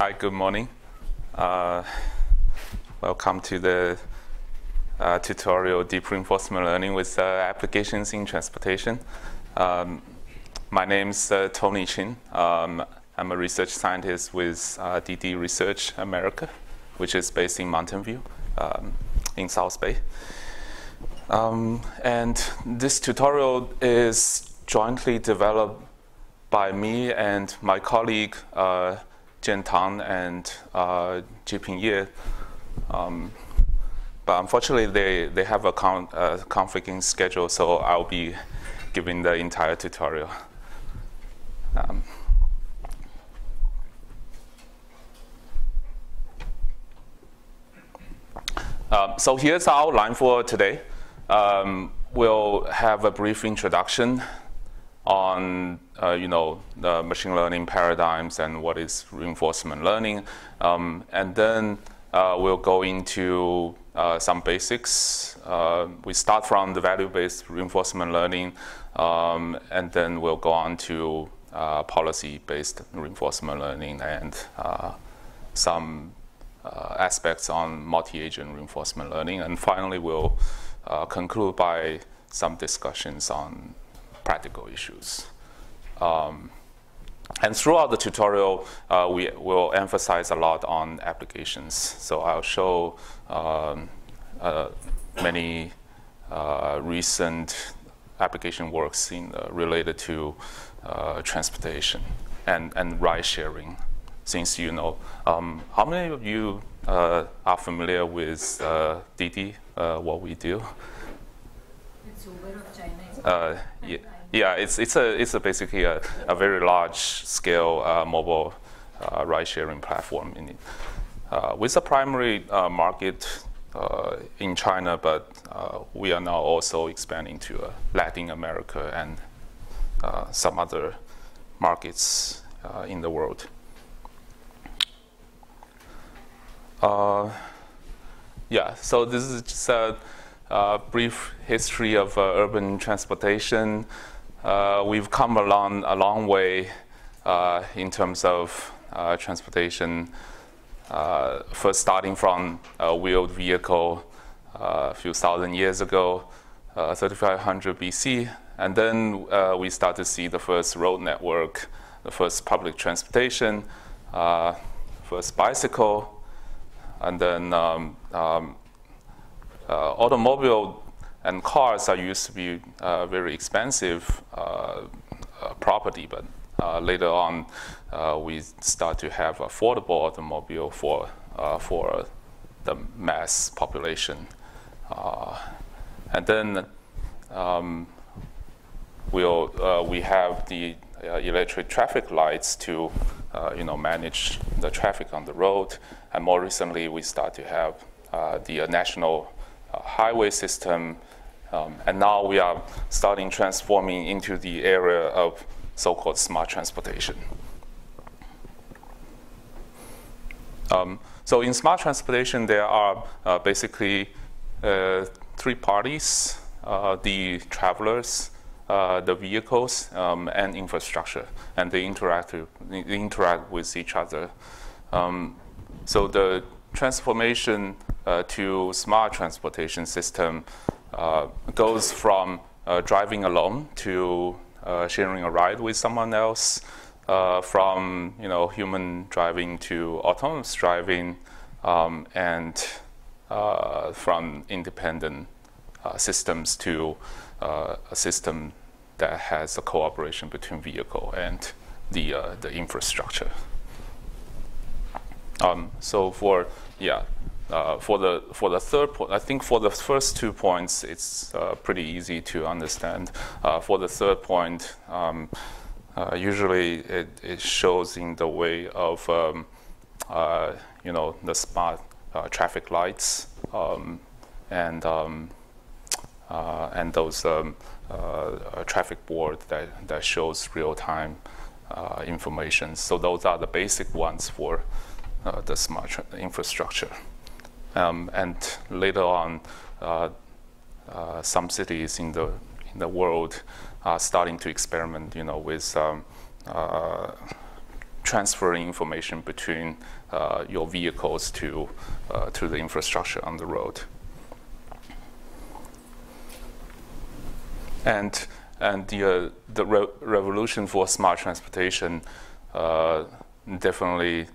Hi, good morning. Uh, welcome to the uh, tutorial Deep Reinforcement Learning with uh, Applications in Transportation. Um, my name is uh, Tony Qin. Um, I'm a research scientist with DiDi uh, Research America, which is based in Mountain View um, in South Bay. Um, and this tutorial is jointly developed by me and my colleague uh, Jian Tang and uh, Jieping Ye. Um, but unfortunately, they, they have a con uh, conflicting schedule, so I'll be giving the entire tutorial. Um, um, so here's our outline for today. Um, we'll have a brief introduction on uh, you know the machine learning paradigms and what is reinforcement learning, um, and then uh, we'll go into uh, some basics. Uh, we start from the value-based reinforcement learning, um, and then we'll go on to uh, policy-based reinforcement learning and uh, some aspects on multi-agent reinforcement learning, and finally we'll conclude by some discussions on practical issues. Um, and throughout the tutorial, uh, we will emphasize a lot on applications. So I'll show um, uh, many uh, recent application works in, uh, related to uh, transportation and, and ride sharing. Since you know, um, how many of you uh, are familiar with DiDi, what we do? Chinese. yeah. It's, it's, a, it's a basically a, a very large scale uh, mobile uh, ride sharing platform in, uh, with a primary uh, market uh, in China, but uh, we are now also expanding to Latin America and some other markets in the world. yeah, so this is just a, a brief history of urban transportation. Uh, we've come along a long way uh, in terms of uh, transportation. Uh, first, starting from a wheeled vehicle uh, a few thousand years ago, 3500 BC, and then we start to see the first road network, the first public transportation, first bicycle, and then um, um, automobile and cars are used to be uh, very expensive uh, uh property, but uh, later on uh, we start to have affordable automobile for, for the mass population. and then um, we'll, we have the electric traffic lights to you know, manage the traffic on the road. And more recently, we start to have the national highway system um, and now we are starting transforming into the area of so-called smart transportation. Um, so in smart transportation, there are uh, basically uh, three parties, uh, the travelers, uh, the vehicles, um, and infrastructure, and they interact, they interact with each other. Um, so the transformation uh, to smart transportation system uh, goes from uh, driving alone to uh, sharing a ride with someone else, from you know human driving to autonomous driving, um, and from independent systems to a system that has a cooperation between vehicle and the the infrastructure. Um, so for yeah, uh, for the for the third point, I think for the first two points, it's uh, pretty easy to understand. Uh, for the third point, um, uh, usually it, it shows in the way of um, uh, you know the smart traffic lights um, and um, and those um, traffic board that that shows real time information. So those are the basic ones for the smart infrastructure. Um, and later on, uh, uh, some cities in the in the world are starting to experiment, you know, with um, uh, transferring information between your vehicles to, to the infrastructure on the road. And, and the, uh, the re revolution for smart transportation uh, definitely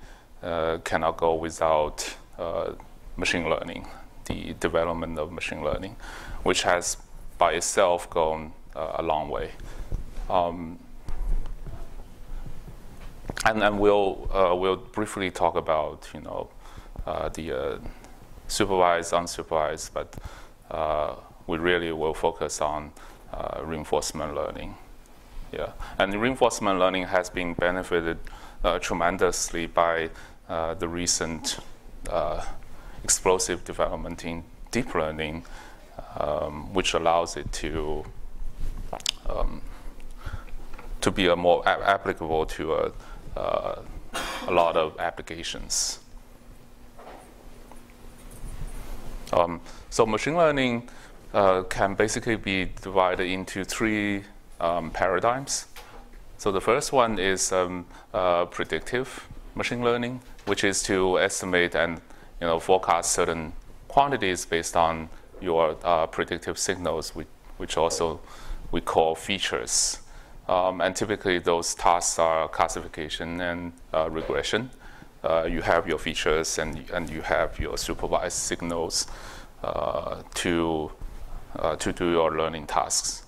uh, cannot go without machine learning, the development of machine learning, which has by itself gone a long way. Um, and then we'll uh, we'll briefly talk about you know uh, the uh, supervised, unsupervised, but uh, we really will focus on uh, reinforcement learning. Yeah, and reinforcement learning has been benefited uh, tremendously by the recent explosive development in deep learning, um, which allows it to um, to be a more applicable to a uh, a lot of applications. Um, so machine learning uh, can basically be divided into three um, paradigms. So the first one is um, uh, predictive machine learning, which is to estimate and you know forecast certain quantities based on your uh, predictive signals, which, which also we call features. Um, and typically those tasks are classification and uh, regression. Uh, you have your features and, and you have your supervised signals uh, to, uh, to do your learning tasks.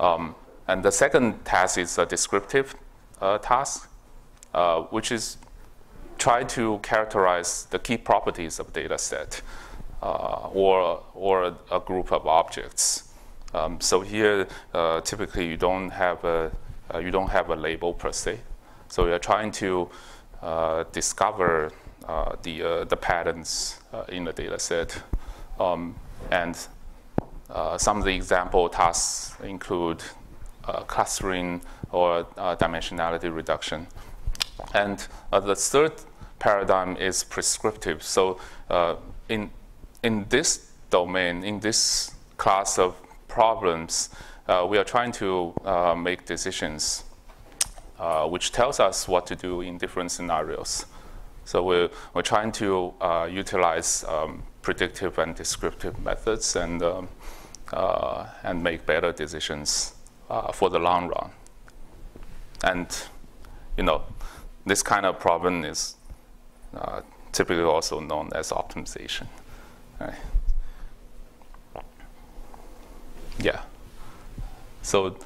Um, and the second task is a descriptive uh, task, which is try to characterize the key properties of data set or, or a group of objects. Um, so here, uh, typically you don't have a uh, you don't have a label per se. So you're trying to uh, discover uh, the uh, the patterns uh, in the data set, um, and some of the example tasks include clustering or dimensionality reduction. And the third paradigm is prescriptive. So in in this domain, in this class of problems, uh, we are trying to uh, make decisions uh, which tells us what to do in different scenarios. So we're, we're trying to uh, utilize um, predictive and descriptive methods and, um, uh, and make better decisions uh, for the long run. And, you know, this kind of problem is typically also known as optimization. Right? Yeah. So,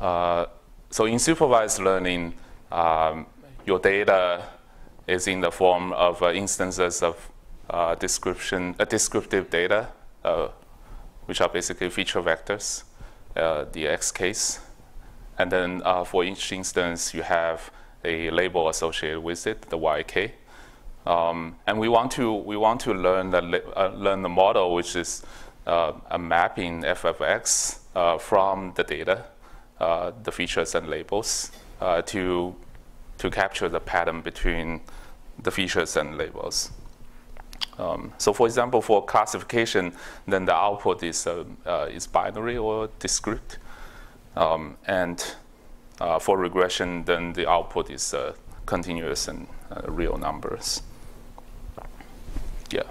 uh, so in supervised learning, um, your data is in the form of uh, instances of uh, description, uh, descriptive data, uh, which are basically feature vectors, uh, the x case. And then uh, for each instance, you have a label associated with it, the yk. Um, and we want to we want to learn the learn the model, which is uh, a mapping f of x uh, from the data, uh, the features and labels, to, to capture the pattern between the features and labels. Um, so for example, for classification, then the output is, uh, uh, is binary or discrete. Um, and uh, for regression, then the output is continuous and real numbers. Yeah.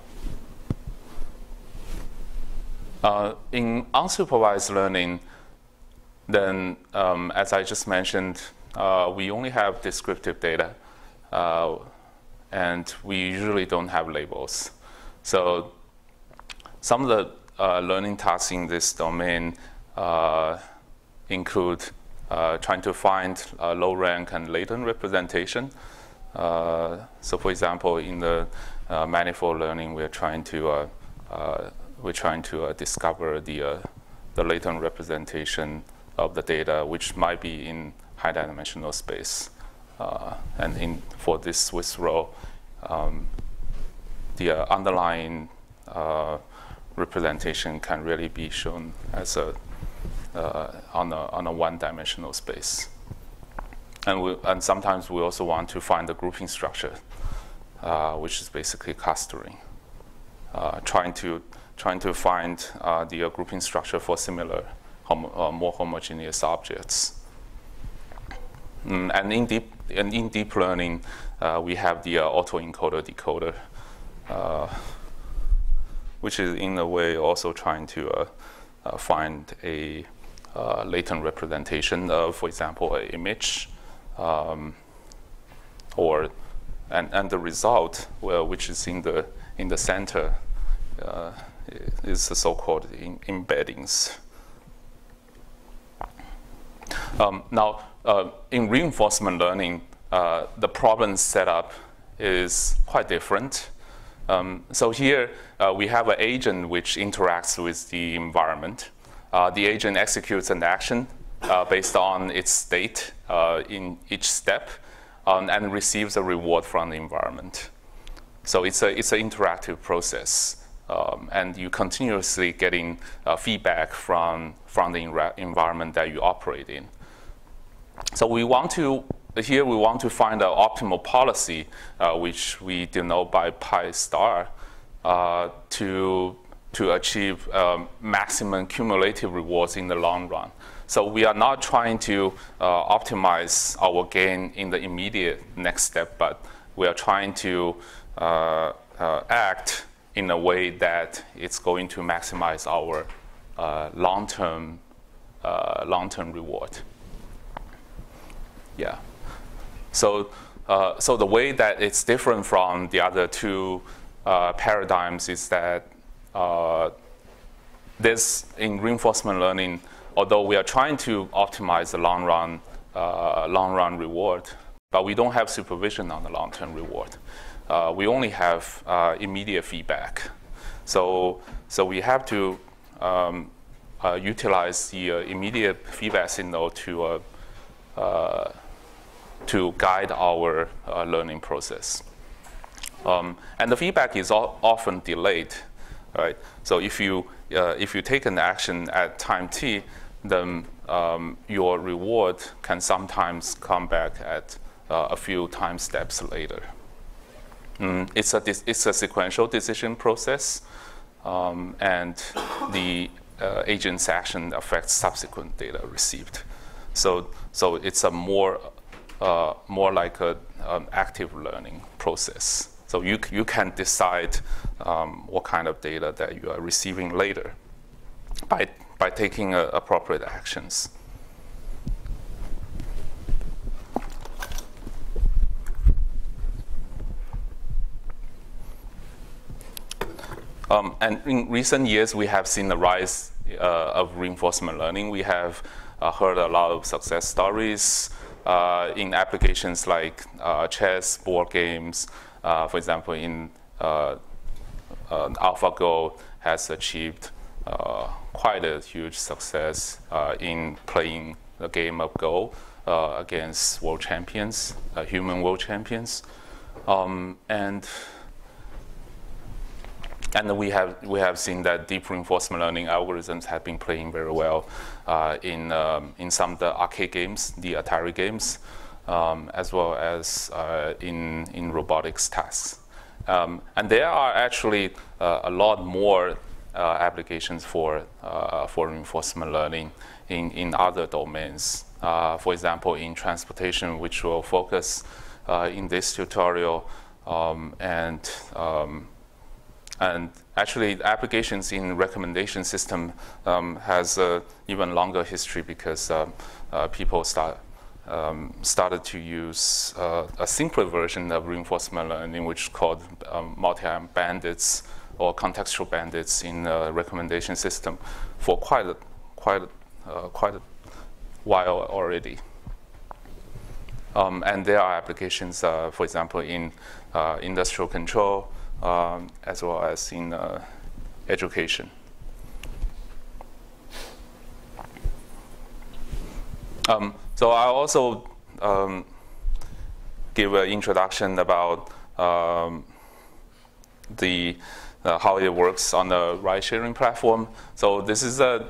Uh, in unsupervised learning, then um, as I just mentioned, uh, we only have descriptive data, uh, and we usually don't have labels. So some of the uh, learning tasks in this domain uh, include uh, trying to find low rank and latent representation. so for example, in the manifold learning, we're trying to we're trying to uh, discover the, uh, the latent representation of the data, which might be in high dimensional space. Uh, and in, for this Swiss roll, um, the uh, underlying uh, representation can really be shown as a, uh, on, a, on a one-dimensional space. And, we, and sometimes we also want to find the grouping structure, which is basically clustering, trying to trying to find uh, the uh, grouping structure for similar, hom uh, more homogeneous objects. Mm, and in deep, and in deep learning, uh, we have the uh, autoencoder decoder, uh, which is in a way also trying to uh, uh, find a uh, latent representation of, for example, an image, um, or and, and the result, well, which is in the in the center, is the so-called embeddings. Um, now, uh, in reinforcement learning, uh, the problem setup is quite different. Um, so here uh, we have an agent which interacts with the environment. Uh, the agent executes an action uh, based on its state uh, in each step um, and receives a reward from the environment. So it's, a, it's an interactive process. Um, and you continuously getting feedback from, from the environment that you operate in. So we want to, here we want to find an optimal policy, uh, which we denote by pi star, uh, to, to achieve um, maximum cumulative rewards in the long run. So we are not trying to uh, optimize our gain in the immediate next step, but we are trying to uh, uh, act in a way that it's going to maximize our uh, long-term long-term reward. Yeah. So, uh, so the way that it's different from the other two uh, paradigms is that uh, this in reinforcement learning, although we are trying to optimize the long run, uh, long run reward, but we don't have supervision on the long term reward. Uh, we only have uh, immediate feedback. So, so we have to um, utilize the immediate feedback signal to to guide our uh, learning process. Um, and the feedback is often delayed, right? So if you, uh, if you take an action at time t, then um, your reward can sometimes come back at uh, a few time steps later. Mm, it's, a it's a sequential decision process, um, and the uh, agent's action affects subsequent data received. So, so it's a more uh, more like an active learning process. So you, you can decide um, what kind of data that you are receiving later by, by taking uh, appropriate actions. Um, and in recent years, we have seen the rise uh, of reinforcement learning. We have uh, heard a lot of success stories uh, in applications like uh, chess, board games, uh, for example, in AlphaGo has achieved quite a huge success in playing the game of Go against world champions, human world champions. Um, and and we have, we have seen that deep reinforcement learning algorithms have been playing very well uh, in, um, in some of the arcade games, the Atari games, um, as well as uh, in, in robotics tasks. Um, and there are actually uh, a lot more uh, applications for, uh, for reinforcement learning in, in other domains. Uh, for example, in transportation, which we'll focus in this tutorial, um, and um, and actually, applications in recommendation system um, has an even longer history because uh, uh, people start, um, started to use uh, a simpler version of reinforcement learning, which is called um, multi-armed bandits or contextual bandits in the recommendation system for quite a, quite a, uh, quite a while already. Um, and there are applications, uh, for example, in uh, industrial control, um, as well as in uh, education. Um, so I also um, give an introduction about um, the uh, how it works on the ride-sharing platform. So this is a,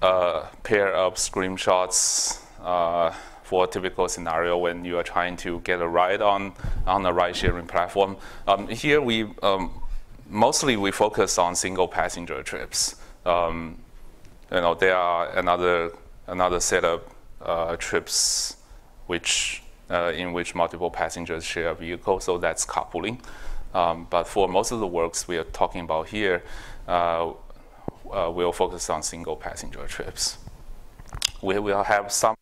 a pair of screenshots uh, for a typical scenario when you are trying to get a ride on, on a ride-sharing platform. Um, here we, um, mostly we focus on single passenger trips. Um, you know, there are another, another set of uh, trips which uh, in which multiple passengers share a vehicle, so that's carpooling. Um, but for most of the works we are talking about here, uh, uh, we'll focus on single passenger trips. We will have some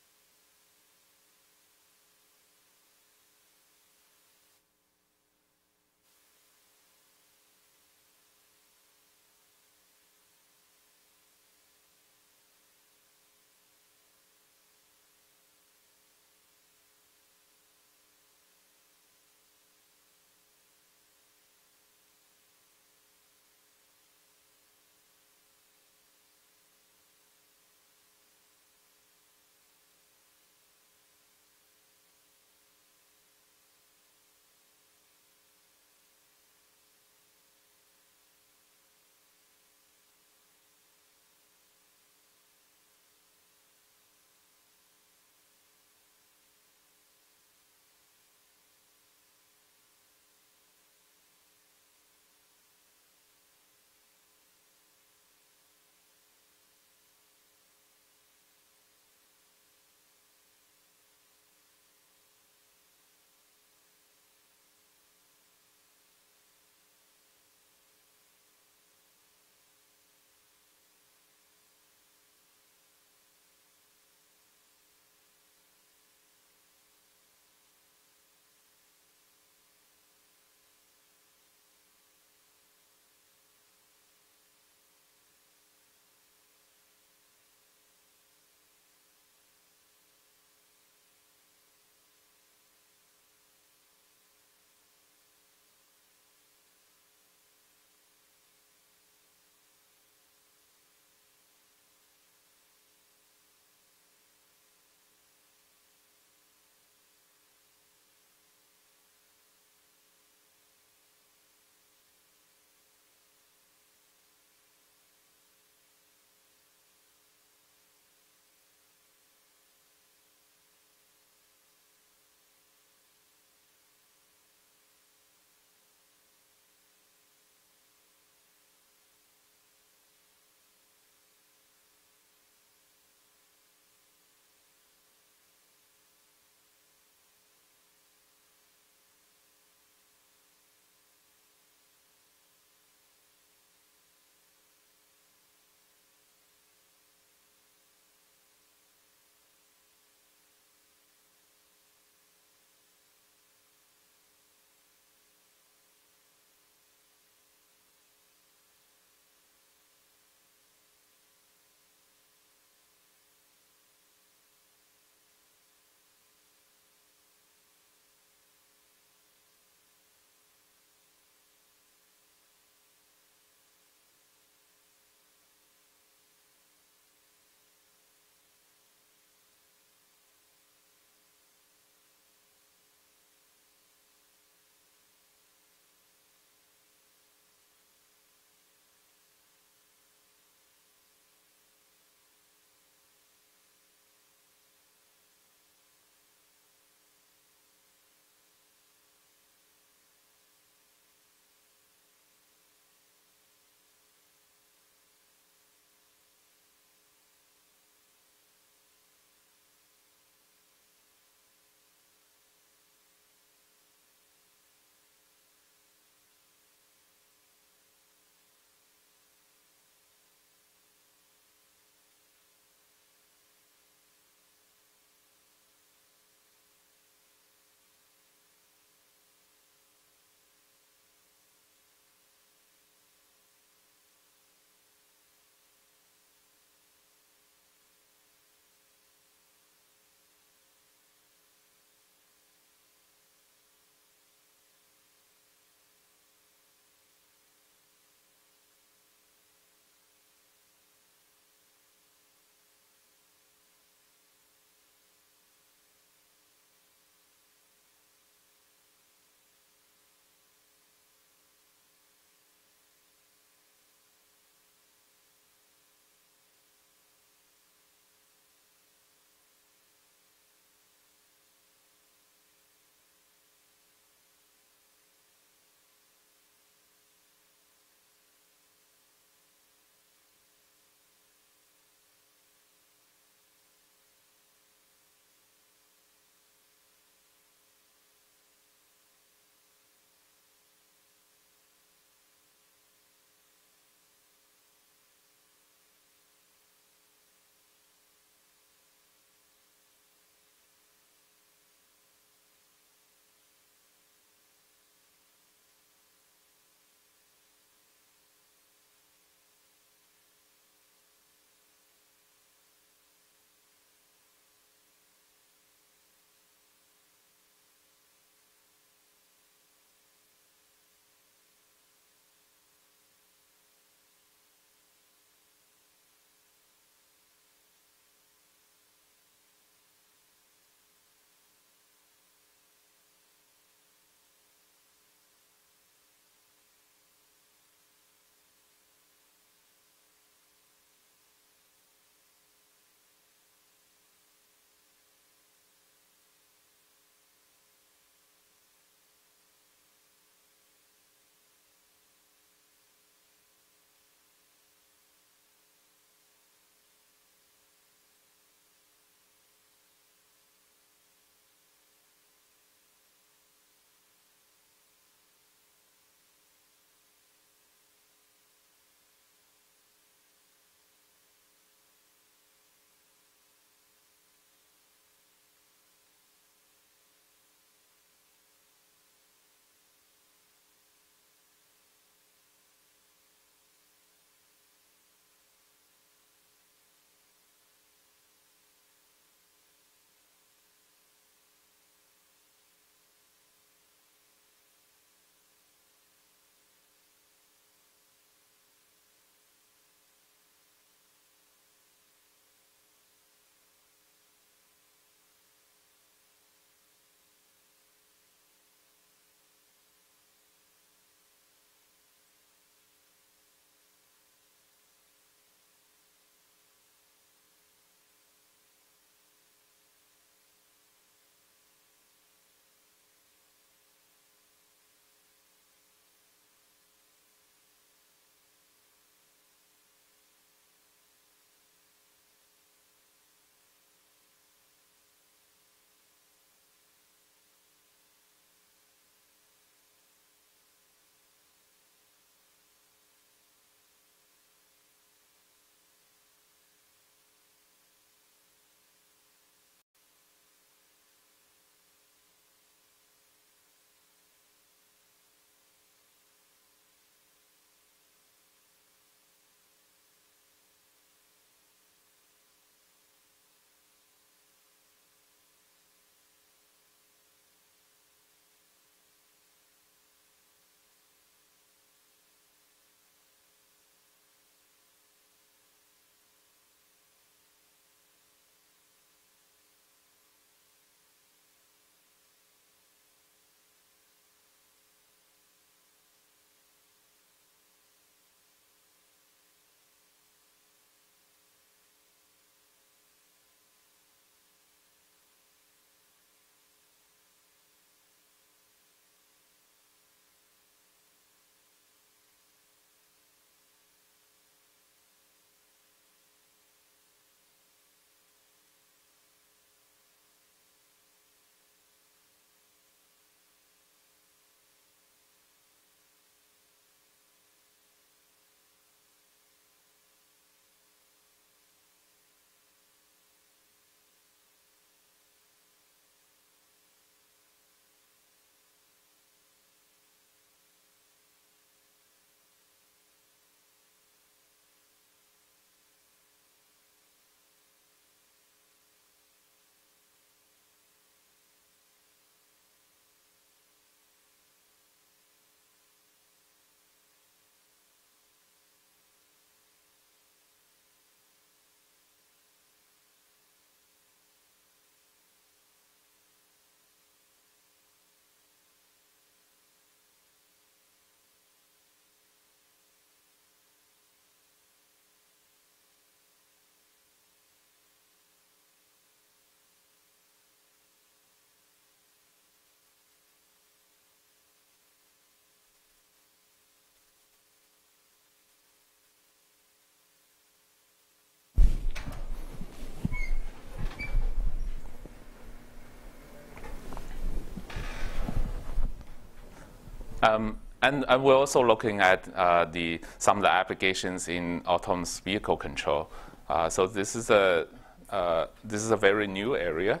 Um, and, and, we're also looking at uh, the, some of the applications in autonomous vehicle control. Uh, so this is a uh, this is a very new area,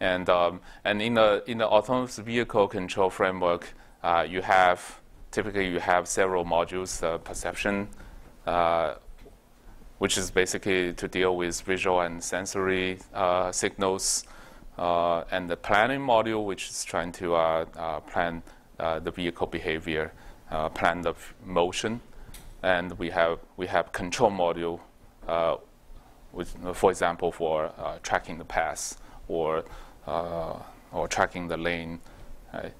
and um, and in the in the autonomous vehicle control framework, uh, you have typically you have several modules, uh, perception, uh, which is basically to deal with visual and sensory signals, and the planning module, which is trying to plan the vehicle behavior, plan the motion, and we have we have control module with, for example, for uh, tracking the path or uh, or tracking the lane. Right?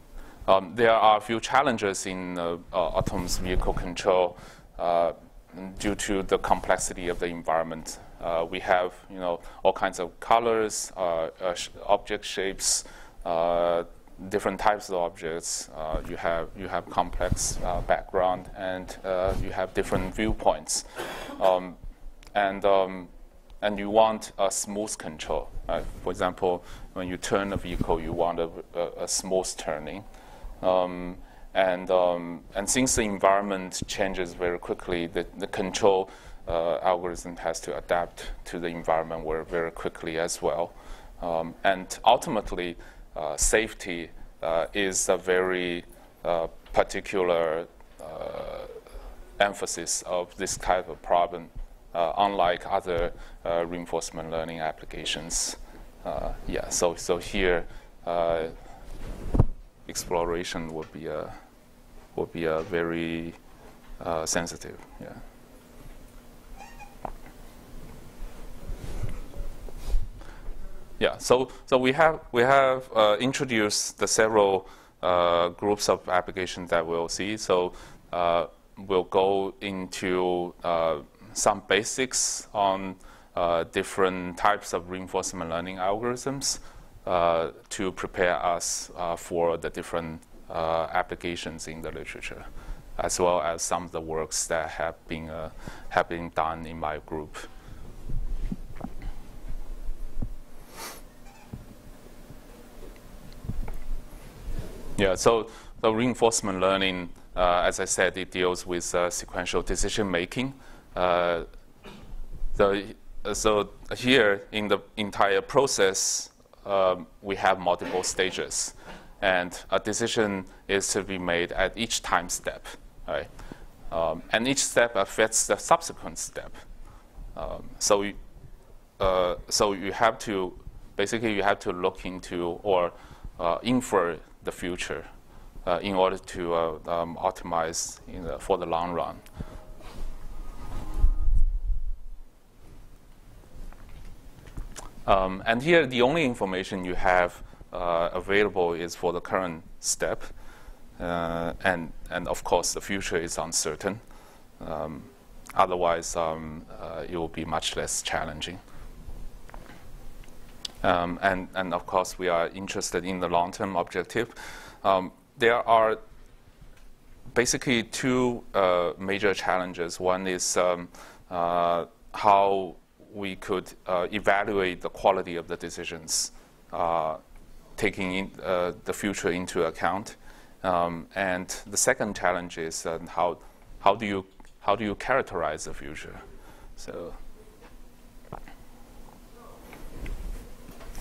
Um, there are a few challenges in uh, autonomous vehicle control due to the complexity of the environment. Uh, we have, you know, all kinds of colors, uh, uh, sh object shapes, different types of objects. you have you have complex background, and you have different viewpoints. Um, and um, and you want a smooth control. Right? For example, when you turn a vehicle, you want a, a, a smooth turning. Um, and, um, and since the environment changes very quickly, the, the control uh, algorithm has to adapt to the environment very, quickly as well. Um, and ultimately, uh, safety uh, is a very uh, particular uh, emphasis of this type of problem uh, unlike other uh, reinforcement learning applications. Uh, yeah, so, so here exploration would be a, would be a very sensitive. Yeah. Yeah, so, so we have, we have uh, introduced the several uh, groups of applications that we'll see. So uh, we'll go into some basics on uh, different types of reinforcement learning algorithms uh, to prepare us uh, for the different uh, applications in the literature, as well as some of the works that have been, uh, have been done in my group. Yeah, so the reinforcement learning, uh, as I said, it deals with sequential decision making. Uh, so, so here in the entire process, um, we have multiple stages, and a decision is to be made at each time step, right? Um, and each step affects the subsequent step. Um, so, uh, so you have to basically you have to look into or uh, infer the future uh, in order to uh, um, optimize the, for the long run. Um, and here, the only information you have uh, available is for the current step. Uh, and, and of course, the future is uncertain. Um, otherwise, um, uh, it will be much less challenging. Um, and, and of course, we are interested in the long-term objective. Um, there are basically two uh, major challenges. One is um, uh, how we could uh, evaluate the quality of the decisions, uh, taking in, uh, the future into account. Um, and the second challenge is uh, how, how, do you, how do you characterize the future? So,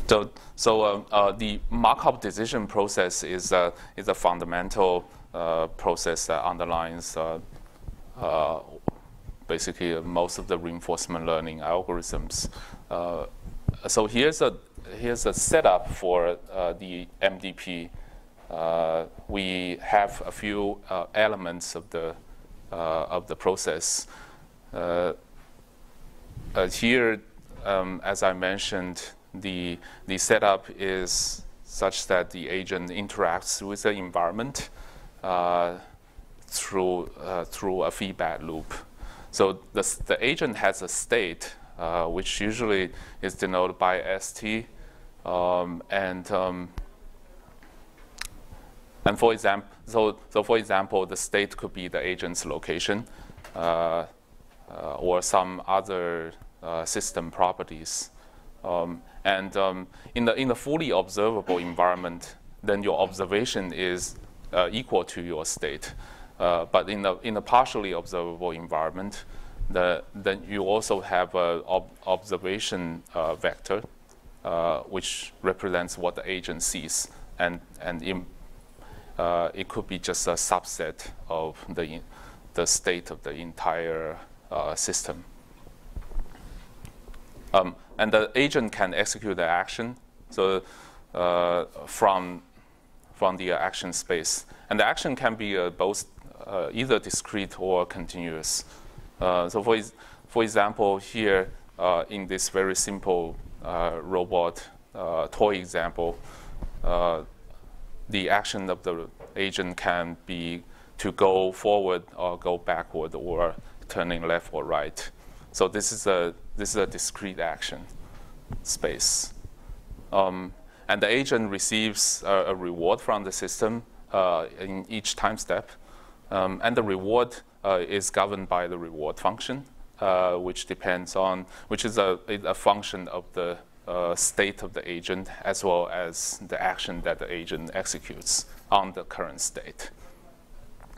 so, so uh, uh, the Markov decision process is, is a fundamental process that underlines basically uh, most of the reinforcement learning algorithms. Uh, so here's a here's a setup for uh, the MDP. we have a few elements of the of the process. here, um, as I mentioned, the the setup is such that the agent interacts with the environment uh, through uh, through a feedback loop. So the, the agent has a state, uh, which usually is denoted by ST. Um, and, um, and for example, so, so for example, the state could be the agent's location uh, uh, or some other uh, system properties. Um, and um, in, the, in the fully observable environment, then your observation is uh, equal to your state. Uh, but in the, in a partially observable environment, the, then you also have an ob observation uh, vector, which represents what the agent sees. And, and in, it could be just a subset of the, the state of the entire system. Um, and the agent can execute the action so uh, from, from the action space. And the action can be uh, both uh, either discrete or continuous. Uh, so for, for example, here uh, in this very simple uh, robot toy example, the action of the agent can be to go forward or go backward or turning left or right. So this is a, this is a discrete action space. Um, and the agent receives a, a reward from the system uh, in each time step. Um, and the reward uh, is governed by the reward function, uh, which depends on, which is a, a function of the uh, state of the agent as well as the action that the agent executes on the current state.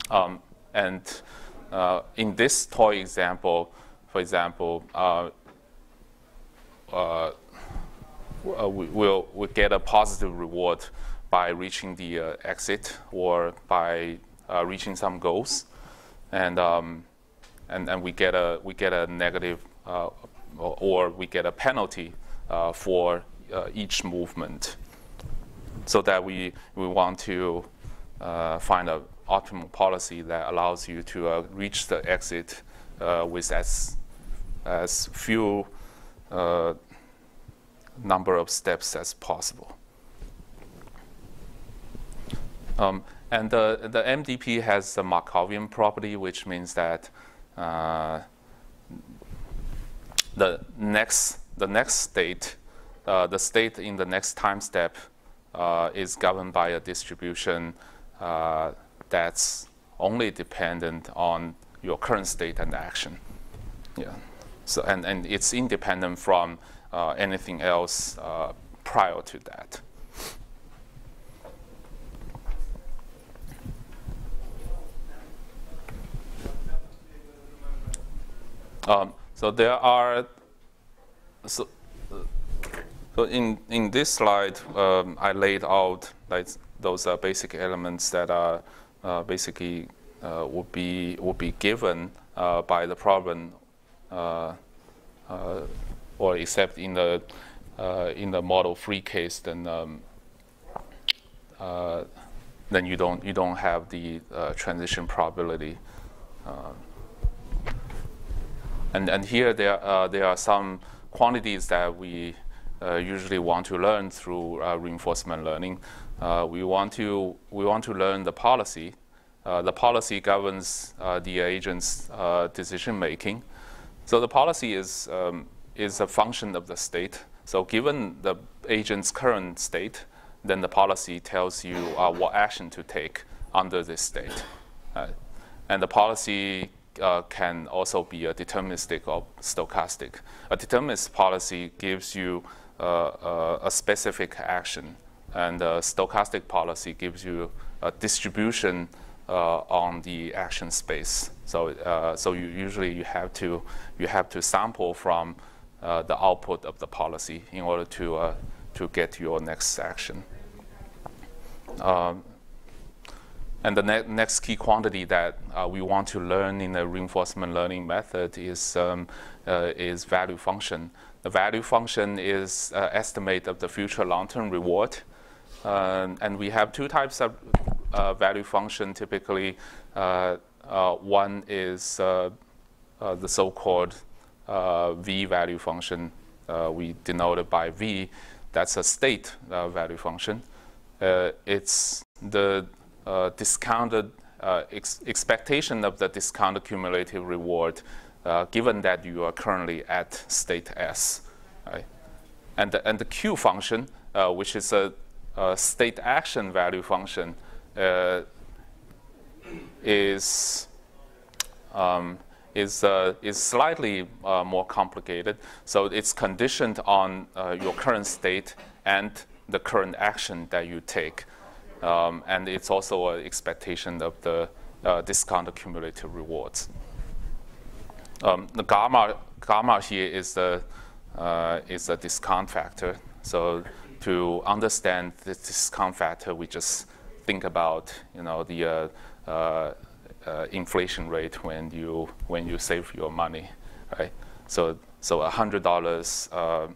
Um, and uh, in this toy example, for example, uh, uh, uh, we will get a positive reward by reaching the uh, exit or by uh, reaching some goals, and um, and and we get a we get a negative uh, or we get a penalty uh, for each movement, so that we we want to find a optimal policy that allows you to reach the exit with as as few number of steps as possible. Um, and the, the MDP has the Markovian property, which means that uh, the next the next state, uh, the state in the next time step, uh, is governed by a distribution uh, that's only dependent on your current state and action. Yeah. So and, and it's independent from uh, anything else uh, prior to that. Um, so there are so, so in in this slide um, I laid out like those uh, basic elements that are uh, basically uh, would be would be given uh, by the problem or except in the uh, in the model free case, then um, uh, then you don't you don't have the uh, transition probability. Uh, and and here there uh, there are some quantities that we uh, usually want to learn through reinforcement learning. we want to we want to learn the policy. the policy governs the agent's decision making. So the policy is um, is a function of the state. So given the agent's current state, then the policy tells you uh, what action to take under this state. Uh, and the policy uh, can also be a deterministic or stochastic. A determinist policy gives you uh, uh, a specific action, and a stochastic policy gives you a distribution on the action space. So, so you usually you have to you have to sample from uh, the output of the policy in order to, uh, to get your next action. Um, and the ne next key quantity that uh, we want to learn in the reinforcement learning method is, um, uh, is value function. The value function is uh, estimate of the future long-term reward. Um, and we have two types of uh, value function typically. one is the so-called uh, v value function uh, we denoted by v, that's a state uh, value function. it's the discounted ex expectation of the discounted cumulative reward given that you are currently at state S. Right? And, the, and the Q function, which is a, a, state action value function, is um, is, uh, is slightly uh, more complicated. So it's conditioned on uh, your current state and the current action that you take. Um, and it's also an expectation of the uh, discounted cumulative rewards. Um, the gamma, gamma here is the, uh, is the discount factor. So to understand the discount factor, we just think about you know, the uh, uh, inflation rate when you, when you save your money, right? So, so $100 uh,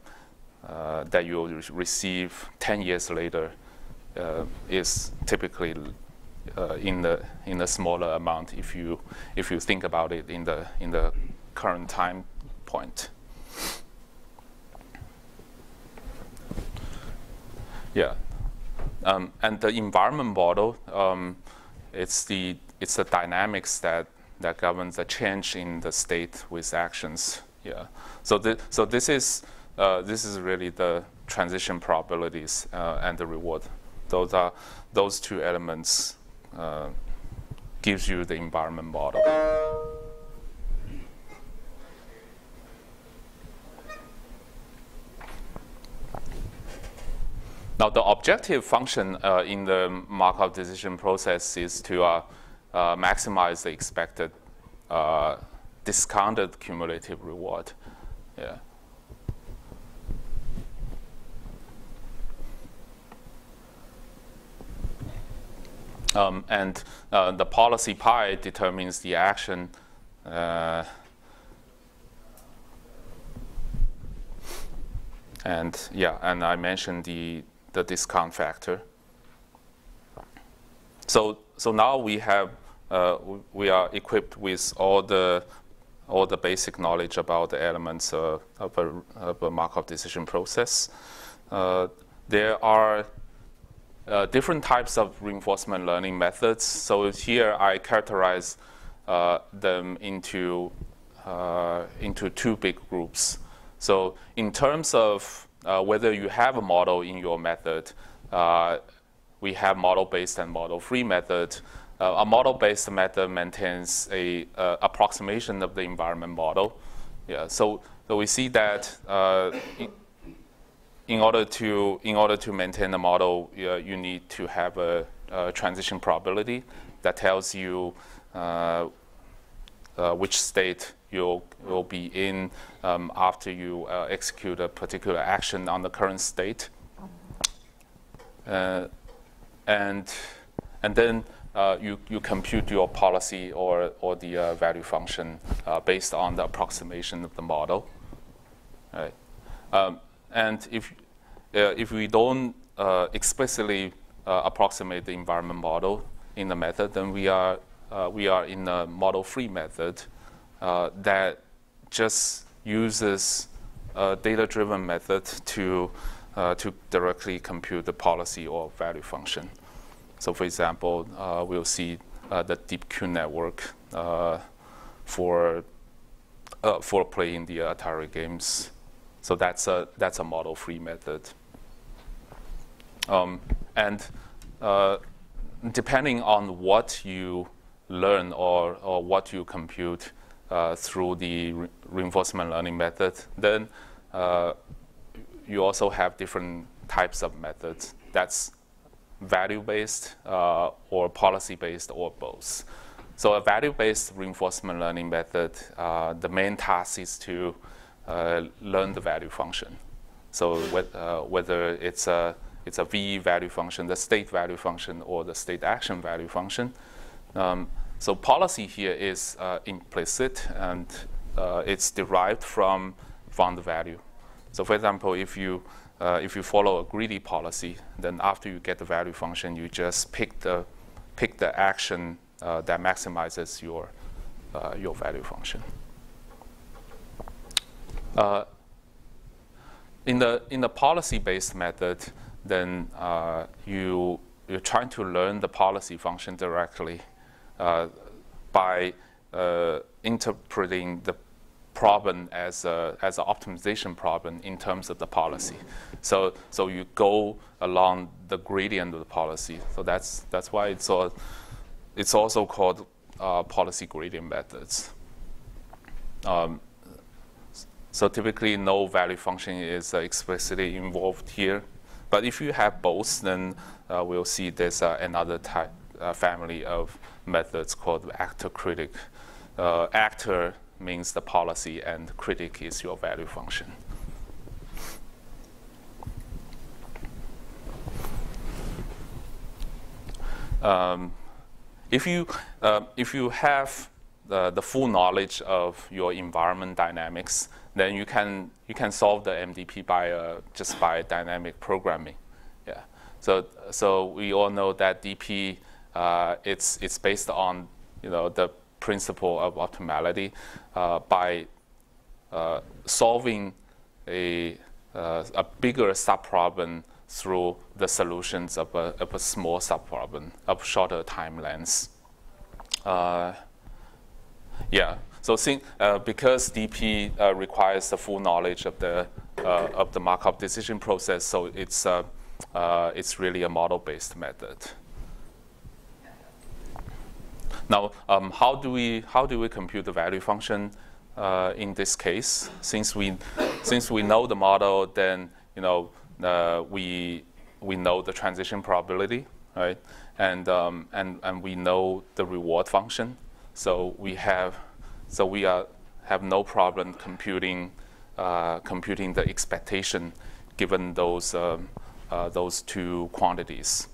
uh, that you receive 10 years later is typically uh, in the in a smaller amount if you if you think about it in the in the current time point. Yeah, um, and the environment model um, it's the it's the dynamics that that governs the change in the state with actions. Yeah, so the, so this is uh, this is really the transition probabilities uh, and the reward those are those two elements uh, gives you the environment model. Now, the objective function uh, in the Markov decision process is to uh, uh, maximize the expected uh, discounted cumulative reward. Yeah. Um, and uh, the policy pi determines the action. Uh, and yeah, and I mentioned the, the discount factor. So, so now we have, uh, we are equipped with all the, all the basic knowledge about the elements of, a, of a Markov decision process. Uh, there are uh, different types of reinforcement learning methods. So here I characterize uh, them into, uh, into two big groups. So in terms of uh, whether you have a model in your method, uh, we have model-based and model-free method. Uh, a model-based method maintains a approximation of the environment model. Yeah, so, so we see that in order to in order to maintain the model, uh, you need to have a, a, transition probability that tells you uh, uh, which state you'll will be in um, after you uh, execute a particular action on the current state, uh, and and then. Uh, you, you compute your policy or, or the value function based on the approximation of the model. Right. Um, and if, uh, if we don't uh, explicitly uh, approximate the environment model in the method, then we are, we are in a model-free method that just uses a data-driven method to, to directly compute the policy or value function. So for example, uh, we'll see uh, the DeepQ network uh, for, for playing the Atari games. So that's a, that's a model-free method. Um, and uh, depending on what you learn or, or what you compute uh, through the re reinforcement learning method, then uh, you also have different types of methods. That's value-based uh, or policy-based or both. So a value-based reinforcement learning method, uh, the main task is to uh, learn the value function. So whether it's a it's a V value function, the state value function, or the state action value function. Um, so policy here is uh, implicit and uh, it's derived from the value. So for example, if you uh, if you follow a greedy policy, then after you get the value function, you just pick the pick the action uh, that maximizes your uh, your value function. Uh, in the in the policy-based method, then you, you're trying to learn the policy function directly by uh, interpreting the problem as a, as an optimization problem in terms of the policy. So, so you go along the gradient of the policy. So that's, that's why it's, all, it's also called uh, policy gradient methods. Um, so typically no value function is explicitly involved here. But if you have both, then we'll see there's another type family of methods called actor critic. actor means the policy and critic is your value function. Um, if you uh, if you have the, the full knowledge of your environment dynamics, then you can you can solve the MDP by uh, just by dynamic programming. Yeah. So so we all know that DP uh, it's it's based on you know the principle of optimality uh, by uh, solving a uh, a bigger subproblem through the solutions of a, of a small subproblem of shorter time lengths. Uh, yeah, so think, uh, because DP requires the full knowledge of the, of the Markov decision process, so it's, it's really a model-based method. Now, um, how, do we, how do we compute the value function in this case? Since we, since we know the model, then you know, uh, we, we know the transition probability, right? And, um, and, and we know the reward function. So we have, so we are, have no problem computing, uh, computing the expectation given those, um, uh, those two quantities.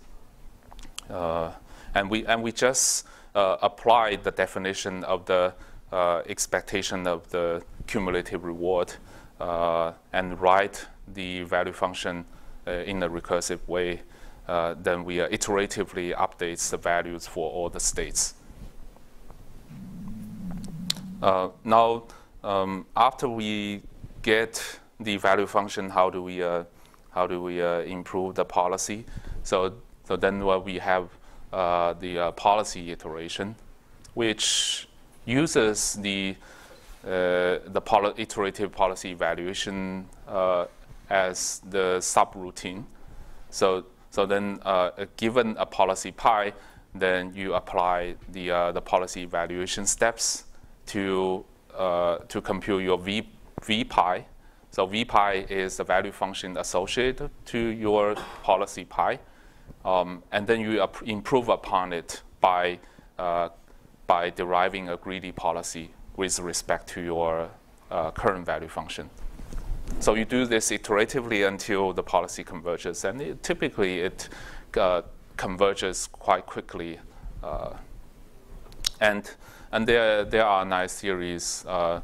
Uh, and, we, and we just uh, apply the definition of the uh, expectation of the cumulative reward and write the value function uh, in a recursive way, uh, then we iteratively updates the values for all the states. Uh, now, um, after we get the value function, how do we how do we improve the policy? So so then what we have uh, the uh, policy iteration, which uses the uh, the iterative policy evaluation as the subroutine. So, so then uh, given a policy pi, then you apply the, uh, the policy evaluation steps to, uh, to compute your v, v pi. So v pi is the value function associated to your policy pi. Um, and then you improve upon it by, uh, by deriving a greedy policy with respect to your uh, current value function. So you do this iteratively until the policy converges, and it, typically it uh, converges quite quickly. Uh, and and there there are nice theories uh,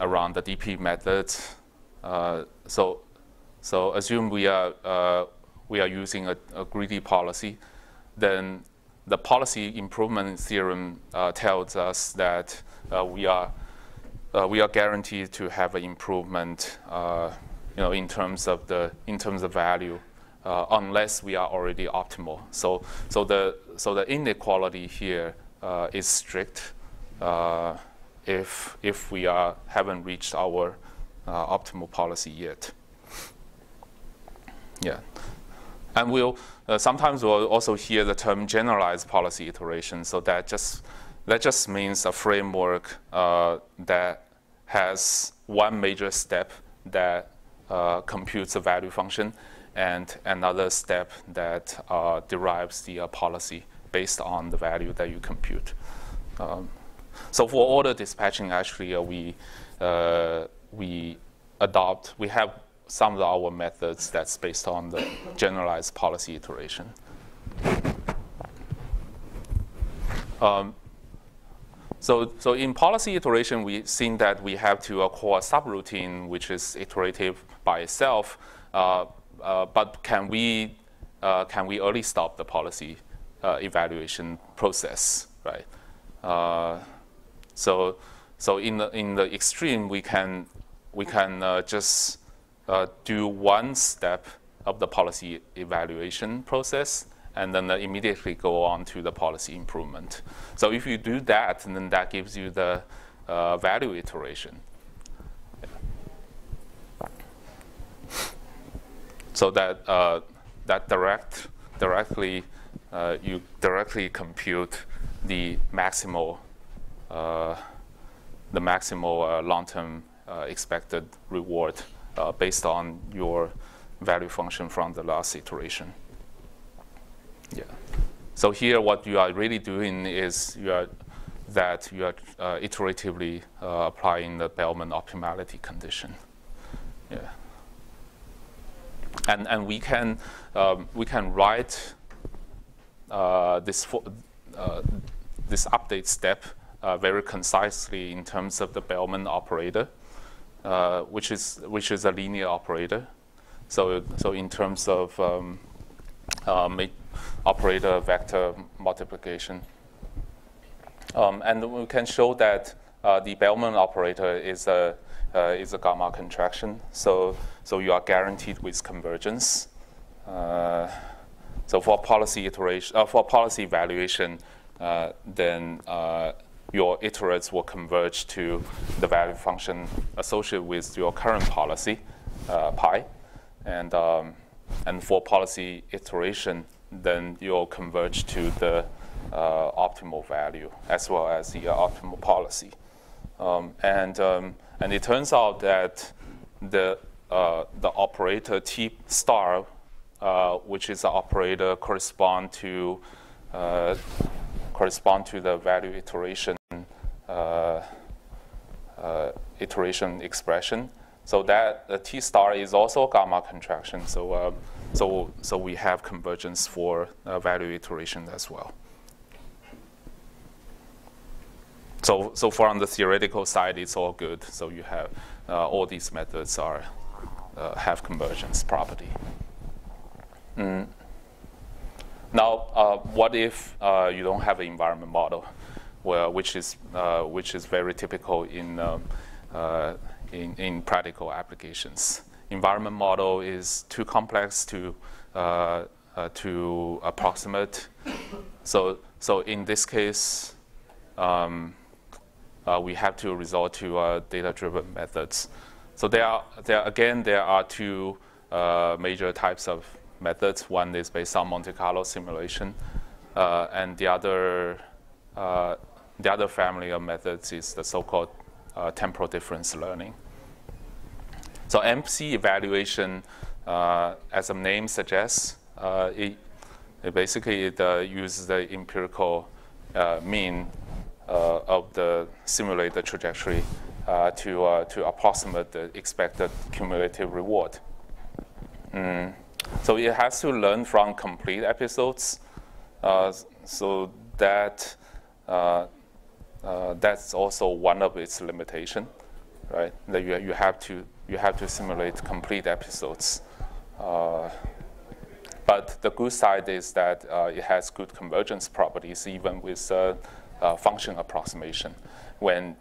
around the DP methods. Uh, so so assume we are we are using a, a, greedy policy, then the policy improvement theorem uh, tells us that we are uh, we are guaranteed to have an improvement, uh, you know, in terms of the in terms of value, uh, unless we are already optimal. So, so the so the inequality here uh, is strict uh, if if we are haven't reached our uh, optimal policy yet. Yeah, and we'll sometimes we'll also hear the term generalized policy iteration. So that just that just means a framework that has one major step that uh, computes a value function and another step that uh, derives the uh, policy based on the value that you compute. Um, so for order dispatching, actually, uh, we, uh, we adopt, we have some of our methods that's based on the generalized policy iteration. Um, so, so in policy iteration, we've seen that we have to uh, call a subroutine, which is iterative by itself. Uh, uh, but can we, uh, can we early stop the policy uh, evaluation process, right? Uh, so, so in the, in the extreme, we can, we can just do one step of the policy evaluation process and then immediately go on to the policy improvement. So if you do that, then that gives you the uh, value iteration. So that uh, that direct directly uh, you directly compute the maximal uh, the maximal uh, long-term uh, expected reward based on your value function from the last iteration. Yeah. So here, what you are really doing is you are that you are uh, iteratively uh, applying the Bellman optimality condition. Yeah. And and we can um, we can write uh, this uh, this update step uh, very concisely in terms of the Bellman operator, uh, which is which is a linear operator. So so in terms of um, operator vector multiplication. Um, and we can show that uh, the Bellman operator is a, uh, is a gamma contraction. So, so you are guaranteed with convergence. Uh, so for policy iteration, uh, for policy evaluation, uh, then uh, your iterates will converge to the value function associated with your current policy, pi. And, um, and for policy iteration, then you'll converge to the uh, optimal value as well as the uh, optimal policy. Um, and, um, and it turns out that the, uh, the operator T star, uh, which is the operator correspond to, uh, correspond to the value iteration, uh, iteration expression. So that the T star is also gamma contraction. So, um, so, so we have convergence for value iteration as well. So, so far on the theoretical side, it's all good. So you have uh, all these methods are uh, have convergence property. Mm. Now, uh, what if uh, you don't have an environment model, well, which is uh, which is very typical in, um, uh, in in practical applications. Environment model is too complex to to approximate. So so in this case. Um, uh, we have to resort to uh, data-driven methods. So there are, there again, there are two uh, major types of methods. One is based on Monte Carlo simulation, uh, and the other, uh, the other family of methods is the so-called uh, temporal difference learning. So MC evaluation, as the name suggests, it, it, basically it uses the empirical mean uh, of the simulated trajectory uh, to, uh, to approximate the expected cumulative reward. Mm. So it has to learn from complete episodes. so that that's also one of its limitation, right? That you, you have to you have to simulate complete episodes. Uh, but the good side is that uh, it has good convergence properties even with uh, uh, function approximation when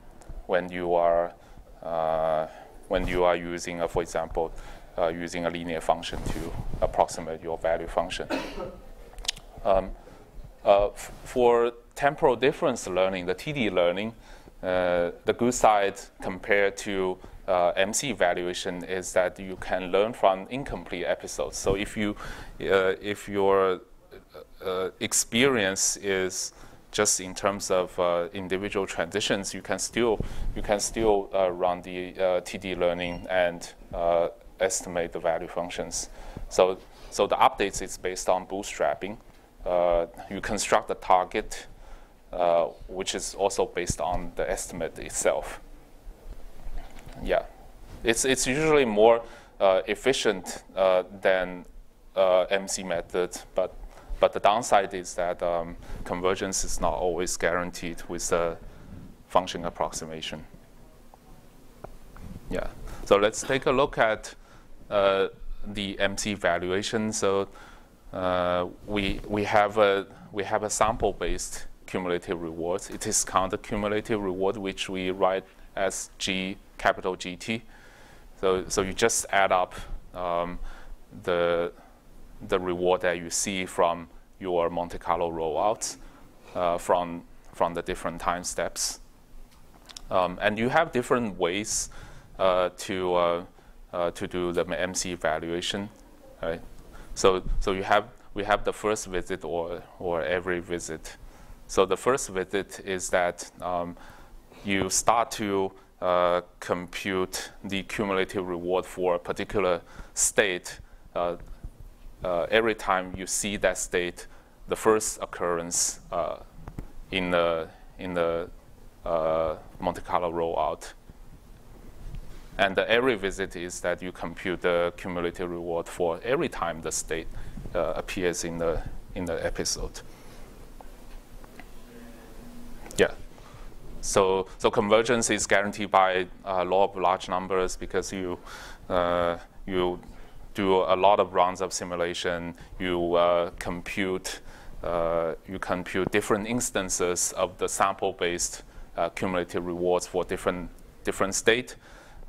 when you are uh, when you are using, for example, uh, using a linear function to approximate your value function. Um, uh, for temporal difference learning, the TD learning, uh, the good side compared to uh, MC evaluation is that you can learn from incomplete episodes. So if you if your experience is just in terms of uh, individual transitions, you can still you can still uh, run the uh, TD learning and uh, estimate the value functions. So so the updates is based on bootstrapping. Uh, you construct the target, uh, which is also based on the estimate itself. Yeah, it's it's usually more efficient than MC method, but but the downside is that um, convergence is not always guaranteed with the function approximation. Yeah. So let's take a look at uh, the MC valuation. So uh, we we have a we have a sample-based cumulative reward. It is counted cumulative reward, which we write as G capital GT. So so you just add up um, the the reward that you see from your Monte Carlo rollouts uh, from, from the different time steps. Um, and you have different ways uh, to, uh, to do the MC evaluation. Right? So, so you have, we have the first visit or, or every visit. So the first visit is that um, you start to uh, compute the cumulative reward for a particular state uh, uh, every time you see that state, the first occurrence uh, in the in the uh, Monte Carlo rollout. And every visit is that you compute the cumulative reward for every time the state uh, appears in the in the episode. Yeah. So so convergence is guaranteed by uh, law of large numbers because you uh, you do a lot of rounds of simulation. You uh, compute uh, you compute different instances of the sample-based uh, cumulative rewards for different different state,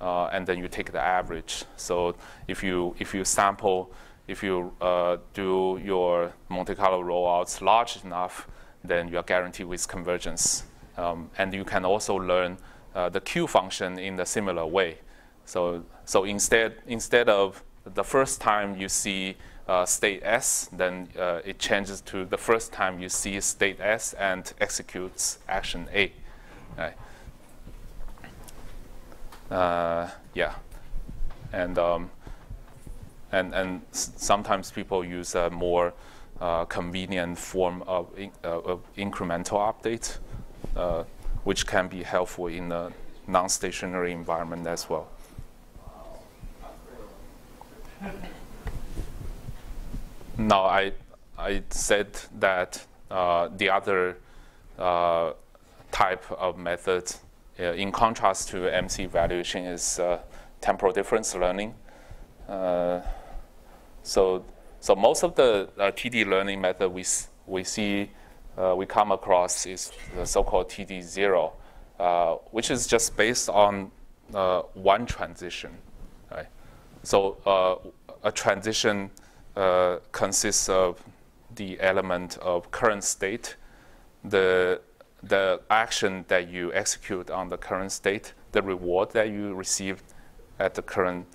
uh, and then you take the average. So if you if you sample, if you uh, do your Monte Carlo rollouts large enough, then you are guaranteed with convergence. Um, and you can also learn uh, the Q function in a similar way. So so instead instead of the first time you see uh, state S, then uh, it changes to the first time you see state S and executes action A. Right. Uh, yeah, and um, and and sometimes people use a more uh, convenient form of, in, uh, of incremental update, uh, which can be helpful in a non-stationary environment as well. Now, I, I said that uh, the other uh, type of method, uh, in contrast to MC evaluation, is uh, temporal difference learning. Uh, so, so most of the uh, TD learning method we, we see, we come across is the so-called TD zero, which is just based on one transition. Right? So a transition uh, consists of the element of current state, the, the action that you execute on the current state, the reward that you receive at the current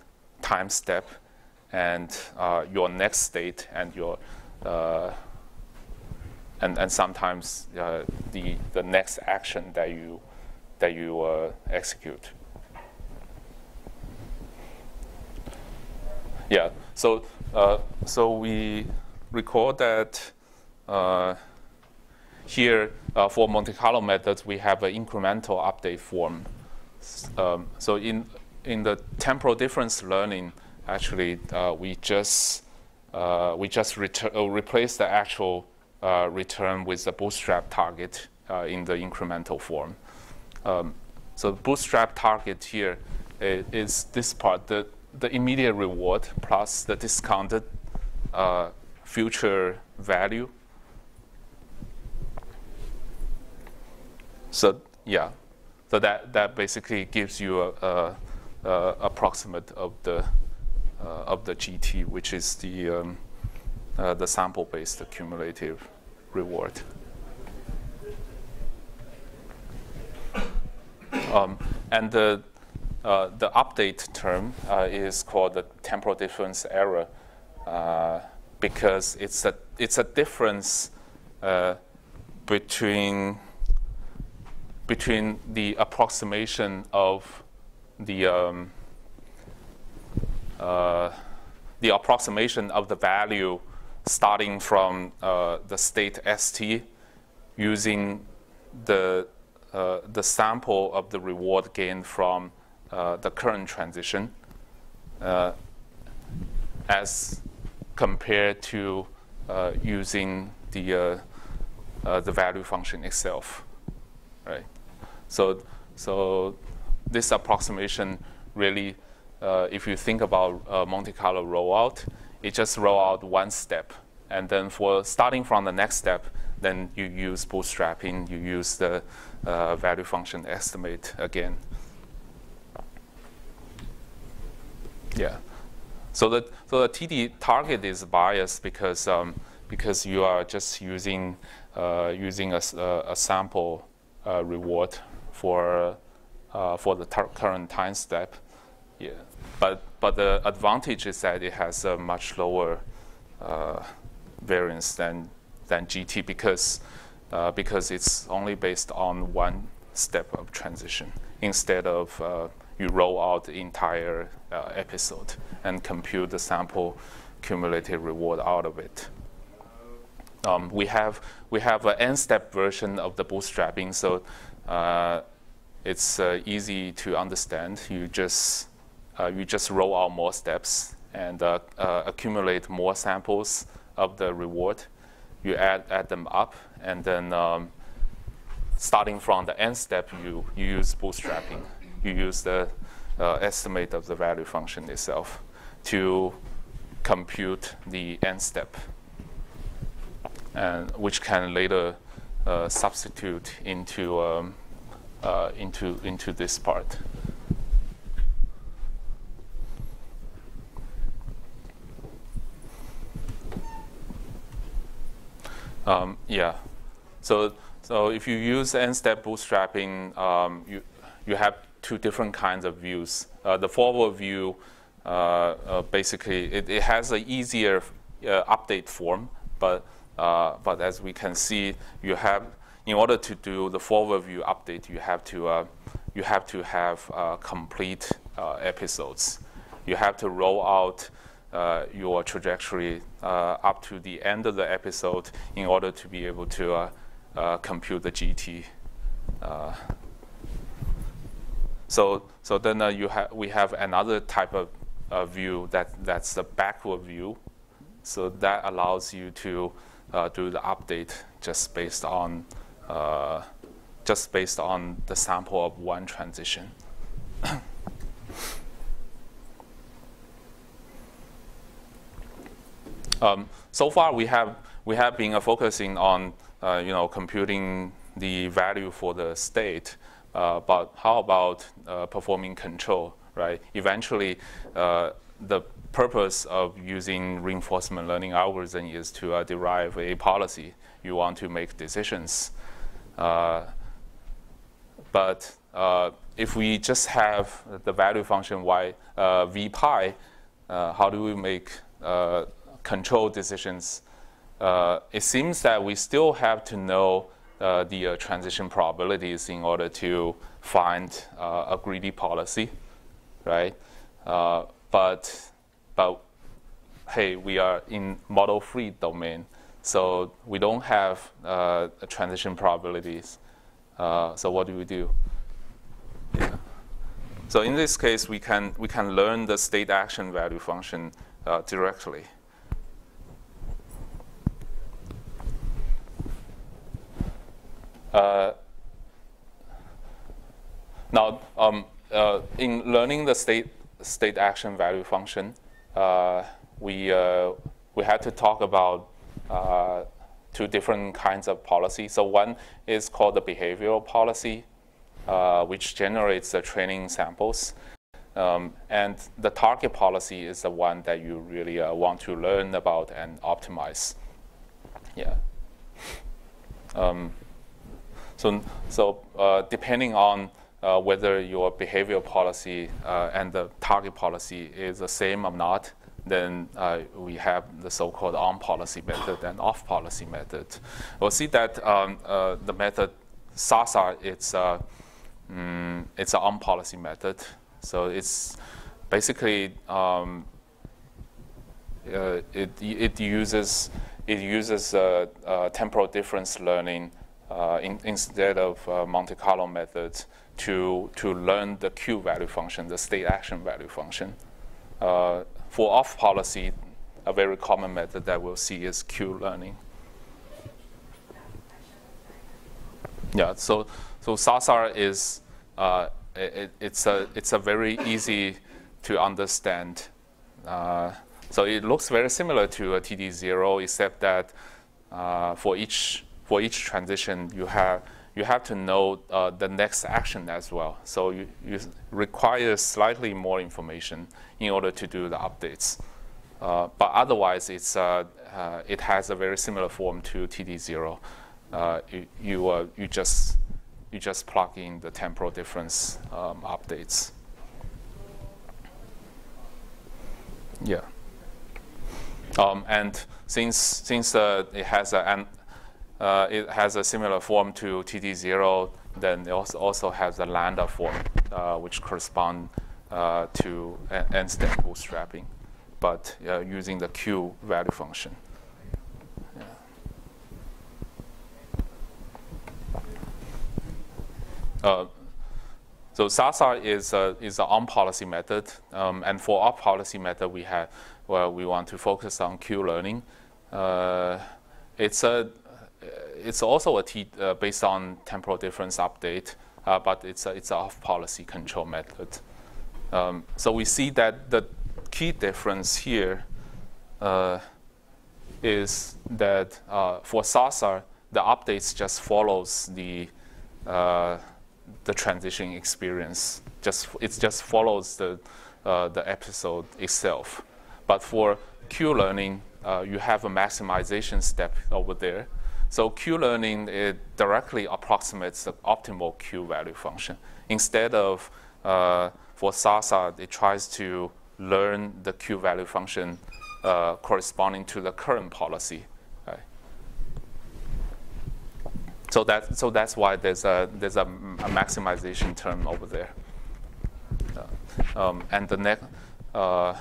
time step, and uh, your next state and your uh, and, and sometimes uh, the, the next action that you that you uh, execute. Yeah. So uh, so we record that uh, here uh, for Monte Carlo methods, we have an incremental update form. Um, so in, in the temporal difference learning, actually, uh, we just, uh, we just uh, replace the actual return with the bootstrap target in the incremental form. Um, so bootstrap target here is this part. The, the immediate reward plus the discounted uh, future value. So yeah, so that that basically gives you a, a, a approximate of the uh, of the GT, which is the um, uh, the sample-based cumulative reward. Um, and the uh, the update term uh, is called the temporal difference error uh, because it's a, it's a difference uh, between, between the approximation of the, um, uh, the approximation of the value starting from the state st using the, the sample of the reward gained from uh, the current transition uh, as compared to uh, using the the value function itself, right? So so this approximation really, if you think about Monte Carlo rollout, it just roll out one step, and then for starting from the next step, then you use bootstrapping, you use the uh, value function estimate again. Yeah. So the so the TD target is biased because um, because you are just using uh, using a, a sample uh, reward for uh, for the current time step. Yeah. But but the advantage is that it has a much lower uh, variance than than GT because uh, because it's only based on one step of transition instead of uh, you roll out the entire uh, episode and compute the sample cumulative reward out of it. Um, we have we have an n-step version of the bootstrapping, so uh, it's uh, easy to understand. You just uh, you just roll out more steps and uh, uh, accumulate more samples of the reward. You add add them up, and then um, starting from the n step, you you use bootstrapping. You use the uh, estimate of the value function itself to compute the n step and which can later uh, substitute into um, uh, into into this part. Um, yeah, so so if you use n-step bootstrapping, um, you you have two different kinds of views. Uh, the forward view, uh, uh, basically, it, it has an easier uh, update form, but uh, but as we can see, you have, in order to do the forward view update, you have to, uh, you have, to have uh, complete uh, episodes. You have to roll out uh, your trajectory up to the end of the episode in order to be able to compute the GT. so, so then you ha we have another type of view that, that's the backward view. So that allows you to do the update just based on uh, just based on the sample of one transition. um, so far, we have we have been uh, focusing on uh, you know computing the value for the state, uh, but how about uh, performing control? Right? Eventually, the purpose of using reinforcement learning algorithm is to uh, derive a policy. You want to make decisions. Uh, but uh, if we just have the value function y uh, v pi, uh, how do we make uh, control decisions? it seems that we still have to know the transition probabilities in order to find a greedy policy, right? but but hey, we are in model-free domain, so we don't have uh, transition probabilities. Uh, so what do we do? Yeah. So in this case, we can we can learn the state action value function uh, directly. Uh, now, um, uh, in learning the state state action value function, we, uh, we had to talk about uh, two different kinds of policy. So one is called the behavioral policy, which generates the training samples. Um, and the target policy is the one that you really uh, want to learn about and optimize. Yeah. Um, so, so uh, depending on uh, whether your behavioral policy uh, and the target policy is the same or not, then uh, we have the so-called on-policy method and off-policy method. We'll see that um, uh, the method SARSA, it's, uh, mm, it's an on-policy method. So it's basically, um, uh, it, it uses, it uses temporal difference learning in, instead of Monte Carlo methods to, to learn the Q value function, the state action value function. Uh, for off policy, a very common method that we'll see is Q learning. Yeah, so, so SARSA is, uh, it, it's, a, it's a very easy to understand. Uh, so it looks very similar to a TD0, except that uh, for, each, for each transition, you have you have to know uh, the next action as well. So you, you, require slightly more information in order to do the updates. Uh, but otherwise, it's, uh, uh it has a very similar form to TD0. Uh, you, you, uh, you, just, you just plug in the temporal difference um, updates. Yeah. Um, and since, since it has an uh, it has a similar form to TD0. Then it also, also has a lambda form, uh, which correspond uh, to n-step bootstrapping. but using the Q value function. Uh, so SARSA is a, is an on-policy method, um, and for our policy method, we have well, we want to focus on Q learning. Uh, it's a it's also a t, uh, based on temporal difference update, uh, but it's a, it's an off-policy control method. Um, so we see that the key difference here uh, is that for SARSA, the updates just follows the the transition experience. Just it just follows the uh, the episode itself. But for Q learning, uh, you have a maximization step over there. So Q learning it directly approximates the optimal Q value function. Instead of uh, for SARSA, it tries to learn the Q value function uh, corresponding to the current policy. So that so that's why there's a there's a, a maximization term over there. Uh, um, and the next uh,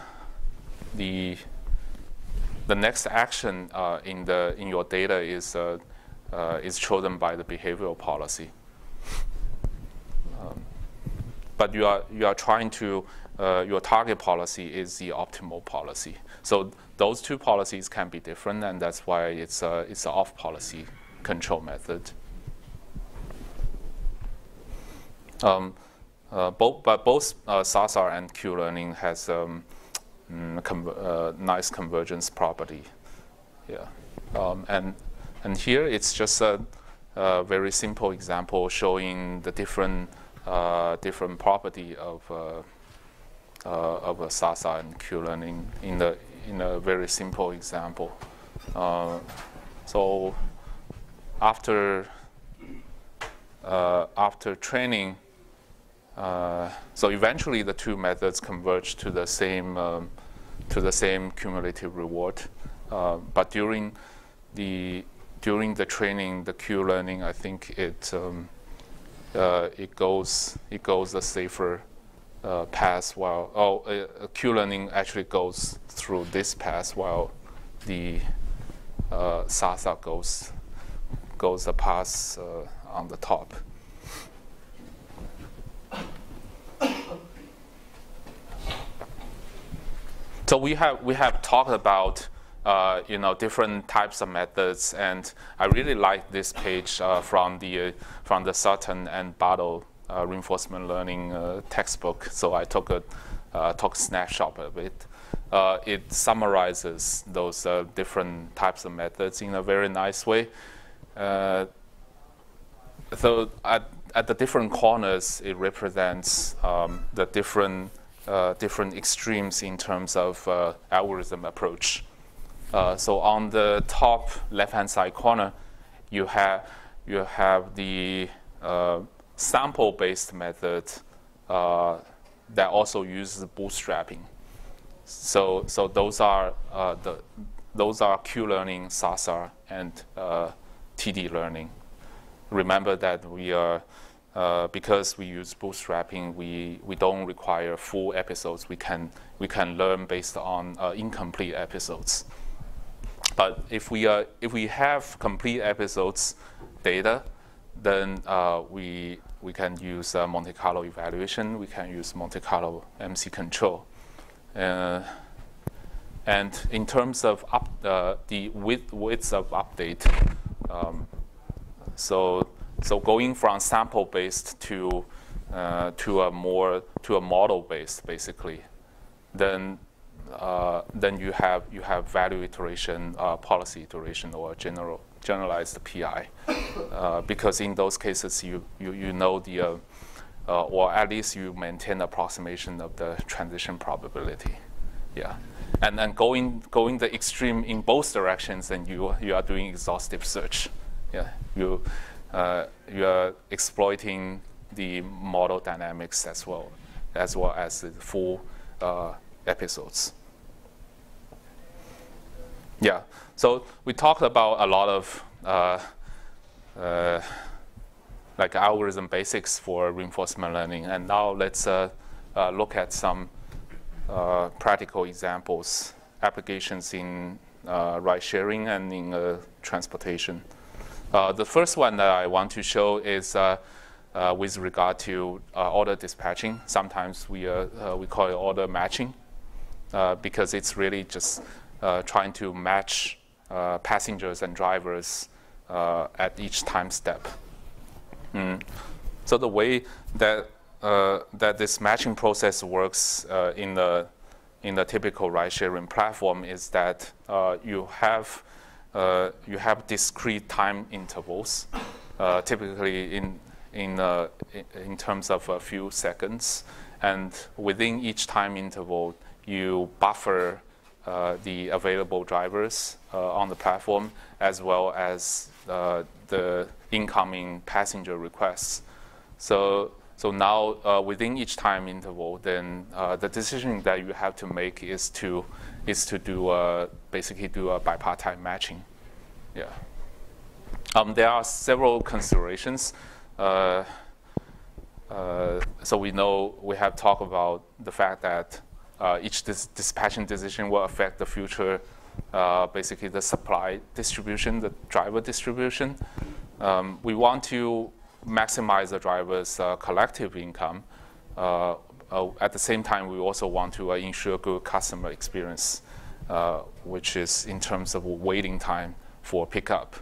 the the next action uh, in the in your data is uh, uh, is chosen by the behavioral policy. Um, but you are you are trying to uh, your target policy is the optimal policy. So those two policies can be different, and that's why it's a it's an off policy control method. Um, uh, both, but both uh, SARSA and Q-learning has um, mm, uh, nice convergence property. Yeah, um, and and here it's just a, a, very simple example showing the different uh, different property of uh, uh, of a SARSA and Q-learning in the in a very simple example. so after after training. Uh, so eventually, the two methods converge to the same um, to the same cumulative reward. Uh, but during the during the training, the Q learning, I think it um, uh, it goes it goes a safer uh, path. While oh, uh, Q learning actually goes through this path, while the uh, SARSA goes goes the path on the top. So we have we have talked about uh, you know different types of methods, and I really like this page uh, from the uh, from the Sutton and Barto uh, reinforcement learning uh, textbook. So I took a uh, took snapshot of it. it summarizes those different types of methods in a very nice way. so at at the different corners, it represents um, the different uh, different extremes in terms of uh, algorithm approach. Uh, so on the top left-hand side corner, you have you have the uh, sample-based method uh, that also uses bootstrapping. So so those are the those are Q-learning, SARSA, and TD learning. Remember that we are uh, because we use bootstrapping, we, we don't require full episodes. We can, we can learn based on uh, incomplete episodes. But if we, uh, if we have complete episodes data, then uh, we, we can use uh, Monte Carlo evaluation. We can use Monte Carlo MC control. And in terms of up, the width, width of update, um, so so going from sample-based to uh, to a more to a model-based, basically, then uh, then you have you have value iteration, uh, policy iteration, or general generalized PI, uh, because in those cases you you, you know the uh, uh, or at least you maintain approximation of the transition probability, yeah. And then going going the extreme in both directions, then you you are doing exhaustive search, yeah. You uh, you are exploiting the model dynamics as well, as well as the full uh, episodes. Yeah, so we talked about a lot of uh, uh like algorithm basics for reinforcement learning, and now let's uh, uh, look at some practical examples, applications in ride sharing and in transportation. The first one that I want to show is uh, with regard to uh, order dispatching. Sometimes we, uh, we call it order matching because it's really just trying to match passengers and drivers at each time step. Mm. So the way that, that this matching process works in, the, in the typical ride-sharing platform is that you have uh, you have discrete time intervals. Uh, typically, in in, uh, in terms of a few seconds. And within each time interval, you buffer uh, the available drivers uh, on the platform as well as uh, the incoming passenger requests. So, so now uh, within each time interval, then uh, the decision that you have to make is to, is to do basically do a bipartite matching. Yeah. Um, there are several considerations. Uh, uh, so we know we have talked about the fact that uh, each dis dispatching decision will affect the future, basically the supply distribution, the driver distribution. Um, we want to maximize the driver's collective income. Uh, at the same time, we also want to uh, ensure good customer experience, uh, which is in terms of waiting time for pickup.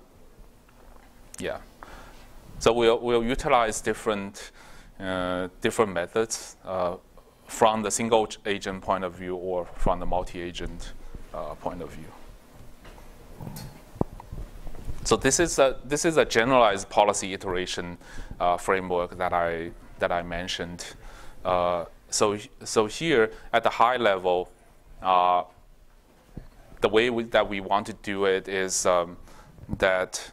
Yeah. So we'll, we'll utilize different, different methods from the single agent point of view or from the multi-agent uh, point of view. So this is a, this is a generalized policy iteration uh, framework that I, that I mentioned. Uh, so, so here at the high level, uh, the way we, that we want to do it is um, that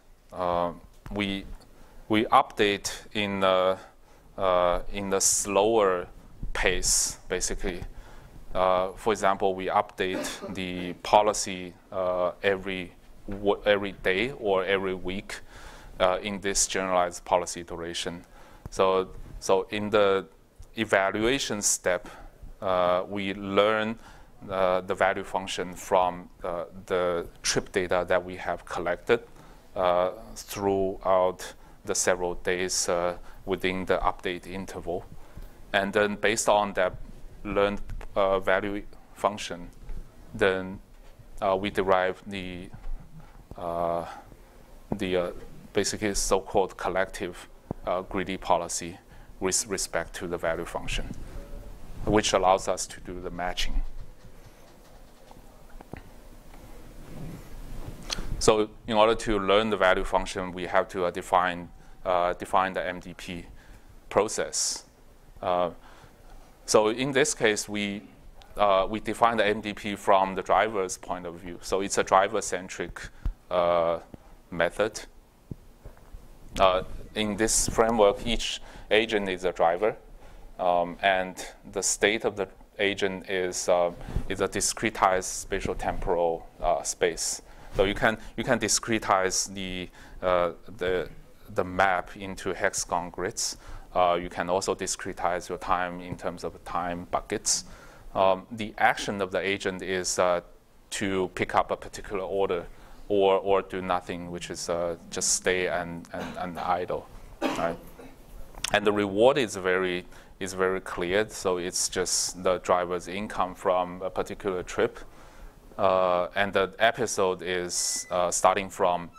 we we update in the, uh, in the slower pace, basically. Uh, for example, we update the policy uh, every, every day or every week uh, in this generalized policy iteration. So, so in the evaluation step, uh, we learn uh, the value function from the trip data that we have collected throughout the several days uh, within the update interval. And then based on that learned uh, value function, then uh, we derive the, uh, the uh, basically so-called collective uh, greedy policy with respect to the value function, which allows us to do the matching. So in order to learn the value function, we have to uh, define uh, define the MDP process. Uh, so in this case, we, uh, we define the MDP from the driver's point of view. So it's a driver-centric uh, method. Uh, in this framework, each agent is a driver, um, and the state of the agent is, uh, is a discretized spatial temporal space. So you can, you can discretize the, the the map into hexagon grids. Uh, you can also discretize your time in terms of time buckets. Um, the action of the agent is uh, to pick up a particular order or, or do nothing, which is uh, just stay and, and, and idle. Right? And the reward is very, is very clear. So it's just the driver's income from a particular trip. Uh, and the episode is uh, starting from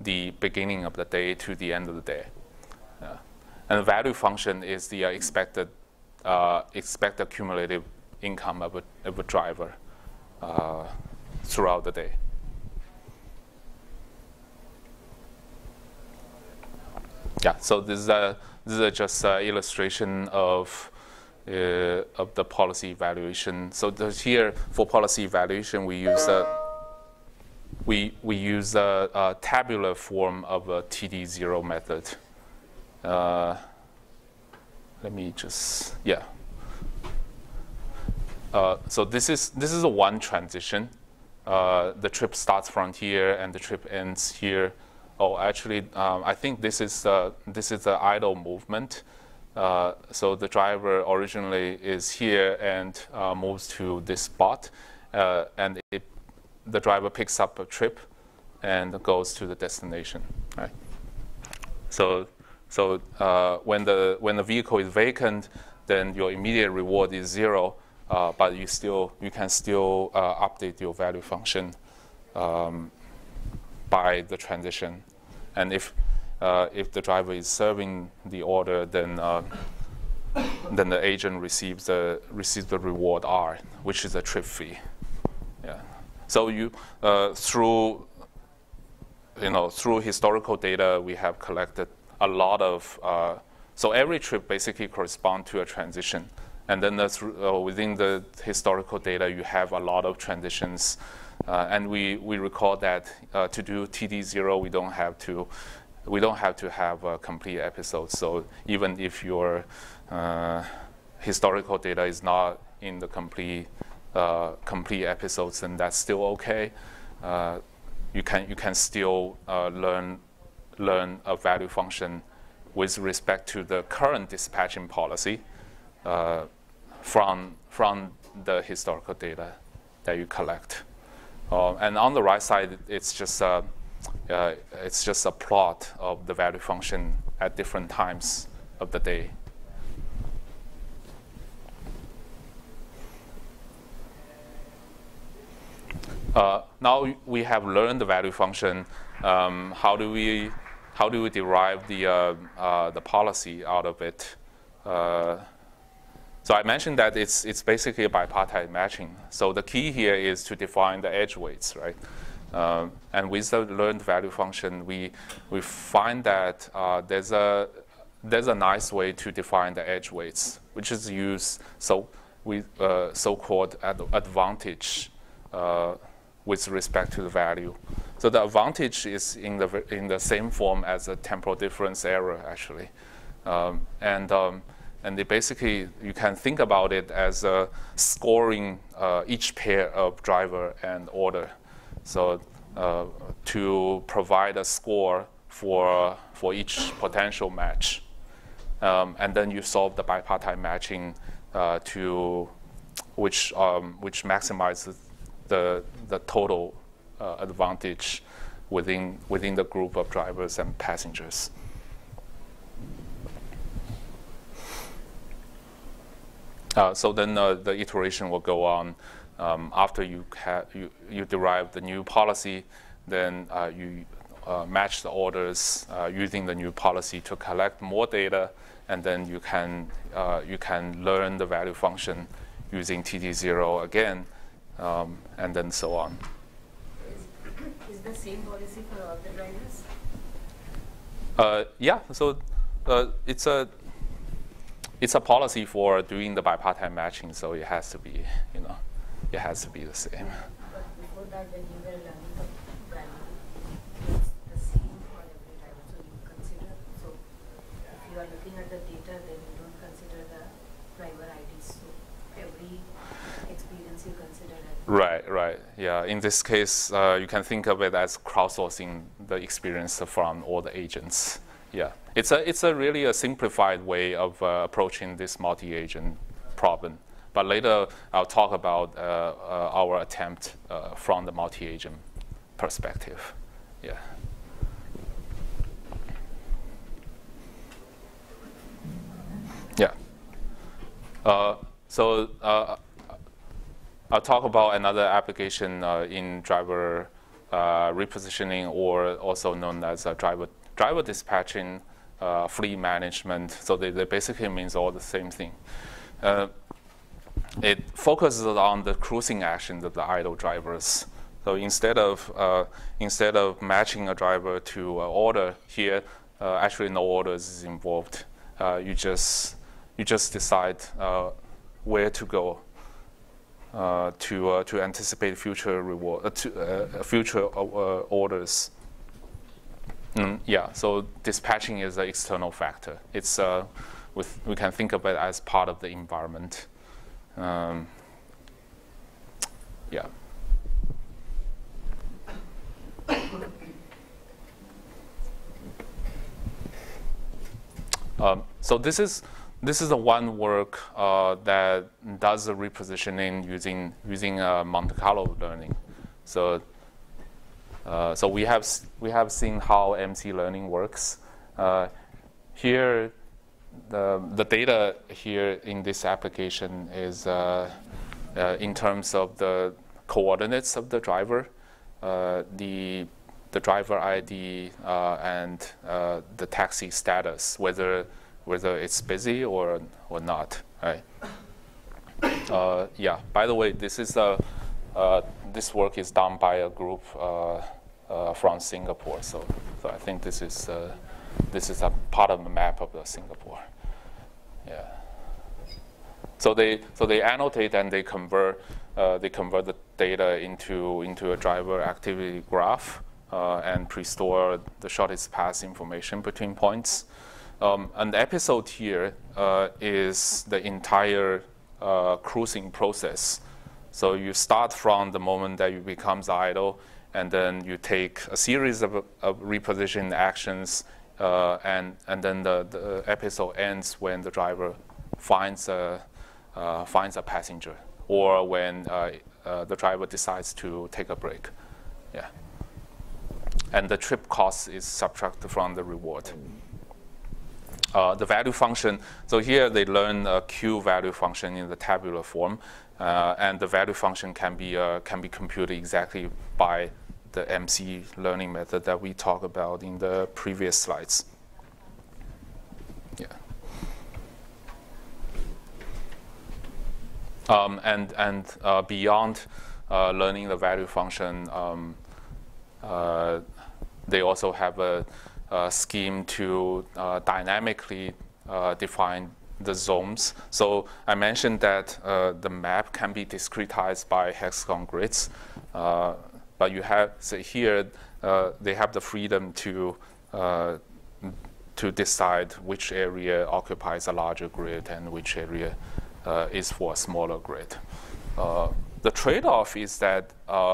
the beginning of the day to the end of the day. Yeah. And the value function is the uh, expected, uh, expected cumulative income of a, of a driver uh, throughout the day. Yeah, so this is, a, this is just an illustration of uh, of the policy evaluation. So here for policy evaluation, we use a we, we use a, a tabular form of a TD0 method. Uh, let me just, yeah. Uh, so this is, this is a one transition. Uh, the trip starts from here and the trip ends here. Oh, actually, um, I think this is, uh, this is the idle movement. uh, so the driver originally is here and uh, moves to this spot, uh, and it, the driver picks up a trip and goes to the destination. Right. So, so uh, when the when the vehicle is vacant, then your immediate reward is zero, uh, but you still you can still update your value function um, by the transition, and if uh, if the driver is serving the order, then uh, then the agent receives the receives the reward R, which is a trip fee. Yeah. So you uh, through you know through historical data we have collected a lot of uh, so every trip basically corresponds to a transition, and then uh, within the historical data you have a lot of transitions. Uh, and we, we record that to do TD0, we don't have to we don't have to have a complete episode. So even if your uh, historical data is not in the complete uh, complete episodes, then that's still okay. Uh, you can you can still uh, learn learn a value function with respect to the current dispatching policy uh, from from the historical data that you collect. Uh, and on the right side, it's just uh, it's just a plot of the value function at different times of the day. Uh, now we have learned the value function. Um, how do we how do we derive the uh, uh, the policy out of it? So I mentioned that it's it's basically a bipartite matching. So the key here is to define the edge weights, right? Uh, and with the learned value function, we, we find that uh, there's, a, there's a nice way to define the edge weights, which is use so, with, uh, so-called ad advantage uh, with respect to the value. So the advantage is in the, in the same form as the temporal difference error, actually. Um, and um, and they basically you can think about it as uh, scoring uh, each pair of driver and order. So uh, to provide a score for, for each potential match. Um, and then you solve the bipartite matching uh, to which, um, which maximizes the, the total uh, advantage within, within the group of drivers and passengers. Uh, so then uh, the iteration will go on um, after you, you, you derive the new policy, then uh, you uh, match the orders uh, using the new policy to collect more data, and then you can, uh, you can learn the value function using TD0 again, um, and then so on. Is, is the same policy for all the drivers? Uh, yeah, so uh, it's a it's a policy for doing the bipartite matching, so it has to be, you know it has to be the same. But before that, when you were learning the value, it's the same for every driver. So you consider, so if you are looking at the data, then you don't consider the driver IDs. Every experience you consider Right, right. Yeah, in this case, uh, you can think of it as crowdsourcing the experience from all the agents. Yeah, it's a, it's a really a simplified way of uh, approaching this multi-agent problem. But later, I'll talk about uh, uh, our attempt uh, from the multi-agent perspective. Yeah. Yeah. Uh, so I'll talk about another application in driver repositioning, or also known as driver driver dispatching, fleet management. So they, they basically means all the same thing it focuses on the cruising actions of the idle drivers. So instead of uh, instead of matching a driver to an order here, uh, actually no orders is involved. Uh, you just you just decide uh, where to go uh, to uh, to anticipate future reward to future orders. Mm, yeah. So dispatching is an external factor. It's with, we can think of it as part of the environment. Um, yeah. Um, so this is this is the one work uh, that does the repositioning using using uh, Monte Carlo learning. So, uh, so we have we have seen how MC learning works. Uh, here, the the data here in this application is uh, uh, in terms of the coordinates of the driver, the the driver ID and the taxi status, whether whether it's busy or, or not, right? Uh, yeah, by the way, this is a, uh, this work is done by a group uh, uh from Singapore, so, so I think this is, uh, this is a part of the map of the Singapore. Yeah. So they, so they annotate and they convert, uh, they convert the data into, into a driver activity graph and pre-store the shortest path information between points. Um, an episode here uh, is the entire uh, cruising process. So you start from the moment that you become idle, and then you take a series of, of reposition actions, uh, and, and then the, the episode ends when the driver finds a, uh, finds a passenger, or when uh, uh, the driver decides to take a break. Yeah. And the trip cost is subtracted from the reward uh, the value function. So here they learn a Q value function in the tabular form, uh, and the value function can be uh, can be computed exactly by the MC learning method that we talked about in the previous slides. Yeah. Um, and and uh, beyond uh, learning the value function, um, uh, they also have a uh, scheme to uh, dynamically define the zones. So I mentioned that uh, the map can be discretized by hexagon grids, uh, but you have so here uh, they have the freedom to to decide which area occupies a larger grid and which area is for a smaller grid. the trade-off is that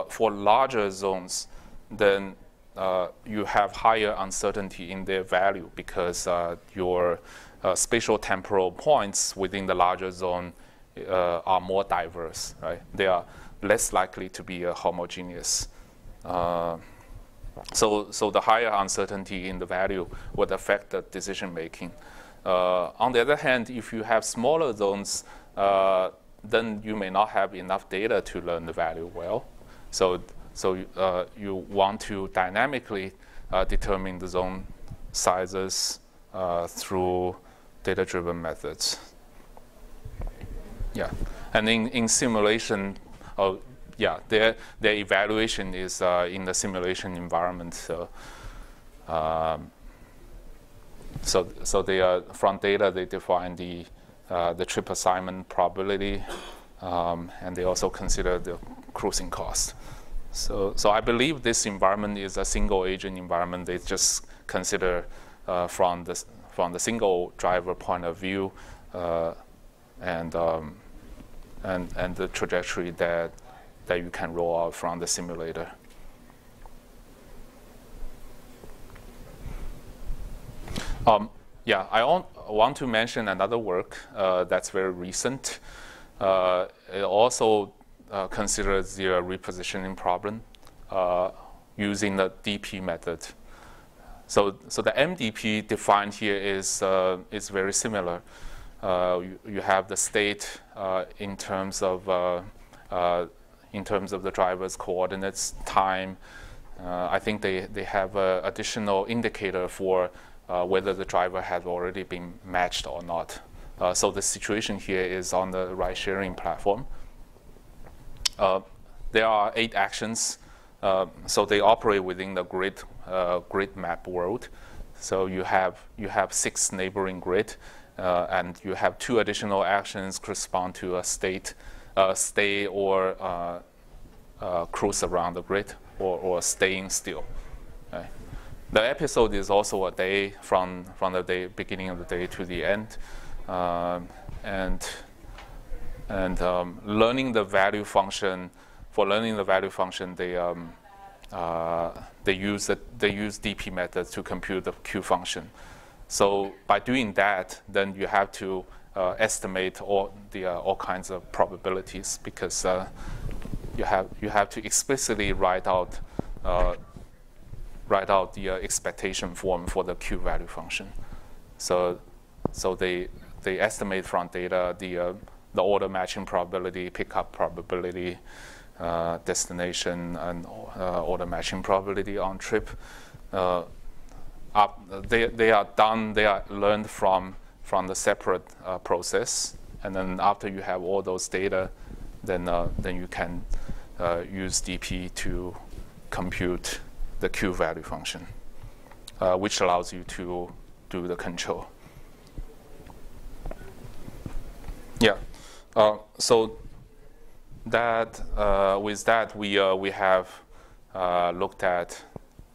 for larger zones, then uh, you have higher uncertainty in their value because uh, your uh, spatial temporal points within the larger zone uh, are more diverse, right? They are less likely to be homogeneous. Uh, so, so the higher uncertainty in the value would affect the decision making. Uh, on the other hand, if you have smaller zones, then you may not have enough data to learn the value well. So so uh, you want to dynamically uh, determine the zone sizes uh, through data-driven methods. Yeah, and in, in simulation, oh, yeah, their, their evaluation is uh, in the simulation environment. So, um, so, so they are, from data, they define the, uh, the trip assignment probability, um, and they also consider the cruising cost. So, so I believe this environment is a single agent environment. They just consider uh, from the from the single driver point of view, uh, and um, and and the trajectory that that you can roll out from the simulator. Um, yeah, I want to mention another work uh, that's very recent. Uh, it also uh, consider the repositioning problem uh, using the DP method. So, so the MDP defined here is, uh, is very similar. You, you, have the state in terms of in terms of the driver's coordinates, time. Uh, I think they, they have an additional indicator for uh, whether the driver has already been matched or not. Uh, so the situation here is on the ride sharing platform. Uh, there are eight actions, uh, so they operate within the grid uh, grid map world. So you have you have six neighboring grid, and you have two additional actions correspond to a state, stay or cruise around the grid or, or staying still. Okay. The episode is also a day from, from the day, beginning of the day to the end. And and um, learning the value function, for learning the value function, they, um, uh, they, use the, they use DP methods to compute the Q function. So by doing that, then you have to uh, estimate all the uh, all kinds of probabilities because uh, you have you have to explicitly write out uh, write out the uh, expectation form for the Q value function. So so they they estimate from data the the order matching probability, pickup probability, uh, destination, and uh, order matching probability on trip. Uh, up, they, they are done, they are learned from, from the separate uh, process. And then after you have all those data, then, uh, then you can uh, use DP to compute the Q value function, which allows you to do the control. Yeah. So that uh, with that we uh, we have uh, looked at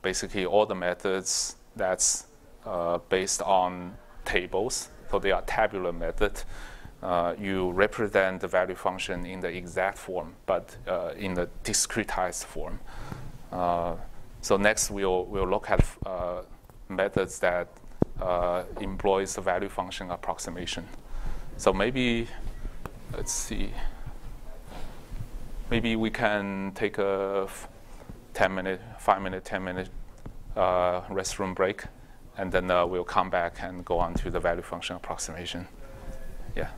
basically all the methods that's uh, based on tables. So they are tabular method. you represent the value function in the exact form, but in the discretized form. so next we'll we'll look at methods that employs the value function approximation. So maybe let's see. Maybe we can take a 10 minute, 5 minute, 10 minute uh, restroom break, and then uh, we'll come back and go on to the value function approximation. Yeah.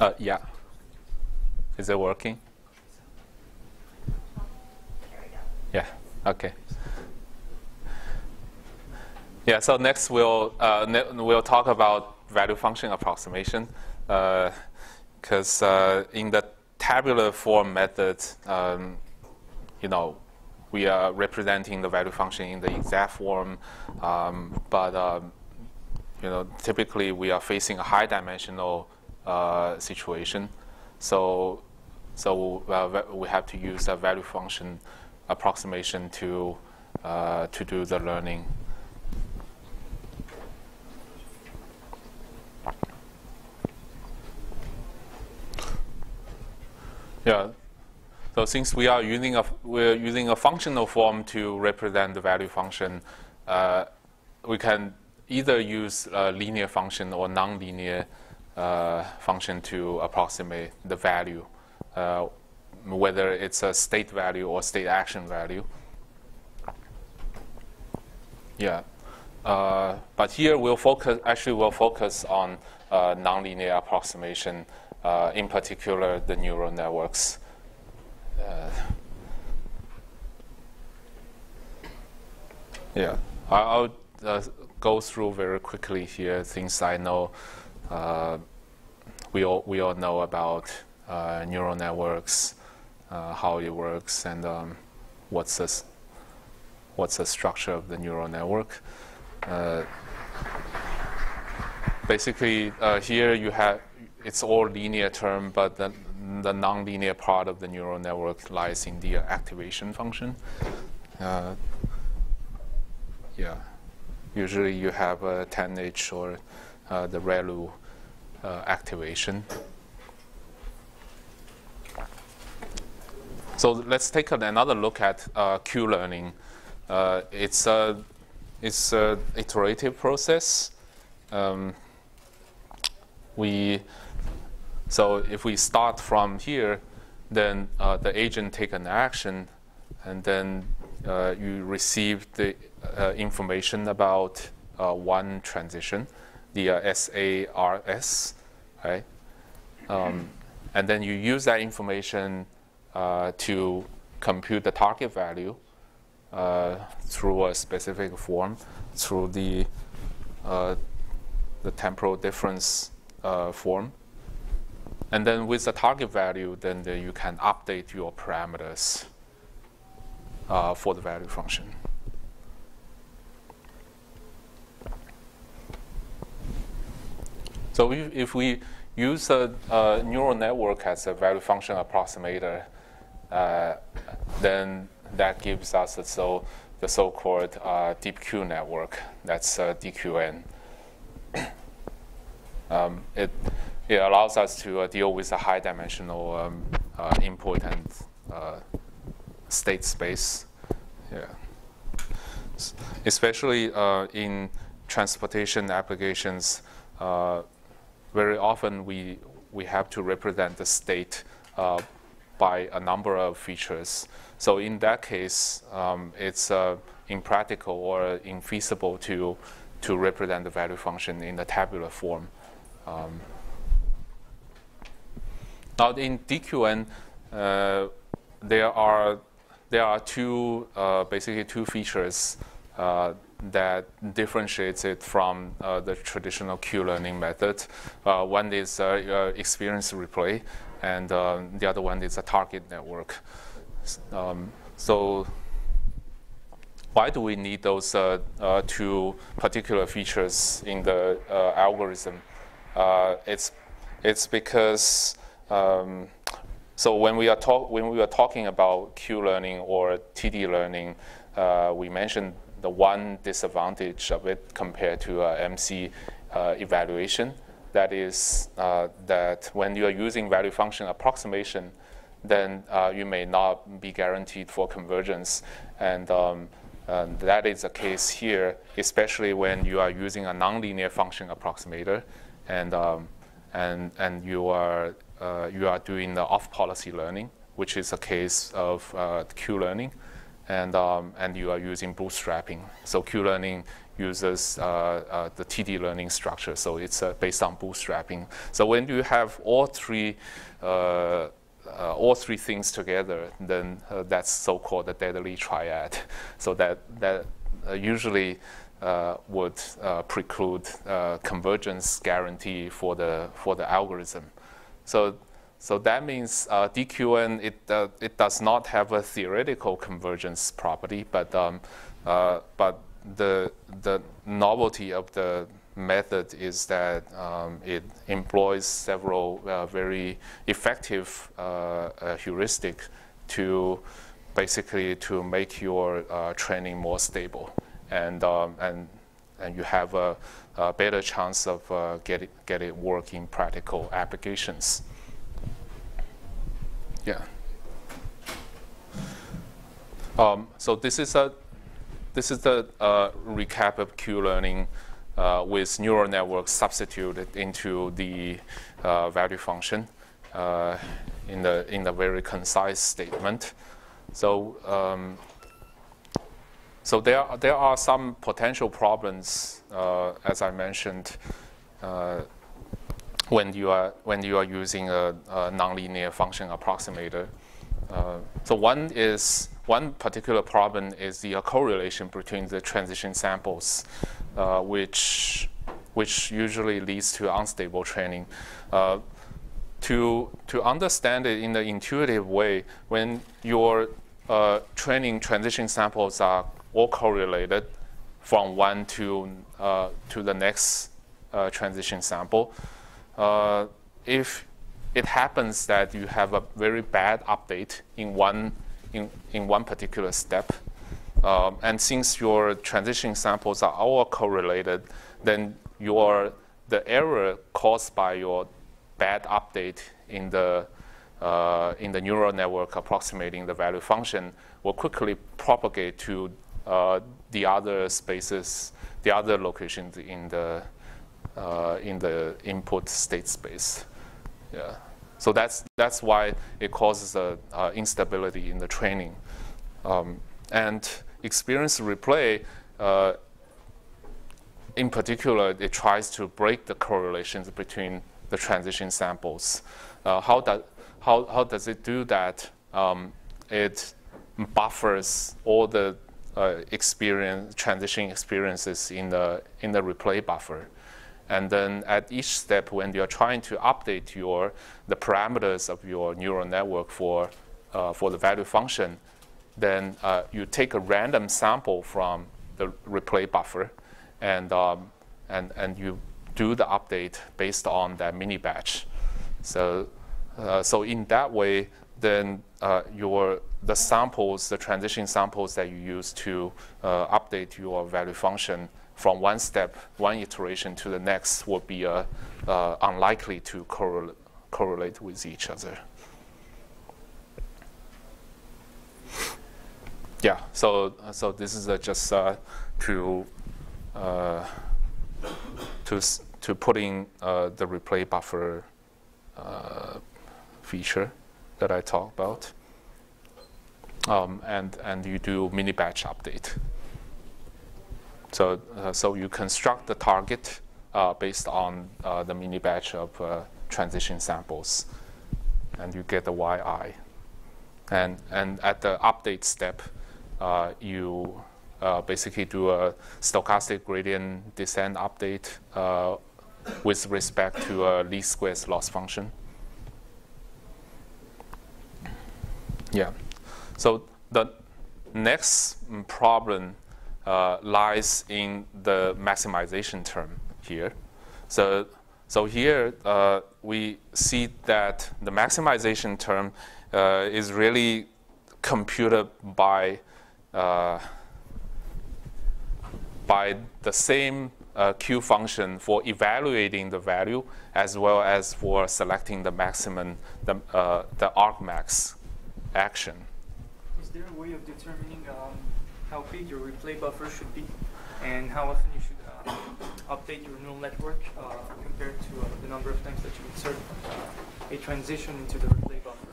Uh, yeah. Is it working? Yeah. Okay. Yeah. So next we'll uh, ne- we'll talk about value function approximation, because uh, uh, in the tabular form method, um, you know, we are representing the value function in the exact form, um, but um, you know, typically we are facing a high dimensional situation. So, so uh, we have to use a value function approximation to, uh, to do the learning. Yeah. So since we are using a we're using a functional form to represent the value function, uh, we can either use a linear function or nonlinear uh, function to approximate the value, uh, whether it's a state value or state action value. Yeah. Uh, but here we'll focus, actually we'll focus on uh, nonlinear approximation, uh, in particular the neural networks. Uh, yeah, I'll uh, go through very quickly here things I know. We all we all know about uh, neural networks, uh, how it works, and um, what's the what's the structure of the neural network. Uh, basically, uh, here you have it's all linear term, but the, the nonlinear part of the neural network lies in the activation function. Uh, yeah usually you have a tanh or uh, the ReLU activation. So let's take another look at uh, Q-learning. Uh, it's a it's an iterative process. Um, we so if we start from here, then uh, the agent take an action, and then uh, you receive the uh, information about uh, one transition, the uh, SARS, right? Um, and then you use that information uh, to compute the target value uh, through a specific form, through the uh, the temporal difference form. And then with the target value, then the, you can update your parameters for the value function. So if, if we use a, a, neural network as a value function approximator, uh, then that gives us the, so, the so-called uh, deep Q network. That's uh, DQN. um, it, it allows us to uh, deal with a high-dimensional um, uh, input and uh, state space. Yeah. Especially in transportation applications, very often we, we have to represent the state uh, by a number of features. So in that case, um, it's uh, impractical or infeasible to, to represent the value function in the tabular form. Um, now in DQN, uh, there are there are two uh, basically two features uh, that differentiates it from uh, the traditional Q-learning method. Uh, one is uh, uh experience replay, and uh, the other one is a target network. Um, so why do we need those uh, two particular features in the algorithm? it's, it's because um, so when we are talk when we are talking about Q-learning or TD learning, we mentioned the one disadvantage of it compared to uh, MC uh, evaluation. That is uh, that when you are using value function approximation, then you may not be guaranteed for convergence. And um, that is the case here, especially when you are using a nonlinear function approximator, and um, and and you are uh, you are doing the off-policy learning, which is a case of uh, Q-learning and, um, and you are using bootstrapping. So Q-learning uses uh, uh, the TD learning structure, so it's uh, based on bootstrapping. So when you have all three, uh, uh, all three things together, then uh, that's so-called the deadly triad. So that that usually would preclude convergence guarantee for the for the algorithm. So so that means uh, DQN, it, uh, it does not have a theoretical convergence property, but, um, uh, but the, the novelty of the method is that um, it employs several uh, very effective uh, uh, heuristic to basically to make your training more stable. And, um, and, and you have a, a better chance of uh, get, it, get it work in practical applications. Yeah. Um, so this is a this is the uh, recap of Q-learning uh, with neural networks substituted into the uh, value function uh, in the in the very concise statement. So um, so there there are some potential problems uh, as I mentioned uh, when you are when you are using a, a nonlinear function approximator. Uh, so one is one particular problem is the correlation between the transition samples, uh, which which usually leads to unstable training. Uh, to to understand it in the intuitive way, when your uh, training transition samples are all correlated from one to uh, to the next uh, transition sample, uh, if it happens that you have a very bad update in one, in, in one particular step, um, and since your transition samples are all correlated, then your, the error caused by your bad update in the, uh, in the neural network approximating the value function will quickly propagate to uh, the other spaces, the other locations in the, uh, in the input state space. Yeah. So that's, that's why it causes a, instability in the training. Um, and experience replay, uh, in particular, it tries to break the correlations between the transition samples. Uh, how, that, how, how does it do that? Um, it buffers all the uh, experience, transition experiences in the, in the replay buffer. And then at each step, when you're trying to update your, the parameters of your neural network for, uh, for the value function, then uh, you take a random sample from the replay buffer and, um, and, and you do the update based on that mini batch. So, uh, so in that way, then uh, your the samples, the transition samples that you use to uh, update your value function from one step, one iteration to the next would be uh, uh, unlikely to correl correlate with each other. Yeah, so so this is uh, just uh, to uh, to to put in the replay buffer feature that I talked about, um, and and you do mini batch update. So, uh, so you construct the target uh, based on uh, the mini batch of uh, transition samples, and you get the yi. And, and at the update step, uh, you uh, basically do a stochastic gradient descent update with respect to a least squares loss function. Yeah. So the next problem uh, lies in the maximization term here. So, so here uh, we see that the maximization term uh, is really computed by uh, by the same uh, Q function for evaluating the value as well as for selecting the maximum, the, uh, the argmax action. Is there a way of determining um, how big your replay buffer should be and how often you should uh, update your neural network uh, compared to uh, the number of times that you insert a transition into the replay buffer.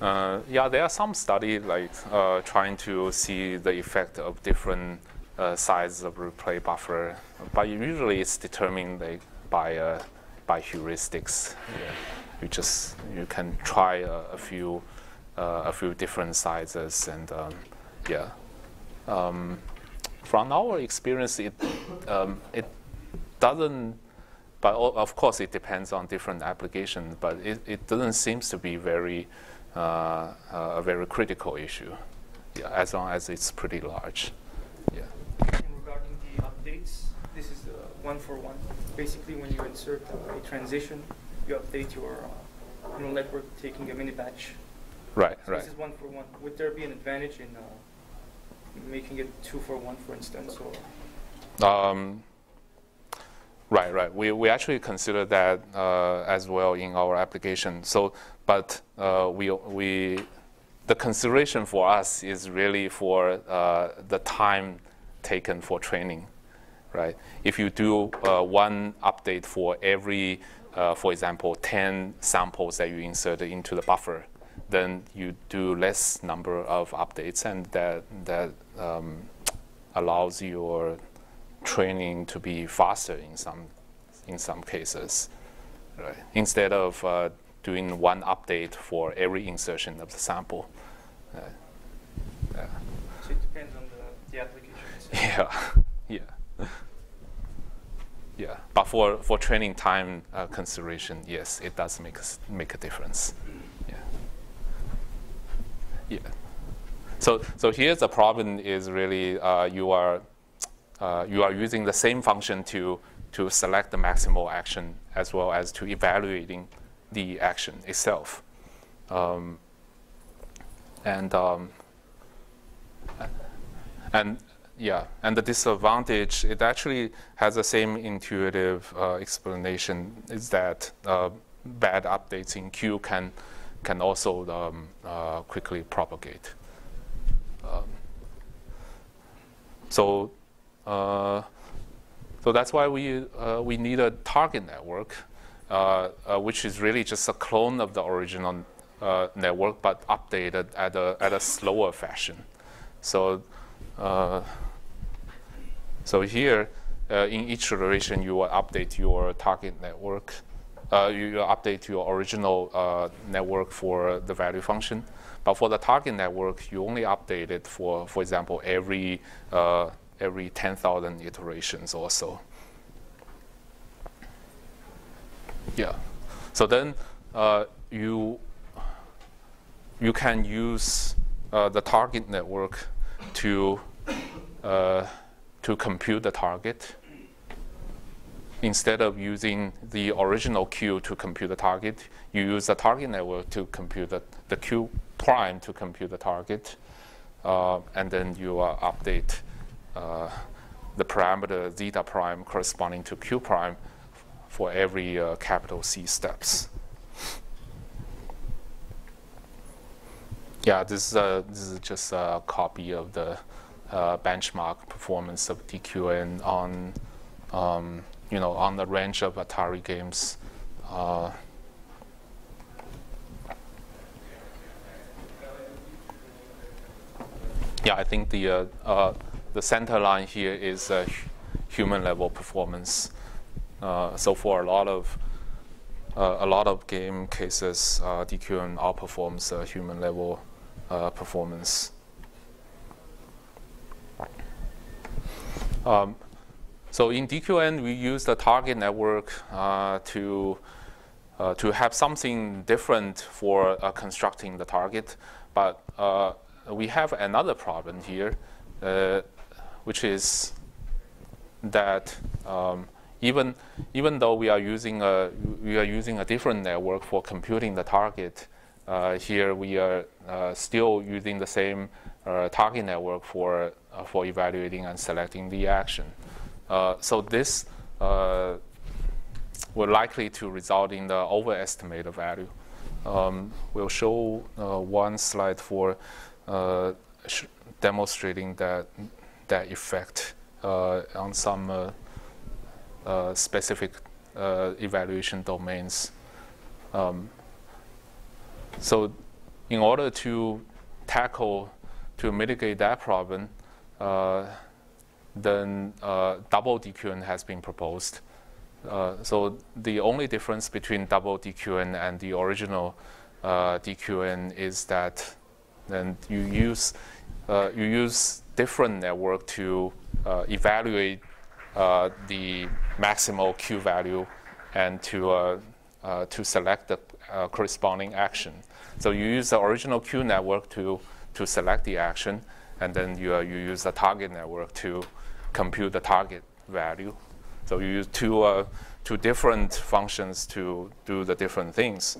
Uh, yeah, there are some study like uh, trying to see the effect of different uh, sizes of replay buffer, but usually it's determined like, by by heuristics. Yeah. You just you can try a, a few a few different sizes and um, yeah. Um, from our experience, it um, it doesn't. But of course, it depends on different applications. But it, it doesn't seem to be very uh, a very critical issue. Yeah, as long as it's pretty large. Yeah. And regarding the updates, this is the one for one. Basically, when you insert uh, a transition, you update your uh, neural network taking a mini batch. Right, So right. This is one for one. Would there be an advantage in uh, making it two for one, for instance, or? Um, right, right. We, we actually consider that uh, as well in our application. So, but uh, we, we, the consideration for us is really for uh, the time taken for training, right? If you do uh, one update for every, uh, for example, 10 samples that you insert into the buffer, then you do less number of updates, and that that um, allows your training to be faster in some in some cases, right? Instead of uh, doing one update for every insertion of the sample. Uh, yeah. So it depends on the, the application itself. Yeah, yeah, yeah. But for, for training time uh, consideration, yes, it does make make a difference. Yeah. So so here the problem is really uh, you are uh, you are using the same function to to select the maximal action as well as to evaluating the action itself. Um, and um, and yeah, and the disadvantage, it actually has the same intuitive uh, explanation, is that uh, bad updates in Q can, can also um, uh, quickly propagate. Um, so, uh, so that's why we, uh, we need a target network, uh, uh, which is really just a clone of the original network, but updated at a, at a slower fashion. So, so here, in each iteration, you will update your target network. Uh, you update your original uh, network for the value function. But for the target network, you only update it for, for example, every uh, every 10,000 iterations or so. Yeah. So then uh, you you can use uh, the target network to uh, to compute the target instead of using the original Q to compute the target, you use the target network to compute the, the Q prime to compute the target, uh, and then you uh, update uh, the parameter zeta prime corresponding to Q prime for every uh, capital C steps. Yeah, this is, a, this is just a copy of the uh, benchmark performance of DQN on, um, you know, on the range of Atari games. Uh, yeah, I think the uh, uh, the center line here is uh, human level performance. So for a lot of a lot of game cases, DQN outperforms human level performance. Um, so in DQN, we use the target network uh, to uh, to have something different for uh, constructing the target, but uh, we have another problem here, uh, which is that um, even even though we are using a we are using a different network for computing the target, uh, here we are uh, still using the same uh, target network for for evaluating and selecting the action. Uh, so this uh, will likely to result in the overestimate of value. Um, we'll show uh, one slide for demonstrating that that effect on some specific evaluation domains. Um, so in order to tackle, to mitigate that problem, uh, then uh, double DQN has been proposed. Uh, so the only difference between double DQN and the original uh, DQN is that then you use uh, you use different network to uh, evaluate uh, the maximal Q value and to uh, to select the corresponding action. So you use the original Q network to to select the action, and then you you use the target network to compute the target value. So you use two two different functions to do the different things.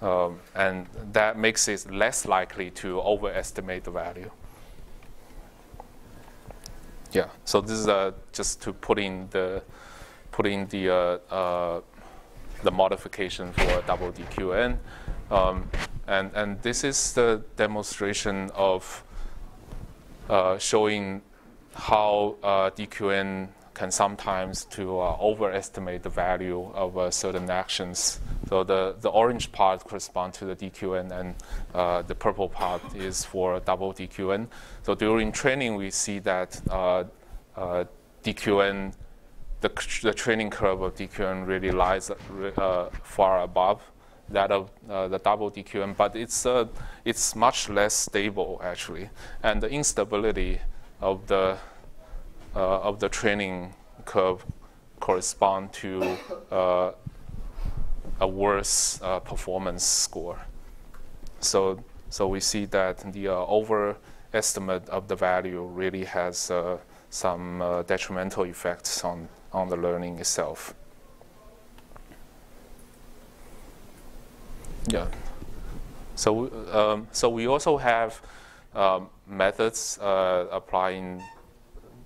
Um, and that makes it less likely to overestimate the value. Yeah, so this is uh, just to put in the put in the uh, uh, the modification for double DQN, um, and and this is the demonstration of uh, showing how uh, DQN can sometimes to uh, overestimate the value of uh, certain actions. So the, the orange part corresponds to the DQN and uh, the purple part is for double DQN. So during training, we see that uh, uh, DQN, the, the training curve of DQN really lies uh, far above that of the double DQN, but it's, it's much less stable actually. And the instability of the uh, of the training curve correspond to uh, a worse uh, performance score. So, so we see that the overestimate of the value really has some uh, detrimental effects on, on the learning itself. Yeah. So, um, so we also have um, methods applying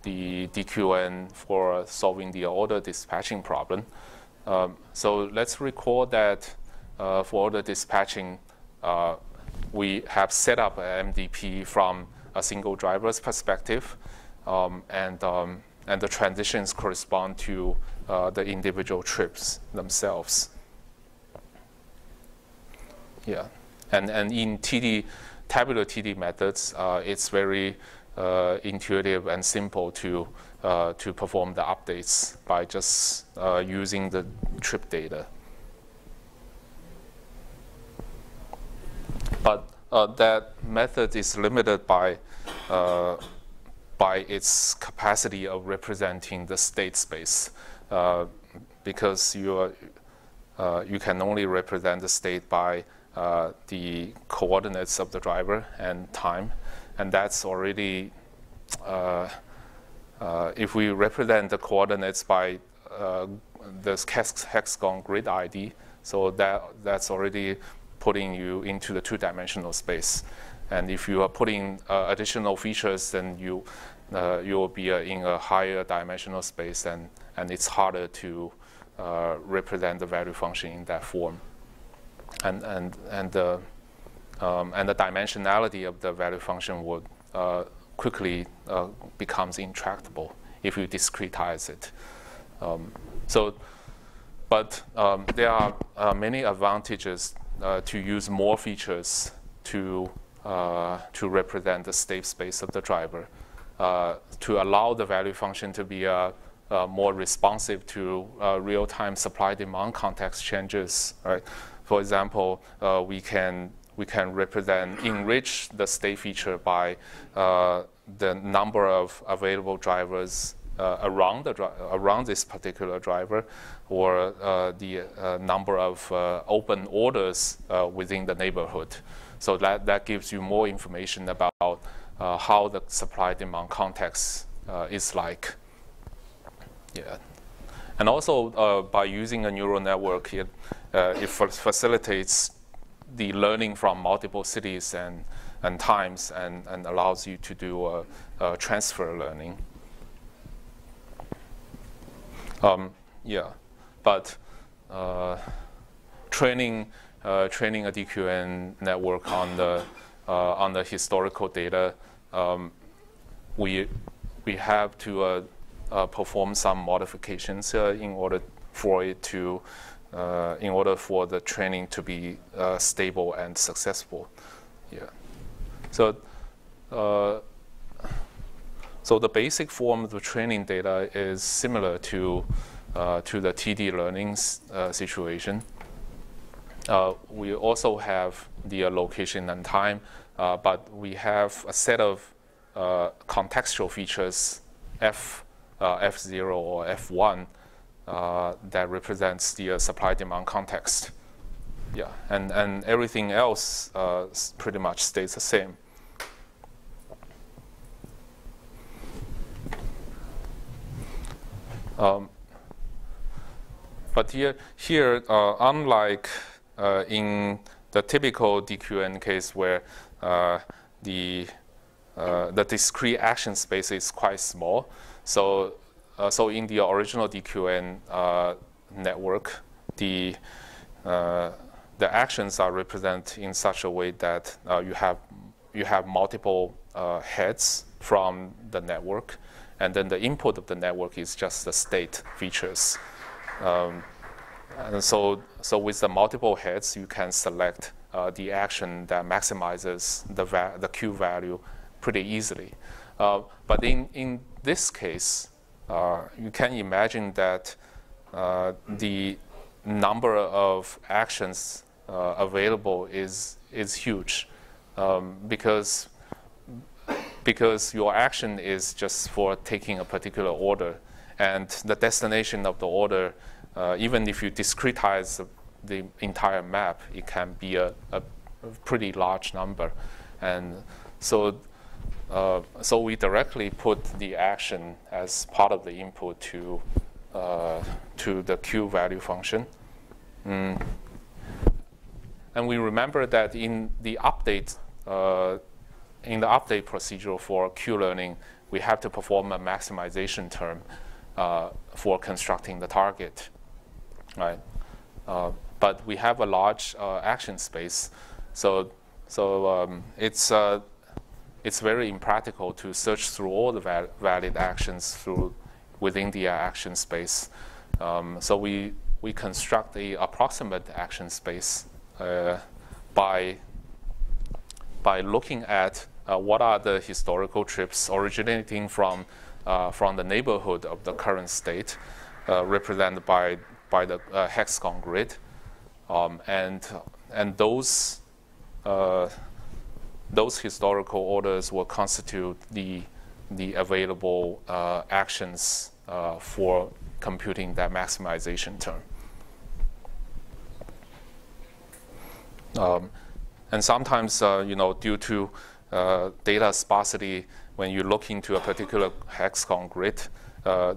the DQN for solving the order dispatching problem. Um, so let's recall that uh, for order dispatching, uh, we have set up an MDP from a single driver's perspective, um, and, um, and the transitions correspond to uh, the individual trips themselves. Yeah, and, and in TD, tabular TD methods, uh, it's very uh, intuitive and simple to uh, to perform the updates by just uh, using the trip data. But uh, that method is limited by uh, by its capacity of representing the state space, uh, because you are, you can only represent the state by the coordinates of the driver and time and that's already, uh, uh, if we represent the coordinates by uh, this hexagon grid ID, so that, that's already putting you into the two-dimensional space. And if you are putting uh, additional features, then you, uh, you will be uh, in a higher dimensional space, and, and it's harder to represent the value function in that form. And, and, and the um, and the dimensionality of the value function would uh, quickly uh, becomes intractable if you discretize it. Um, so, but um, there are uh, many advantages uh, to use more features to uh, to represent the state space of the driver, uh, to allow the value function to be more responsive to real-time supply-demand context changes. Right. For example, we can we can represent, enrich the state feature by uh, the number of available drivers uh, around, the around this particular driver or uh, the uh, number of uh, open orders uh, within the neighborhood. So that, that gives you more information about how the supply demand context is like. Yeah. And also by using a neural network, it, it facilitates the learning from multiple cities and, and times and, and allows you to do transfer learning. Um, yeah, but uh, training uh, training a DQN network on the uh, on the historical data, um, we we have to uh, uh, perform some modifications uh, in order for it to uh, in order for the training to be uh, stable and successful. Yeah. So, uh, so the basic form of the training data is similar to uh, to the TD learning uh, situation. Uh, we also have the location and time, but we have a set of contextual features, F, F0 or F1, that represents the supply-demand context. Yeah, and, and everything else pretty much stays the same. Um, but here, here uh, unlike uh, in the typical DQN case where uh, the uh, the discrete action space is quite small, so uh, so in the original DQN uh, network, the the actions are represented in such a way that you have you have multiple heads from the network, and then the input of the network is just the state features. Um, and so, so with the multiple heads, you can select uh, the action that maximizes the, the Q value pretty easily. Uh, but in, in this case, uh, you can imagine that uh, the number of actions uh, available is, is huge um, because, because your action is just for taking a particular order and the destination of the order uh, even if you discretize the entire map, it can be a, a pretty large number. And so, uh, so we directly put the action as part of the input to, uh, to the Q value function. Mm. And we remember that in the update, uh, in the update procedure for Q learning, we have to perform a maximization term uh, for constructing the target right? Uh, but we have a large uh, action space, so so um, it's it's very impractical to search through all the val valid actions through within the action space. Um, so we we construct the approximate action space uh, by by looking at uh, what are the historical trips originating from uh, from the neighborhood of the current state, represented by by the uh, hexagon grid. Um, and, and those, uh, those historical orders will constitute the, the available uh, actions uh, for computing that maximization term. Um, and sometimes, uh, you know, due to uh, data sparsity, when you look into a particular hexagon grid,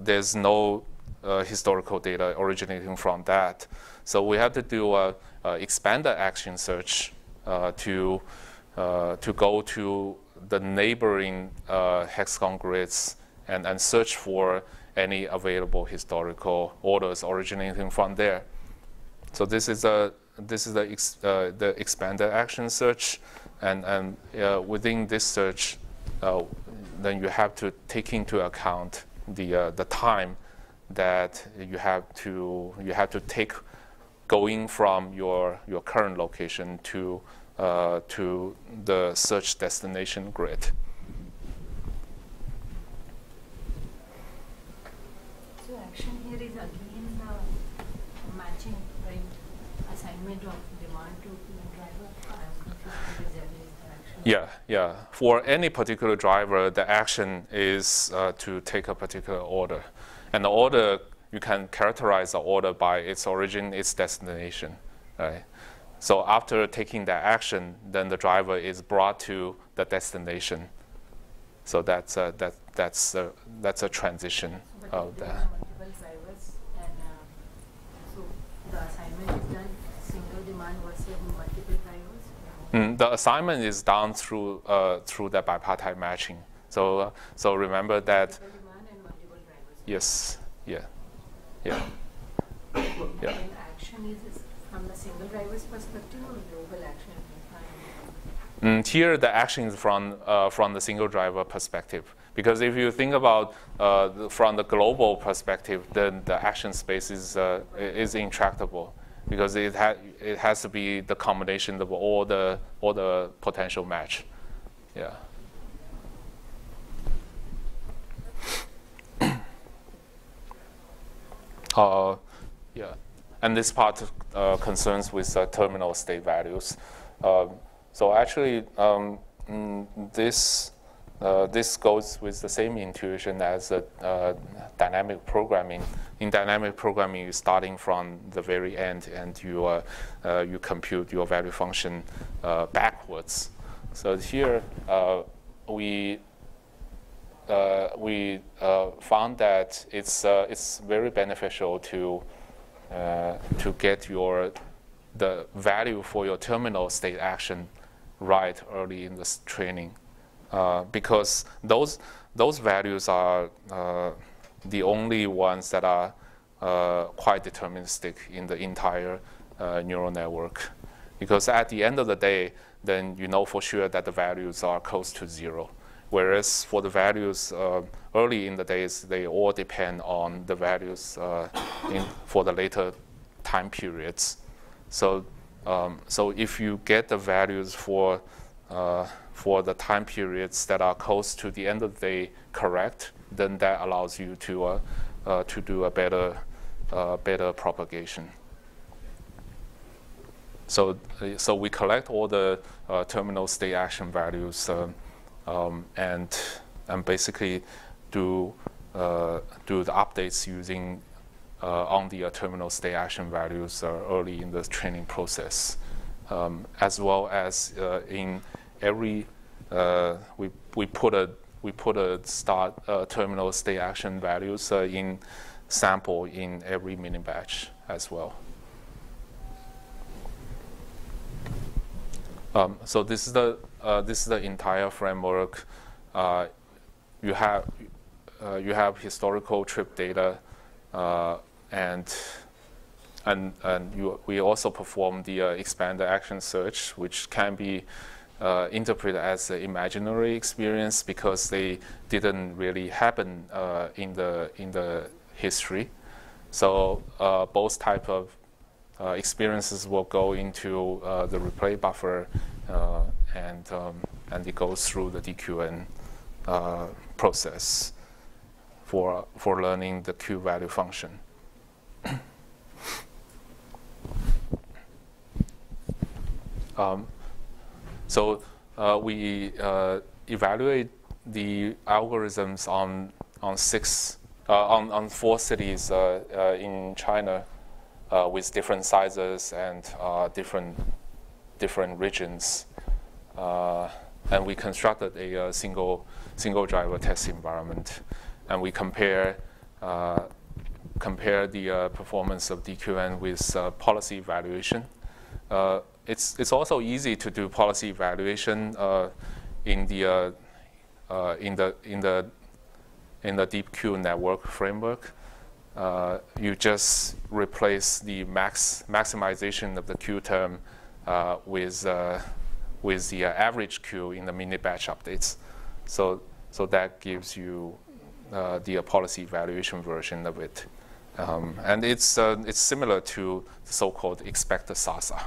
there's no uh, historical data originating from that. So we have to do a, a expanded action search uh, to, uh, to go to the neighboring uh, hexagon grids and, and search for any available historical orders originating from there. So this is a this is the ex, uh, the expanded action search, and and uh, within this search, uh, then you have to take into account the the time that you have to you have to take going from your your current location to uh, to the search destination grid. So action here is again the matching right assignment of demand to driver. Yeah, yeah. For any particular driver, the action is uh, to take a particular order. And the order, you can characterize the order by its origin, its destination, right? So after taking that action, then the driver is brought to the destination. So that's a, that, that's a, that's a transition of that. are multiple drivers and so the assignment is done single demand versus multiple drivers? Mm, the assignment is done through, uh, through the bipartite matching. So, uh, so remember that Single demand and multiple drivers. Yes. Yeah. Yeah. Yeah. From the single driver's perspective or global action? Mm, here, the action is from uh, from the single driver perspective. Because if you think about uh, the, from the global perspective, then the action space is uh, is intractable. because it, ha- it has to be the combination of all the, all the potential match. Yeah. uh, yeah, and this part uh, concerns with uh, terminal state values. Um, so actually, um, mm, this uh, this goes with the same intuition as uh, dynamic programming. In dynamic programming, you're starting from the very end and you, uh, you compute your value function uh, backwards. So here we we found that it's it's very beneficial to to get your the value for your terminal state action right early in this training. Uh, because those those values are uh, the only ones that are uh, quite deterministic in the entire uh, neural network. Because at the end of the day, then you know for sure that the values are close to zero. Whereas for the values uh, early in the days, they all depend on the values in, for the later time periods. So, um, so if you get the values for uh, for the time periods that are close to the end of the day correct, then that allows you to, uh, uh, to do a better, uh, better propagation. So, uh, so we collect all the uh, terminal state action values um, and, and basically do, do the updates using on the terminal state action values early in the training process, um, as well as in every uh, we we put a we put a start uh, terminal state action values uh, in sample in every mini batch as well. Um, so this is the uh, this is the entire framework. Uh, you have uh, you have historical trip data, and and and you, we also perform the expanded action search, which can be uh, interpret as an imaginary experience because they didn't really happen uh, in the in the history. So uh, both type of uh, experiences will go into uh, the replay buffer, uh, and um, and it goes through the DQN process for for learning the Q value function. um, so uh, we uh, evaluate the algorithms on on six uh, on on four cities uh, uh, in China uh, with different sizes and different different regions, and we constructed a, single single driver test environment, and we compare. compare the performance of DQN with policy evaluation it's, it's also easy to do policy evaluation uh, in the uh, uh, in the in the in the DeepQ network framework. Uh, you just replace the max maximization of the Q term uh, with uh, with the average Q in the mini batch updates. So so that gives you the policy evaluation version of it. Um, and it's, it's similar to the so-called expected SARSA.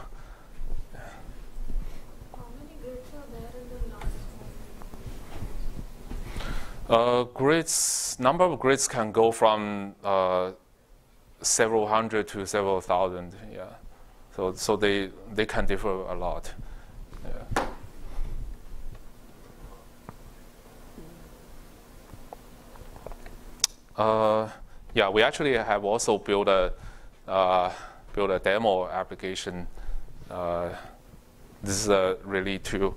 Uh, grids, number of grids can go from uh, several hundred to several thousand. Yeah, so so they they can differ a lot. Yeah. Uh, yeah, we actually have also built a uh, built a demo application. Uh, this is uh, really to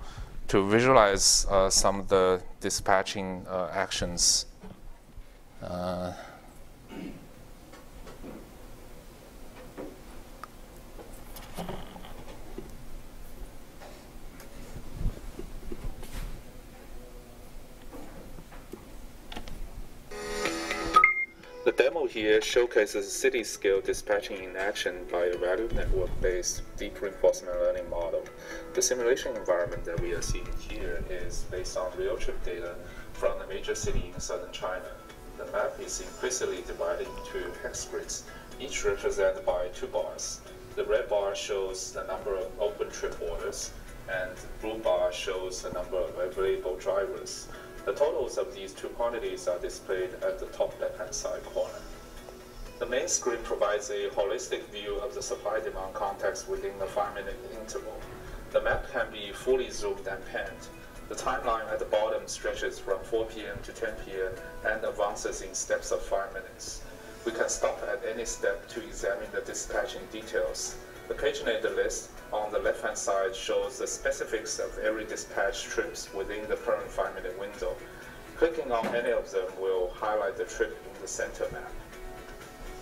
to visualize uh, some of the dispatching uh, actions. The demo here showcases city-scale dispatching in action by a value network-based deep reinforcement learning model. The simulation environment that we are seeing here is based on real trip data from a major city in southern China. The map is implicitly divided into hex grids, each represented by two bars. The red bar shows the number of open trip orders, and the blue bar shows the number of available drivers. The totals of these two quantities are displayed at the top left-hand side corner. The main screen provides a holistic view of the supply-demand context within a five-minute interval. The map can be fully zoomed and panned. The timeline at the bottom stretches from 4 p.m. to 10 p.m. and advances in steps of 5 minutes. We can stop at any step to examine the dispatching details. The paginated list on the left-hand side shows the specifics of every dispatch trips within the current 5-minute window. Clicking on any of them will highlight the trip in the center map.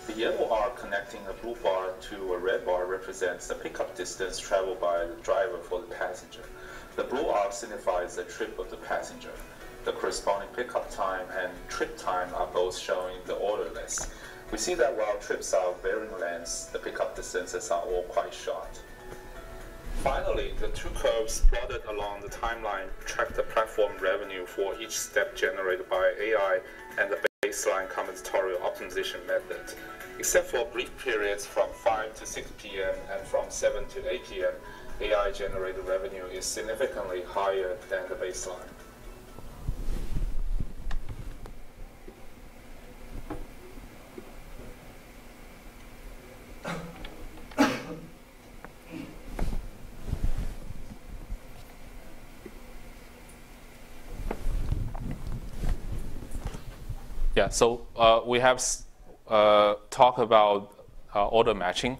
The yellow bar connecting a blue bar to a red bar represents the pickup distance traveled by the driver for the passenger. The blue arc signifies the trip of the passenger. The corresponding pickup time and trip time are both shown in the order list. We see that while trips are varying lengths, the pickup distances are all quite short. Finally, the two curves plotted along the timeline track the platform revenue for each step generated by AI and the baseline combinatorial optimization method. Except for brief periods from 5 to 6 p.m. and from 7 to 8 p.m., AI generated revenue is significantly higher than the baseline. Yeah, so uh, we have uh, talked about uh, order matching.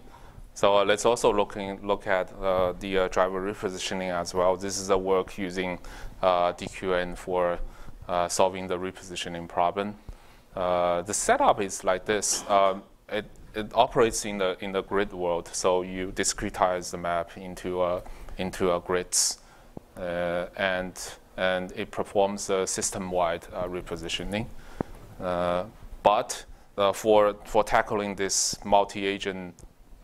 So uh, let's also looking, look at uh, the uh, driver repositioning as well. This is a work using DQN for solving the repositioning problem. the setup is like this. Um, it, it operates in the in the grid world. So you discretize the map into a, into a grids, and and it performs a system-wide repositioning. Uh, but uh, for, for tackling this multi-agent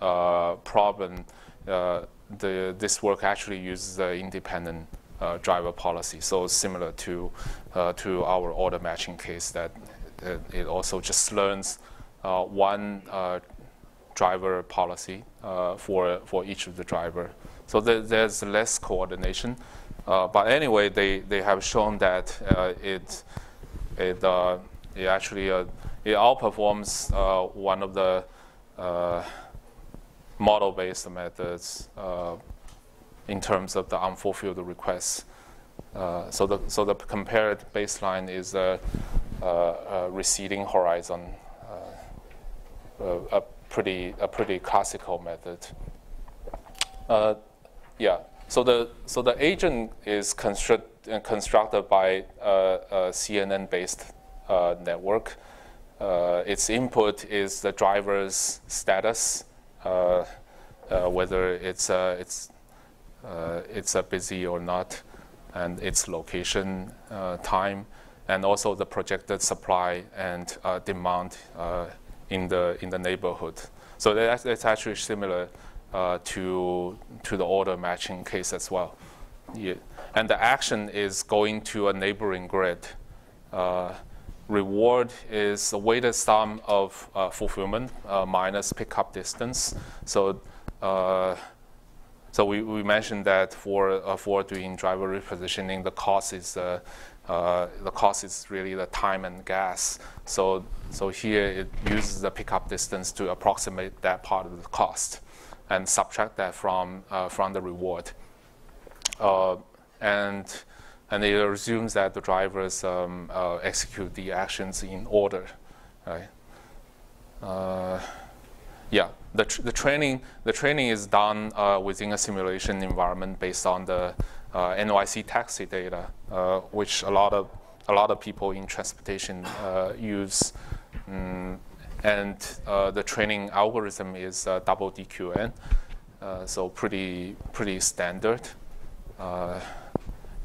uh, problem, the, this work actually uses the independent uh, driver policy. So similar to uh, to our order matching case, that uh, it also just learns Uh, one uh, driver policy uh, for for each of the driver. So there, there's less coordination. but anyway, they, they have shown that it it it actually uh, it outperforms uh, one of the uh, model-based methods in terms of the unfulfilled requests. so the so the compared baseline is a, a receding horizon, a pretty a pretty classical method. Uh, yeah. So the so the agent is construct, constructed by uh, a CNN-based uh, network. Uh, its input is the driver's status, uh, uh whether it's it's it's a busy or not, and its location, time, and also the projected supply and demand in the in the neighborhood. So that's, that's actually similar uh, to to the order matching case as well. Yeah. And the action is going to a neighboring grid. Uh, reward is the weighted sum of uh, fulfillment uh, minus pickup distance. So, uh, so we, we mentioned that for uh, for doing driver repositioning, the cost is uh, uh, the cost is really the time and gas. So so here it uses the pickup distance to approximate that part of the cost, and subtract that from from the reward. and and it assumes that the drivers um, uh, execute the actions in order, right? Uh, yeah, the, tr the training the training is done uh, within a simulation environment based on the uh, NYC taxi data, uh, which a lot of a lot of people in transportation uh, use, mm, and the training algorithm is double DQN, so pretty pretty standard.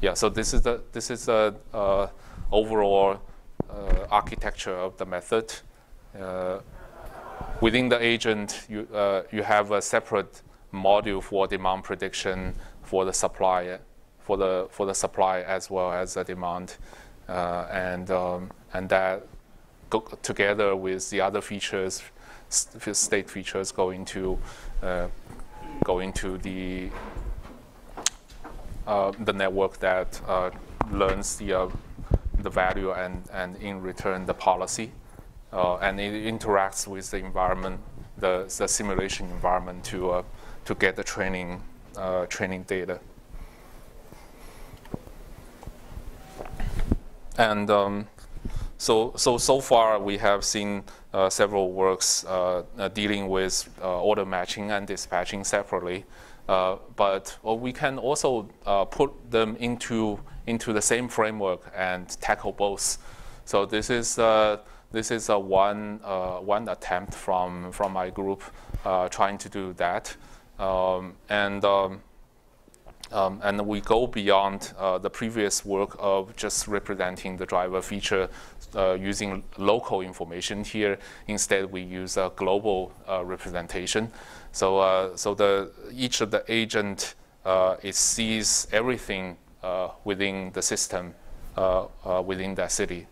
Yeah, so this is the this is the uh, overall uh, architecture of the method. Uh, within the agent, you uh, you have a separate module for demand prediction for the supply, for the for the supply as well as the demand, uh, and um, and that together with the other features state features go into go into the the network that learns the the value and, and in return the policy. Uh, and it interacts with the environment, the, the simulation environment to, uh, to get the training, uh, training data. And um, so, so, so far we have seen uh, several works uh, uh, dealing with order matching and dispatching separately. but we can also put them into into the same framework and tackle both. So this is uh, this is a one uh, one attempt from from my group uh, trying to do that, um, and. Um, um, and we go beyond uh, the previous work of just representing the driver feature uh, using local information here. Instead, we use a global uh, representation. So, so the each of the agent it sees everything uh, within the system uh, uh, within that city.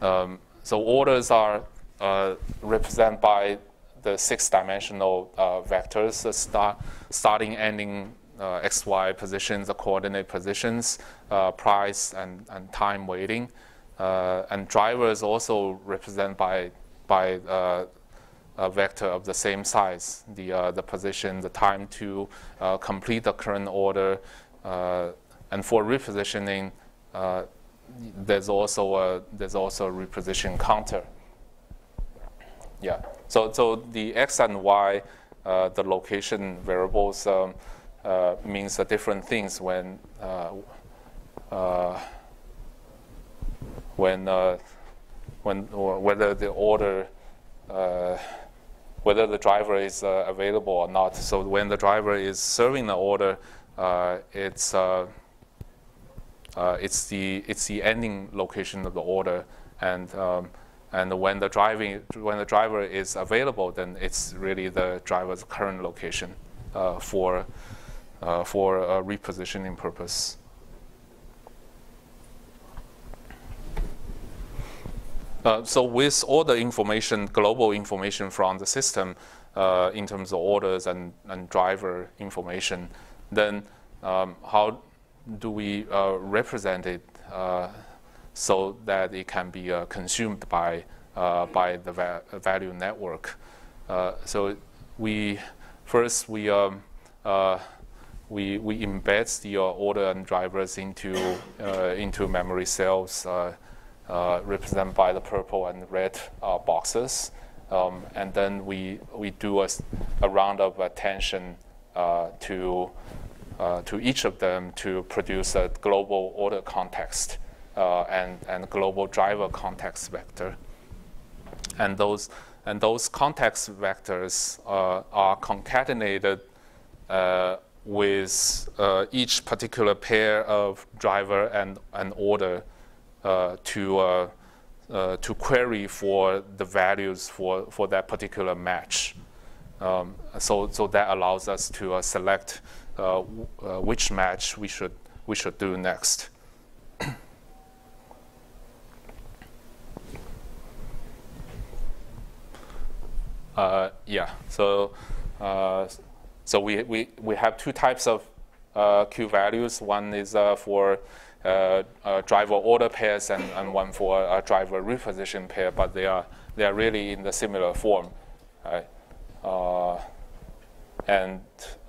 Um, so orders are represented by the six-dimensional vectors, start, starting, ending, uh, XY positions, the coordinate positions, uh, price, and, and time waiting. Uh, and drivers also represented by, by a vector of the same size, the, the position, the time to complete the current order, and for repositioning, uh, there's also a there's also a reposition counter. Yeah. So so the x and y, uh, the location variables um, uh, means different things when uh, uh, when uh, when whether the order whether the driver is available or not. So when the driver is serving the order, it's it's the it's the ending location of the order, and um, and when the driving when the driver is available, then it's really the driver's current location uh, for uh, for repositioning purpose. Uh, so with all the information, global information from the system uh, in terms of orders and, and driver information, then um, how do we uh, represent it uh, so that it can be consumed by, by the va value network? so we first we um, we, we embed the uh, order and drivers into, uh, into memory cells uh, represented by the purple and red boxes. Um, and then we, we do a, a round of attention to to each of them to produce a global order context and, and global driver context vector. And those, and those context vectors uh, are concatenated with uh, each particular pair of driver and, and order uh, to, to query for the values for, for that particular match. Um, so, so that allows us to select uh, uh, which match we should we should do next. uh, yeah, so uh, so we, we we have two types of uh, Q values. One is uh, for driver order pairs and, and one for a driver reposition pair, but they are they are really in the similar form. Right? and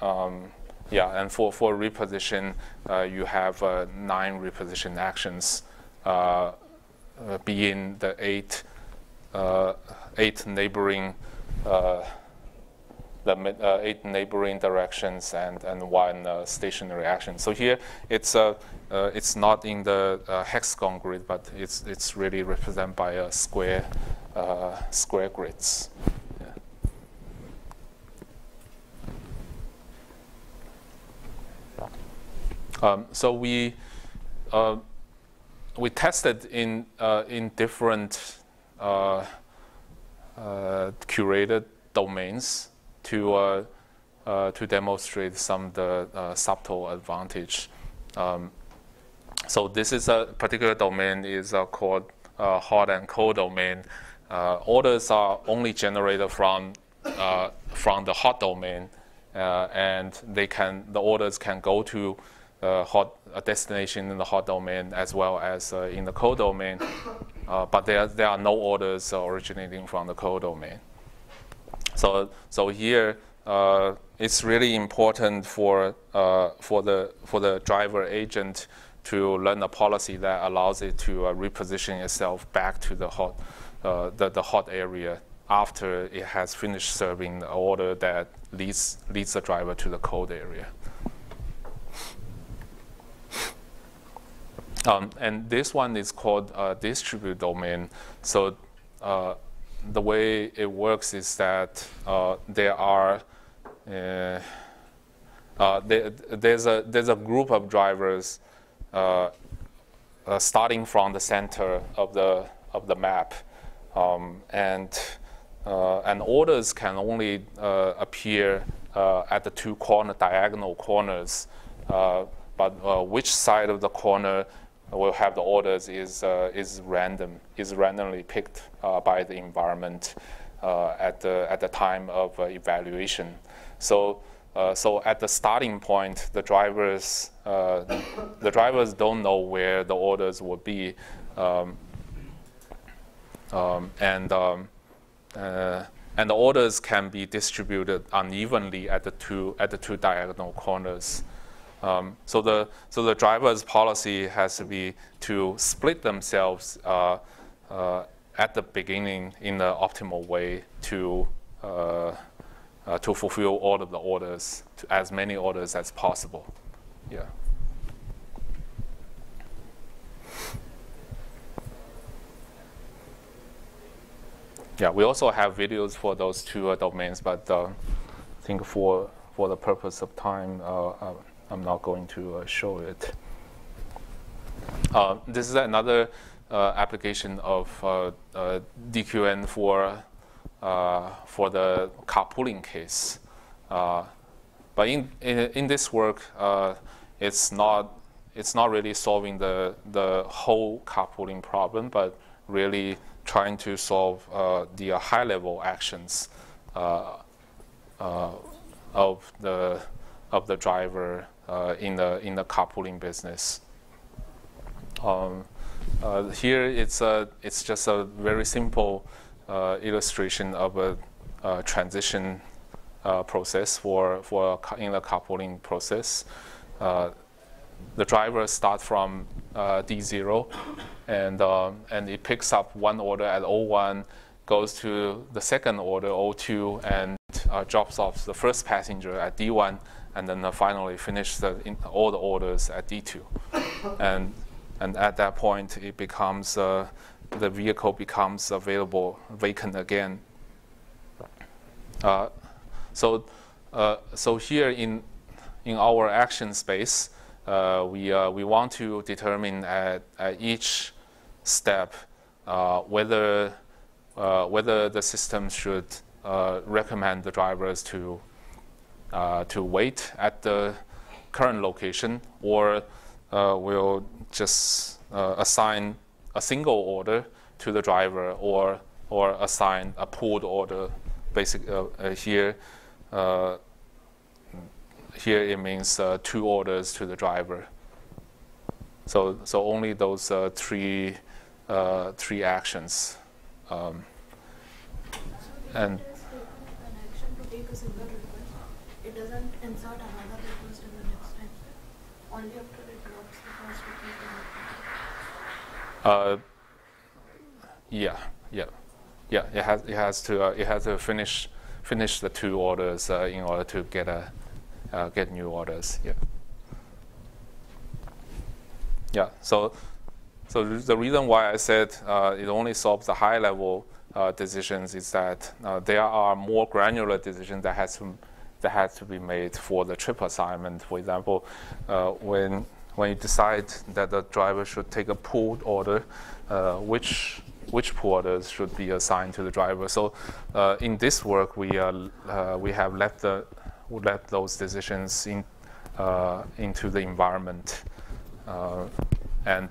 um, yeah, and for, for reposition, uh, you have uh, nine reposition actions uh, uh being the eight, uh, eight neighboring uh, the eight neighboring directions and, and one stationary action. So here it's it's not in the hexagon grid, but it's it's really represented by a square square grids. Um, so we uh, we tested in uh, in different uh, uh curated domains to uh, uh, to demonstrate some of the subtle advantage. Um, so this is a particular domain is called hot and cold domain. orders are only generated from uh, from the hot domain, uh, and they can the orders can go to uh, hot a destination in the hot domain as well as uh, in the cold domain, uh, but there there are no orders originating from the cold domain. So so here uh, it's really important for uh, for the for the driver agent to learn a policy that allows it to uh, reposition itself back to the hot the, the hot area after it has finished serving the order that leads, leads the driver to the cold area. Um, and this one is called a distributed domain. So uh, the way it works is that uh, there are uh, uh there, there's a there's a group of drivers uh, uh, starting from the center of the of the map, um, and uh, and orders can only appear at the two corner diagonal corners, but which side of the corner will have the orders is is random, is randomly picked by the environment at the at the time of evaluation. So. Uh, so at the starting point, the drivers uh, the drivers don't know where the orders will be, um, um, and um, uh, and the orders can be distributed unevenly at the two at the two diagonal corners. Um, so the so the driver's policy has to be to split themselves uh, uh, at the beginning in the optimal way to uh, uh to fulfill all of the orders, to as many orders as possible. Yeah. Yeah, we also have videos for those two domains, but uh, I think for for the purpose of time, uh I'm not going to uh, show it. Uh, this is another application of DQN for for the carpooling case. but in, in, in this work, it's not it's not really solving the the whole carpooling problem, but really trying to solve uh, the high-level actions uh, uh, of the of the driver in the in the carpooling business. Um, here, it's a it's just a very simple illustration of a, transition uh, process for, for in the carpooling process. Uh, the driver starts from uh, D0 and, um, and it picks up one order at O1, goes to the second order, O2, and uh, drops off the first passenger at D1, and then uh, finally finish the, all the orders at D2. and, and at that point, it becomes, uh, the vehicle becomes available, vacant again. Uh, so, uh, so here in, in our action space, uh, we, uh, we want to determine at, at each step whether, whether the system should recommend the drivers to, to wait at the current location or we'll just assign a single order to the driver or, or assign a pooled order. Basically, here, here it means uh, two orders to the driver. So, so only those uh, three, uh, three actions. Um, and doesn't insert another request in the next time. Only after it drops the first request. Uh, yeah, yeah, yeah. It has it has to uh, it has to finish finish the two orders uh, in order to get a uh, get new orders. Yeah. Yeah. So, so the reason why I said uh, it only solves the high level uh, decisions is that there are more granular decisions that has to that has to be made for the trip assignment. For example, uh, when when you decide that the driver should take a pooled order, uh, which which orders should be assigned to the driver. So in this work, we we have left the let those decisions in, uh, into the environment. Uh, and,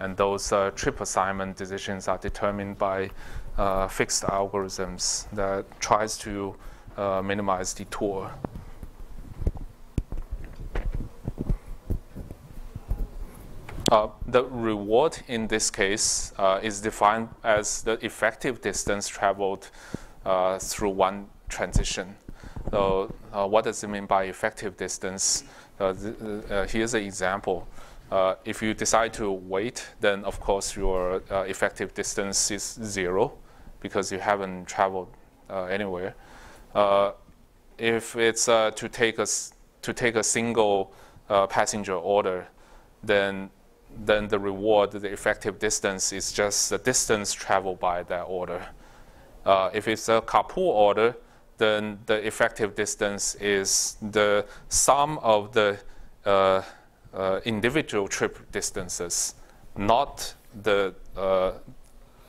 and those uh, trip assignment decisions are determined by uh, fixed algorithms that tries to uh, minimize detour. Uh, the reward in this case uh, is defined as the effective distance traveled uh, through one transition. So, uh, what does it mean by effective distance? Uh, here's an example. if you decide to wait, then of course your effective distance is zero because you haven't traveled anywhere. If it's to take a to take a single passenger order, then then the reward, the effective distance, is just the distance traveled by that order. Uh, if it's a carpool order, then the effective distance is the sum of the uh, uh, individual trip distances, not the uh,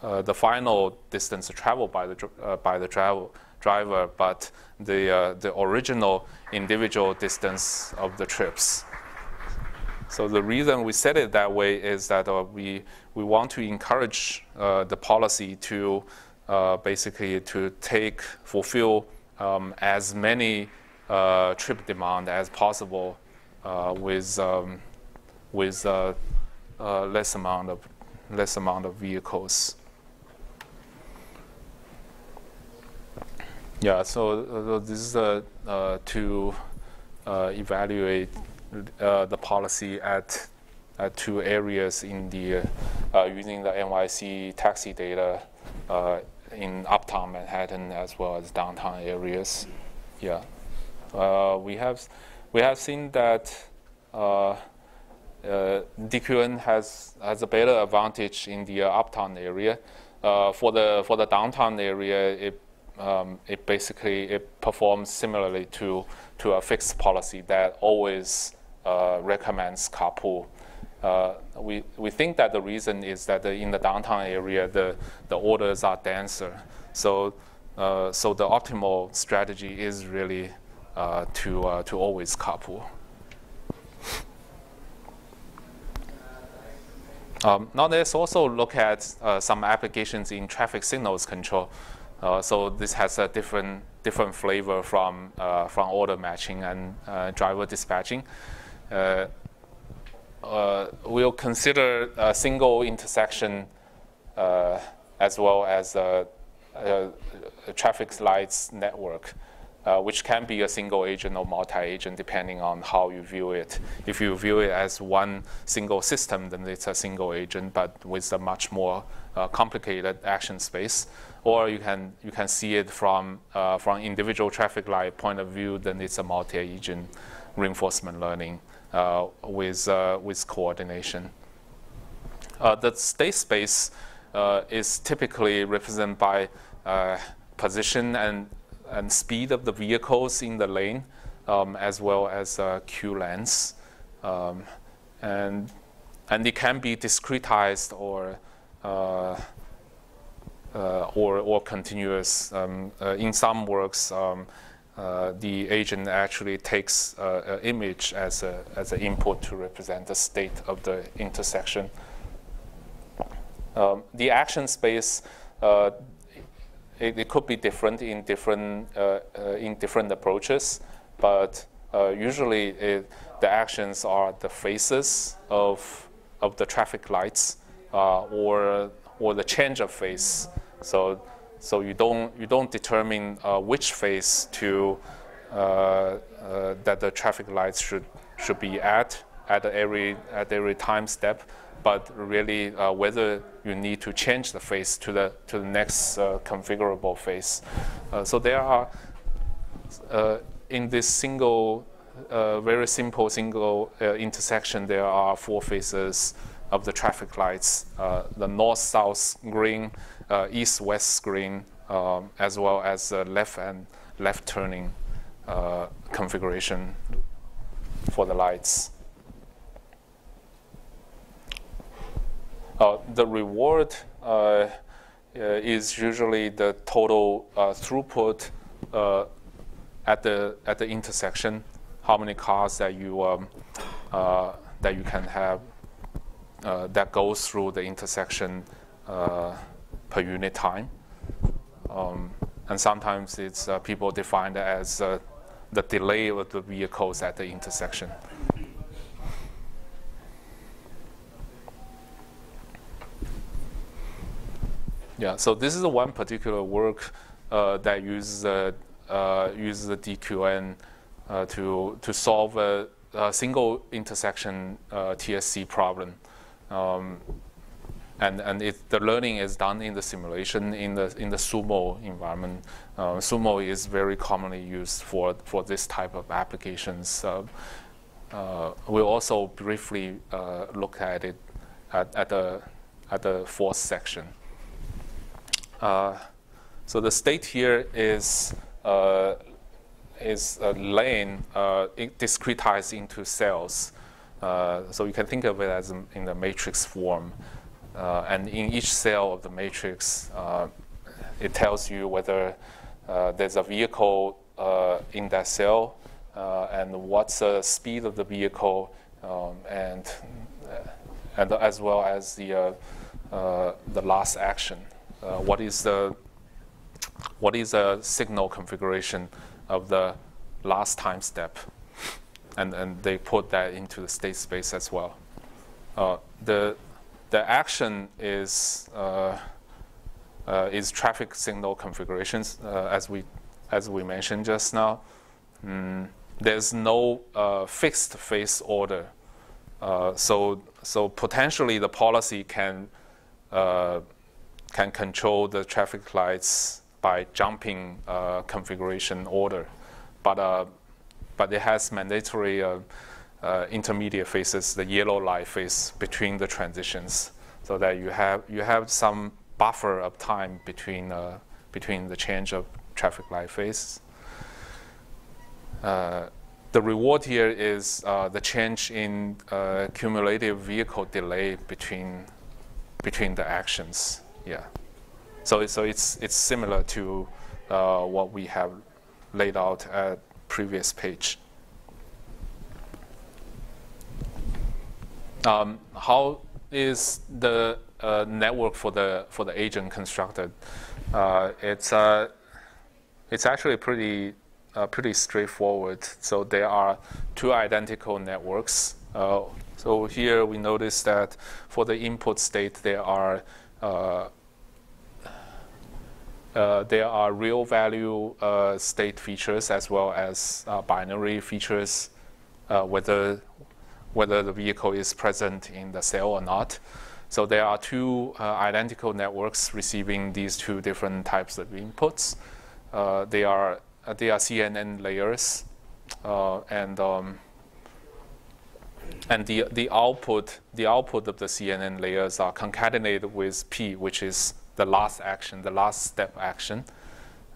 uh, the final distance traveled by the uh, by the travel driver, but the the original individual distance of the trips. So the reason we set it that way is that uh, we, we want to encourage uh, the policy to uh, basically to take, fulfill um, as many uh, trip demand as possible uh, with, um, with uh, less, amount of, less amount of vehicles. Yeah, so this is to evaluate uh, the policy at, at two areas in the uh, using the NYC taxi data uh, in uptown Manhattan as well as downtown areas. Yeah, we have we have seen that. Uh, DQN has has a better advantage in the uh, uptown area. Uh, for the for the downtown area, it um, it basically it performs similarly to to a fixed policy that always uh, recommends carpool. Uh, we, we think that the reason is that the, in the downtown area, the, the orders are denser. So, uh, so the optimal strategy is really uh, to, uh, to always carpool. Um, now let's also look at uh, some applications in traffic signals control. So this has a different, different flavor from, from order matching and driver dispatching. Uh, uh, we'll consider a single intersection uh, as well as a, a, a traffic lights network. Uh, which can be a single agent or multi-agent depending on how you view it. If you view it as one single system, then it's a single agent, but with a much more uh, complicated action space. Or you can you can see it from uh, from individual traffic light point of view, then it's a multi-agent reinforcement learning. Uh, with, uh, with coordination. Uh, the state space is typically represented by position and, and speed of the vehicles in the lane, um, as well as queue lengths. Um, and, and it can be discretized or uh, or, or continuous. Um, uh, in some works, um, uh, the agent actually takes uh, an image as, a, as an input to represent the state of the intersection. Um, the action space, uh, it, it, could be different in different, uh, uh, in different approaches, but usually it, the actions are the phases of, of the traffic lights or, or the change of phase. So so you don't you don't determine uh, which phase to uh, uh, that the traffic lights should should be at at every at every time step, but really uh, whether you need to change the phase to the to the next uh, configurable phase. Uh, so there are in this single very simple single intersection there are four phases of the traffic lights: the north-south green uh, east-west screen, um, as well as the left and left turning uh, configuration for the lights. Uh, the reward uh, uh, is usually the total uh, throughput at the at the intersection, how many cars that you um, that you can have that goes through the intersection per unit time. Um, and sometimes it's uh, people define it as uh, the delay of the vehicles at the intersection. Yeah, so this is one particular work uh, that uses uh, uses the DQN uh, to to solve a, a single intersection uh, TSC problem. Um, and and it, the learning is done in the simulation in the in the Sumo environment. Uh, Sumo is very commonly used for for this type of applications. Uh, uh, we'll also briefly uh, look at it at, at the at the fourth section. Uh, so the state here is uh, is a lane discretized into cells. So you can think of it as in the matrix form. Uh, and in each cell of the matrix, uh, it tells you whether uh, there's a vehicle in that cell and what's the speed of the vehicle um, and, and as well as the, the last action. what is the what is the signal configuration of the last time step? And, and they put that into the state space as well. Uh, the the action is uh, uh, is traffic signal configurations, uh, as we as we mentioned just now. Mm, there's no uh, fixed phase order, uh, so so potentially the policy can can control the traffic lights by jumping configuration order, but but it has mandatory uh, intermediate phases, the yellow light phase between the transitions, so that you have you have some buffer of time between uh, between the change of traffic light phase. Uh, the reward here is uh, the change in uh, cumulative vehicle delay between between the actions. Yeah, so so it's it's similar to uh, what we have laid out at previous page. Um, how is the uh, network for the for the agent constructed? Uh, it's uh, it's actually pretty uh, pretty straightforward. So there are two identical networks. Uh, so here we notice that for the input state there are uh, there are real value state features as well as binary features, whether whether the vehicle is present in the cell or not. So there are two uh, identical networks receiving these two different types of inputs. Uh, they are uh, they are CNN layers, uh, and um, and the the output the output of the CNN layers are concatenated with P, which is the last action, the last step action,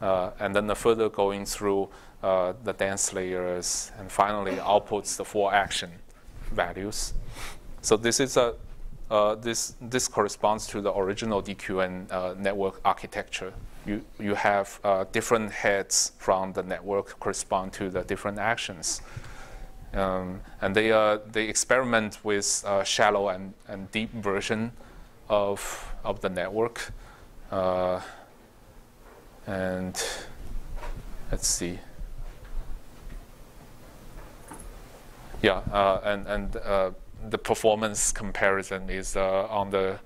uh, and then the further going through uh, the dense layers, and finally outputs the four action values. So this is a uh, this this corresponds to the original DQN uh, network architecture. You you have uh, different heads from the network correspond to the different actions, um, and they they experiment with uh, shallow and, and deep version of of the network, uh, and let's see. Yeah, uh, and and uh, the performance comparison is uh, on the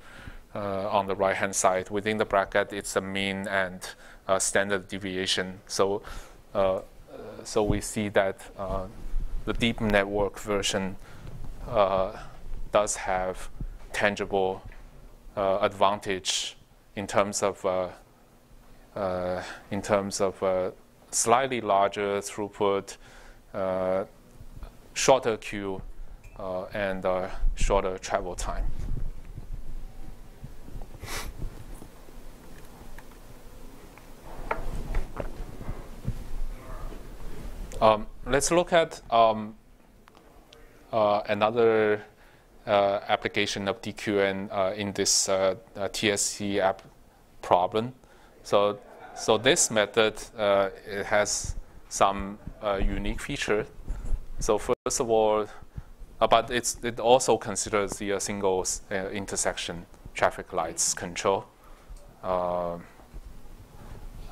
on the right hand side. Within the bracket, it's a mean and standard deviation. So so we see that the deep network version does have tangible advantage in terms of uh, in terms of uh, slightly larger throughput, uh, shorter queue uh, and uh, shorter travel time. Um, let's look at um, uh, another uh, application of DQN uh, in this uh, TSC app problem. So, so this method it has some unique feature so first of all, uh, but it also considers the uh, single uh, intersection traffic lights control. Uh,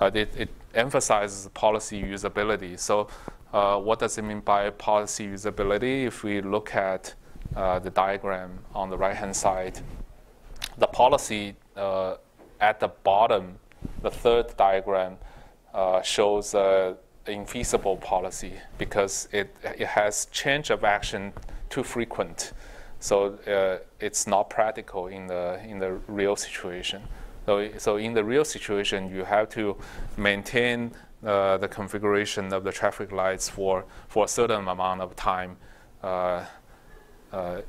it, it emphasizes policy usability. So uh, what does it mean by policy usability? If we look at uh, the diagram on the right-hand side, the policy uh, at the bottom, the third diagram, uh, shows an infeasible policy because it, it has change of action too frequent. So uh, it's not practical in the, in the real situation. So, so in the real situation, you have to maintain uh, the configuration of the traffic lights for, for a certain amount of time uh,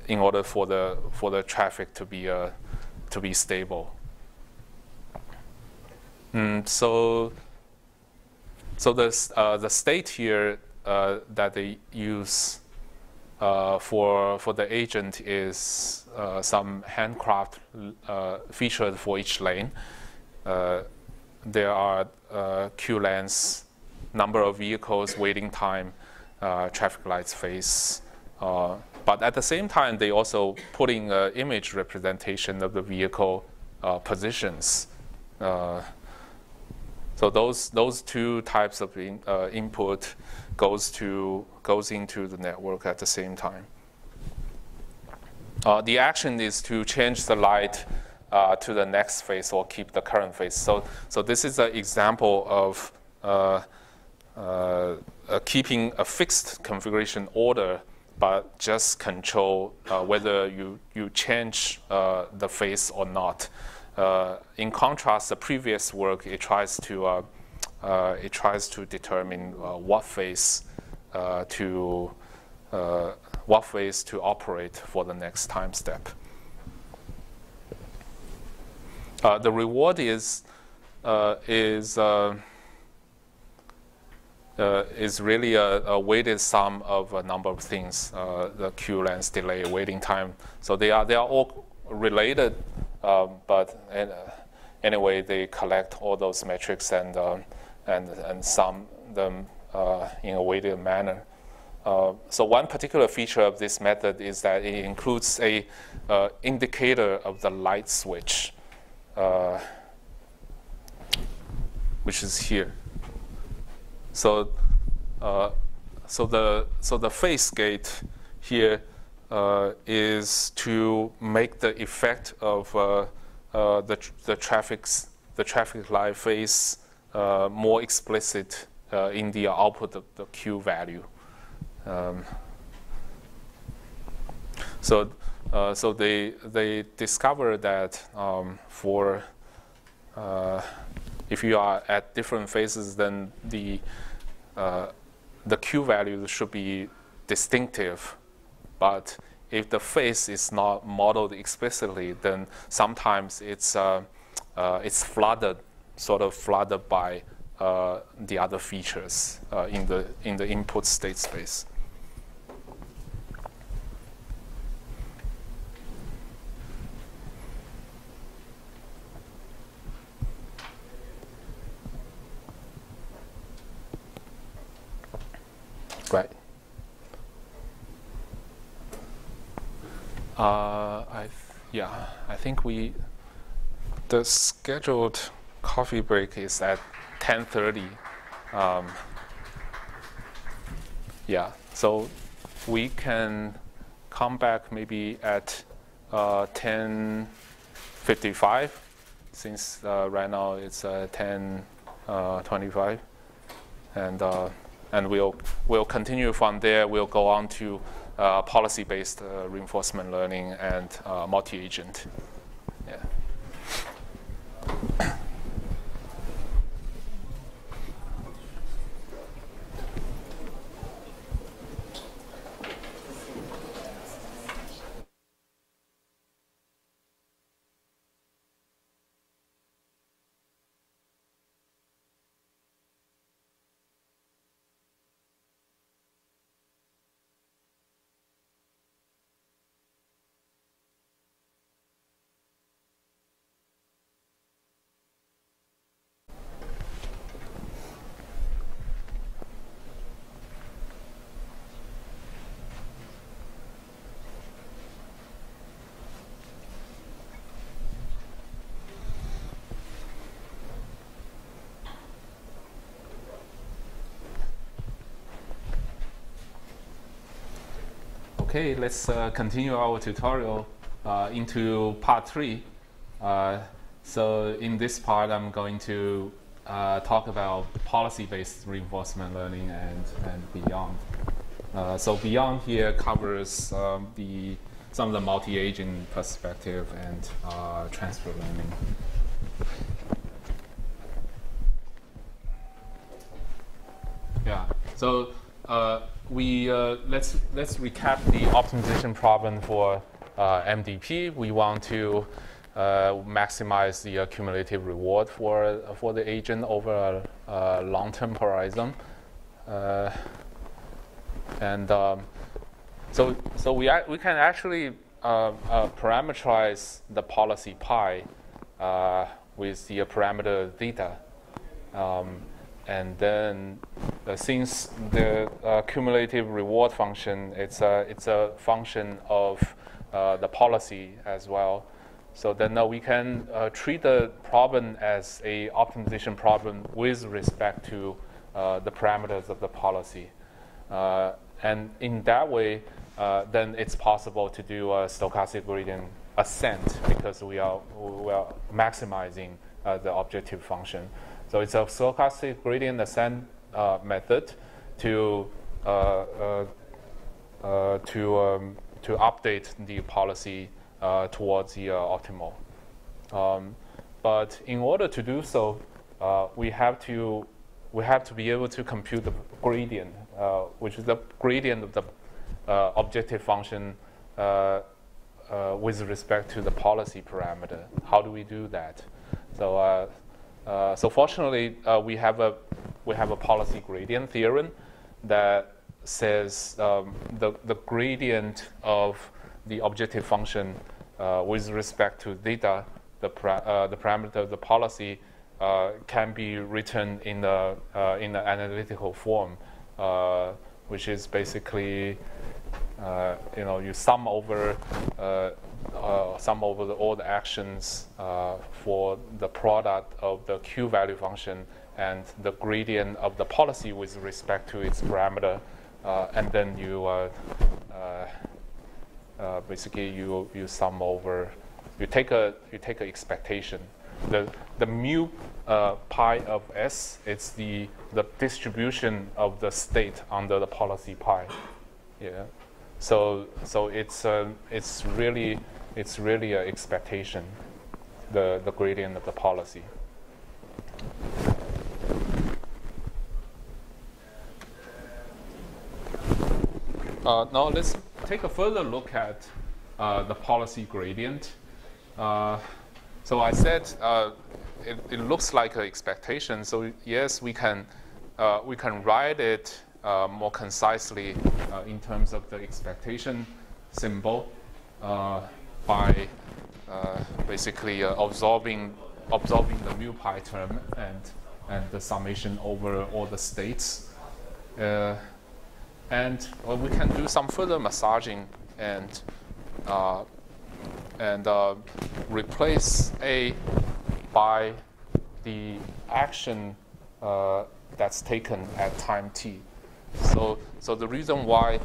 in order for the, for the traffic to be, uh, to be stable. Mm, so, so the, uh, the state here uh, that they use for, for the agent is some handcraft featured for each lane there are uh, queue lengths, number of vehicles, waiting time, uh, traffic lights phase. Uh, but at the same time, they also put in an image representation of the vehicle uh, positions. Uh, so those those two types of in, uh, input goes to goes into the network at the same time. the action is to change the light uh, to the next phase or keep the current phase. So, so this is an example of uh, uh, keeping a fixed configuration order, but just control uh, whether you, you change uh, the phase or not. Uh, in contrast, the previous work, it tries to, it tries to determine what phase to what phase to operate for the next time step. Uh, the reward is uh, is uh, uh, is really a, a, weighted sum of a number of things: uh, the queue length, delay, waiting time. So they are they are all related, um, but anyway, they collect all those metrics and and and sum them in a weighted manner. Uh, so one particular feature of this method is that it includes a uh, indicator of the light switch uh, which is here. So, uh, so the so the phase gate here uh, is to make the effect of uh, uh, the tr the traffic's the traffic light phase uh, more explicit in the output of the Q value. Um, so uh, so they they discovered that um, for uh, if you are at different phases, then the uh, the Q values should be distinctive. But if the phase is not modeled explicitly, then sometimes it's uh, uh, it's flooded, sort of flooded by the other features in the in the input state space. Right. Uh, I yeah, I think we the scheduled coffee break is at 10:30. Um, yeah, so we can come back maybe at uh, 10:55 since uh, right now it's uh, 10:25 and uh, and we'll, we'll continue from there. We'll go on to uh, policy-based uh, reinforcement learning and uh, multi-agent. Okay, let's uh, continue our tutorial uh, into part three. Uh, so in this part, I'm going to uh, talk about policy-based reinforcement learning and, and beyond. Uh, so beyond here covers um, the some of the multi-agent perspective and uh, transfer learning. Yeah. So we uh, let's let's recap the optimization problem for uh, MDP. We want to uh, maximize the cumulative reward for for the agent over a, long-term horizon, uh, and um, so so we we can actually uh, parameterize the policy pi with the parameter theta. Um, and then uh, since the uh, cumulative reward function, it's a, it's a function of uh, the policy as well. So then uh, we can uh, treat the problem as a optimization problem with respect to uh, the parameters of the policy. and in that way, then it's possible to do a stochastic gradient ascent because we are, we are maximizing the objective function. So it's a stochastic gradient ascent uh, method to uh, uh, uh, to um, to update the policy towards the optimal. Um, but in order to do so, we have to we have to be able to compute the gradient, which is the gradient of the objective function uh, with respect to the policy parameter. How do we do that? So uh, so fortunately, uh, we have a we have a policy gradient theorem that says um, the the gradient of the objective function uh, with respect to theta, the uh, the parameter of the policy, uh, can be written in the in the analytical form, which is basically you know you sum over uh, sum over the, all the actions uh, for the product of the Q value function and the gradient of the policy with respect to its parameter, uh, and then you uh, uh, uh, basically you you sum over, you take a you take an expectation. The the mu pi of S it's the the distribution of the state under the policy pi. Yeah. So so it's it's really it's really an expectation, the, the gradient of the policy. Uh, now let's take a further look at uh, the policy gradient. Uh, so I said uh, it, it, looks like an expectation. So yes, we can uh, we can write it uh, more concisely in terms of the expectation symbol by uh, basically uh, absorbing absorbing the mu pi term and and the summation over all the states. Uh, and well, we can do some further massaging and uh, and uh, replace A by the action uh, that's taken at time t. So so the reason why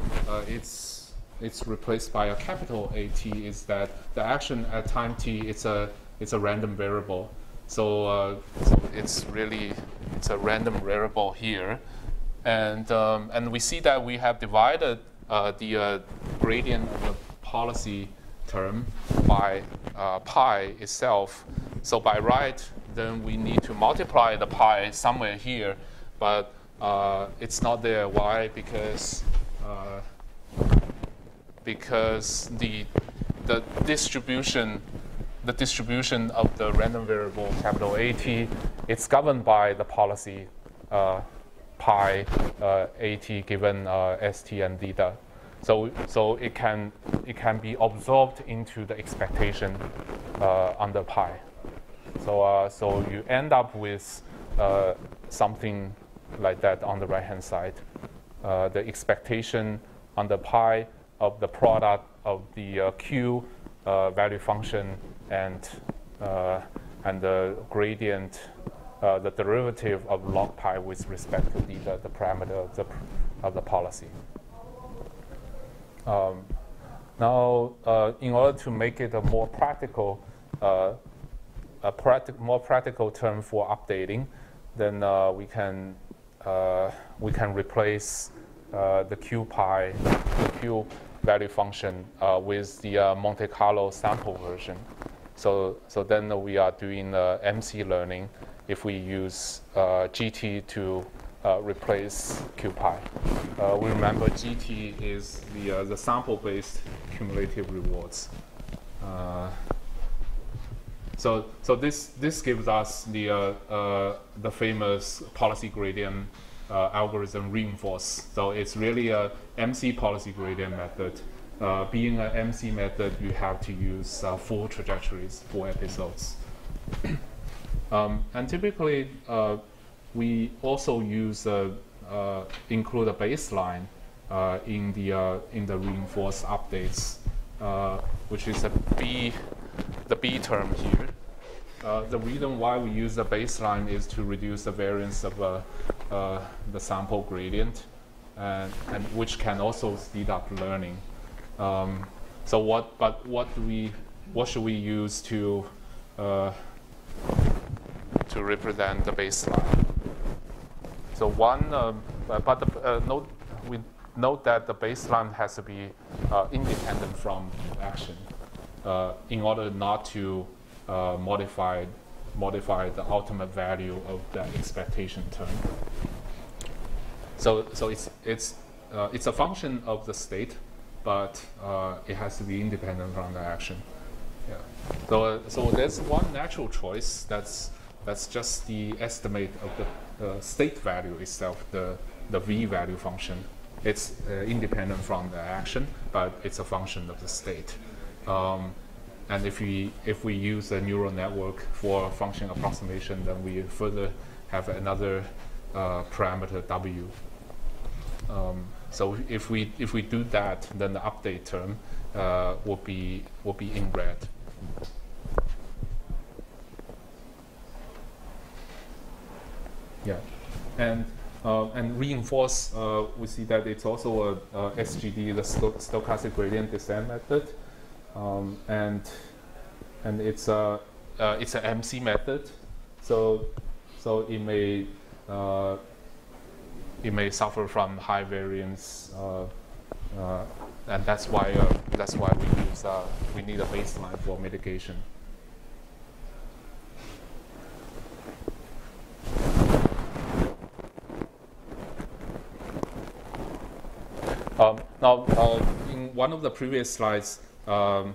it's it's replaced by a capital AT is that the action at time t it's a it's a random variable. So, uh, so it's really it's a random variable here, and um, and we see that we have divided uh, the uh, gradient of the policy term by uh, pi itself. So by right, then we need to multiply the pi somewhere here, but uh, it's not there. Why? Because uh, because the the distribution the distribution of the random variable capital AT it's governed by the policy uh, pi uh, AT given uh, ST and theta. So, so it can it can be absorbed into the expectation uh, under pi. So, so you end up with something like that on the right hand side. the expectation on the pi of the product of the uh, Q uh, value function and, uh, and the gradient, uh, the derivative of log pi with respect to the, the, parameter of the, of the policy. Um, Now, uh, in order to make it a more practical, uh, a more practical term for updating, then uh, we can uh, Uh, we can replace uh, the Q pi, the Q value function uh, with the uh, Monte Carlo sample version. So so then we are doing uh, MC learning if we use GT to replace Q pi. we remember GT is the the sample-based cumulative rewards. So, so this, this gives us the, uh, uh, the famous policy gradient uh, algorithm reinforce. So it's really a MC policy gradient method. Uh, being an MC method, you have to use uh, full trajectories for episodes. um, and typically, uh, we also use include a baseline in the in the reinforce updates, which is a B the B term here. Uh, the reason why we use the baseline is to reduce the variance of uh, uh, the sample gradient, and, and, which can also speed up learning. Um, so what? But what do we? What should we use to uh, to represent the baseline? So one, um, but the, uh, note we note that the baseline has to be uh, independent from action uh, in order not to uh, modify modify the ultimate value of that expectation term. So so it's it's uh, it's a function of the state, but uh, it has to be independent from the action. Yeah. So uh, so there's one natural choice that's that's just the estimate of the state value itself, the the v value function. It's independent from the action, but it's a function of the state. Um, and if we if we use a neural network for function approximation, then we further have another uh, parameter w. Um, so if we if we do that, then the update term uh, will be will be in red. Yeah, and uh, and reinforce. Uh, we see that it's also a, a SGD, the stochastic gradient descent method um, and and it's a uh, it's an MC method, so so it may uh, it may suffer from high variance, uh, uh and that's why uh, that's why we use uh, we need a baseline for mitigation. Um, now, in one of the previous slides, um,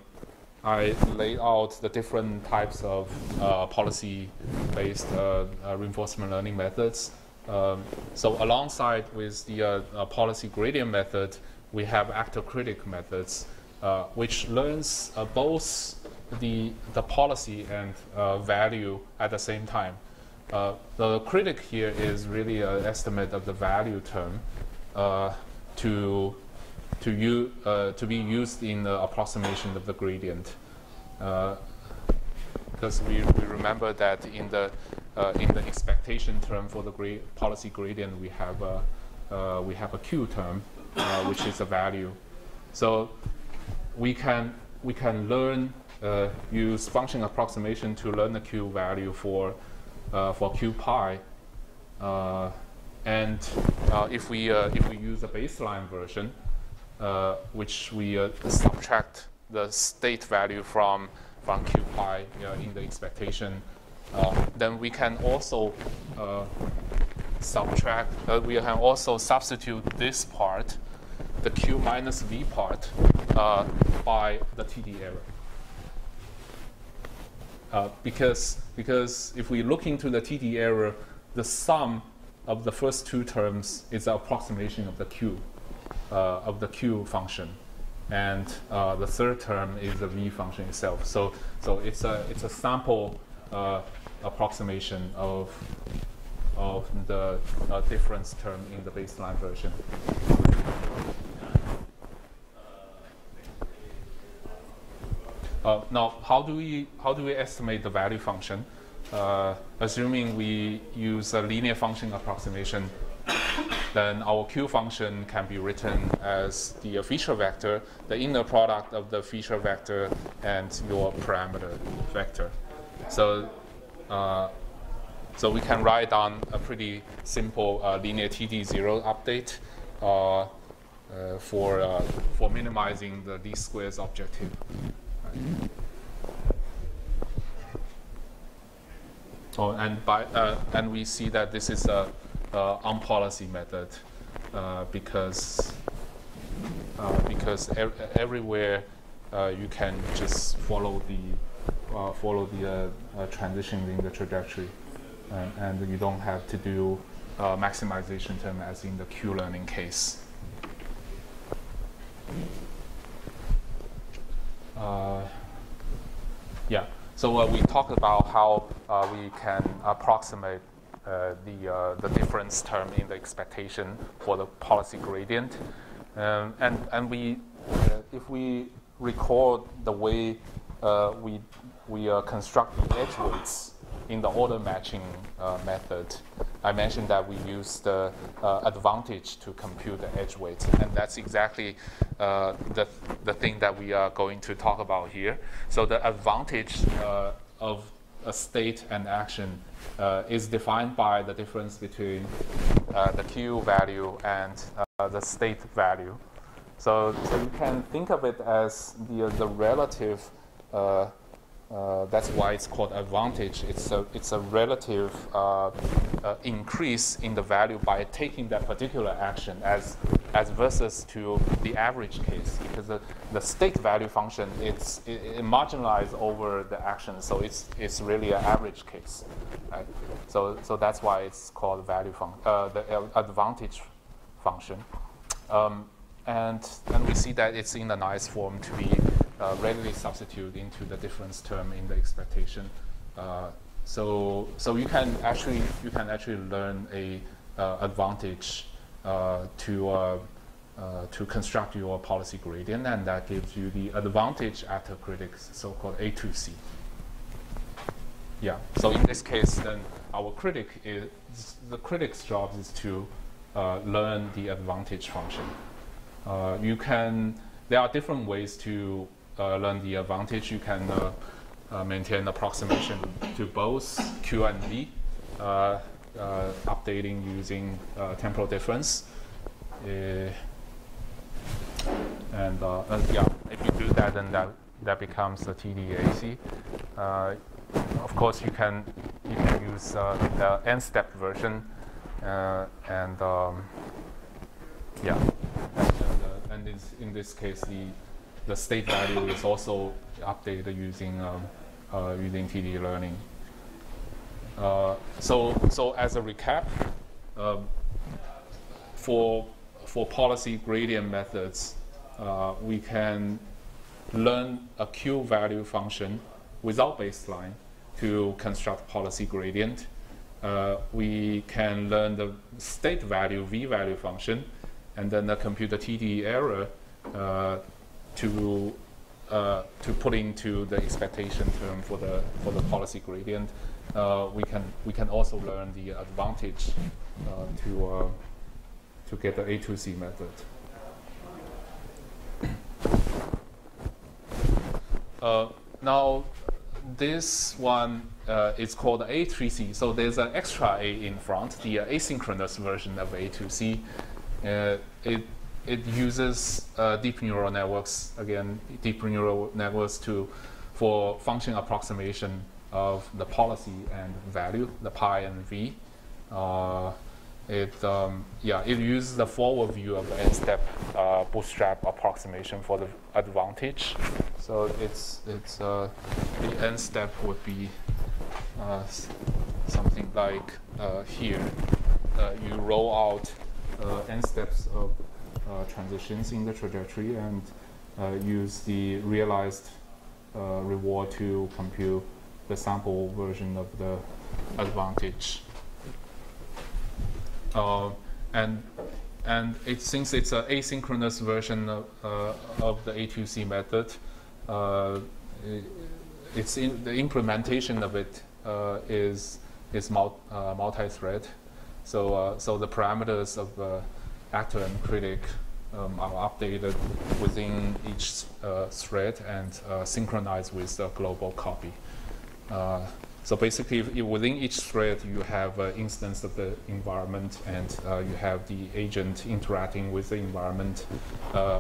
I laid out the different types of uh, policy-based uh, uh, reinforcement learning methods. Um, so alongside with the uh, uh, policy gradient method, we have actor critic methods, which learns both the, the policy and value at the same time. the critic here is really an estimate of the value term to to, use, uh, to be used in the approximation of the gradient. Uh, because we, we remember that in the, uh, in the expectation term for the gra policy gradient, we have a, uh, we have a Q term, uh, which is a value. So we can, we can learn, uh, use function approximation to learn the Q value for, for Q pi. and if, we, if we use a baseline version, uh, which we uh, subtract the state value from from qpi you know, in the expectation. Uh, then we can also uh, subtract. Uh, we can also substitute this part, the q minus v part, uh, by the TD error. because because if we look into the TD error, the sum of the first two terms is the approximation of the q. Uh, of the q function, and uh, the third term is the v function itself. So, so it's a it's a sample uh, approximation of of the difference term in the baseline version. Uh, now, how do we how do we estimate the value function? Uh, assuming we use a linear function approximation then our Q function can be written as the feature vector, the inner product of the feature vector and your parameter vector. So, uh, so we can write down a pretty simple uh, linear TD0 update uh, uh, for, uh, for minimizing the least squares objective. Right. Oh, and by uh, and we see that this is a, a on-policy method uh, because uh, because er everywhere uh, you can just follow the uh, follow the uh, transition in the trajectory, and, and, you don't have to do maximization term as in the Q-learning case. yeah. So uh, we talked about how uh, we can approximate uh, the, uh, the difference term in the expectation for the policy gradient. Um, and, and we, uh, if we record the way uh, we, we construct the edge weights in the order matching method, I mentioned that we use the uh, advantage to compute the edge weights, and that's exactly uh, the, the thing that we are going to talk about here. So the advantage uh, of a state and action uh, is defined by the difference between uh, the Q value and uh, the state value. So, so you can think of it as the, the relative uh, that's why it's called advantage. It's a, it's a relative uh, uh, increase in the value by taking that particular action as, as versus to the average case because the, the state value function it's it, it marginalized over the action, so it's, it's really an average case. Right? So, so that's why it's called value fun- uh, the advantage function. Um, and, then we see that it's in a nice form to be uh, readily substitute into the difference term in the expectation. Uh, so, so you can actually you can actually learn a uh, advantage uh, to uh, uh, to construct your policy gradient, and that gives you the advantage actor critic's so-called A2C. Yeah. So in this case, then our critic is the critic's job is to learn the advantage function. You can there are different ways to uh, learn the advantage, you can uh, uh, maintain approximation to both Q and V, updating using temporal difference. and yeah, if you do that, then that that becomes the TDAC. Uh, of course, you can you can use uh, the n-step version, uh, and um, yeah, and, in this case, the the state value is also updated using um, uh, using TD learning. Uh, so so as a recap, um, for for policy gradient methods, uh, we can learn a Q value function without baseline to construct policy gradient. Uh, we can learn the state value V value function and then the computer TD error uh, to uh, to put into the expectation term for the for the policy gradient, uh, we can we can also learn the advantage uh, to uh, to get the A2C method. Uh, now, this one is called A3C. So there's an extra A in front, the asynchronous version of A2C. It it uses uh, deep neural networks again, deep neural networks to for function approximation of the policy and value, the pi and v. Uh, it um, yeah, it uses the forward view of n-step uh, bootstrap approximation for the advantage. So it's it's uh, the n-step would be uh, something like uh, here. you roll out n steps of uh, transitions in the trajectory and uh, use the realized uh, reward to compute the sample version of the advantage. and and it, since it's an asynchronous version of, uh, of the A2C method, uh, it's in, the implementation of it uh, is is mul multi-thread. So, uh, so the parameters of uh, actor and critic um, are updated within each uh, thread and uh, synchronized with the global copy. Uh, so basically, if, if within each thread, you have an instance of the environment, and uh, you have the agent interacting with the environment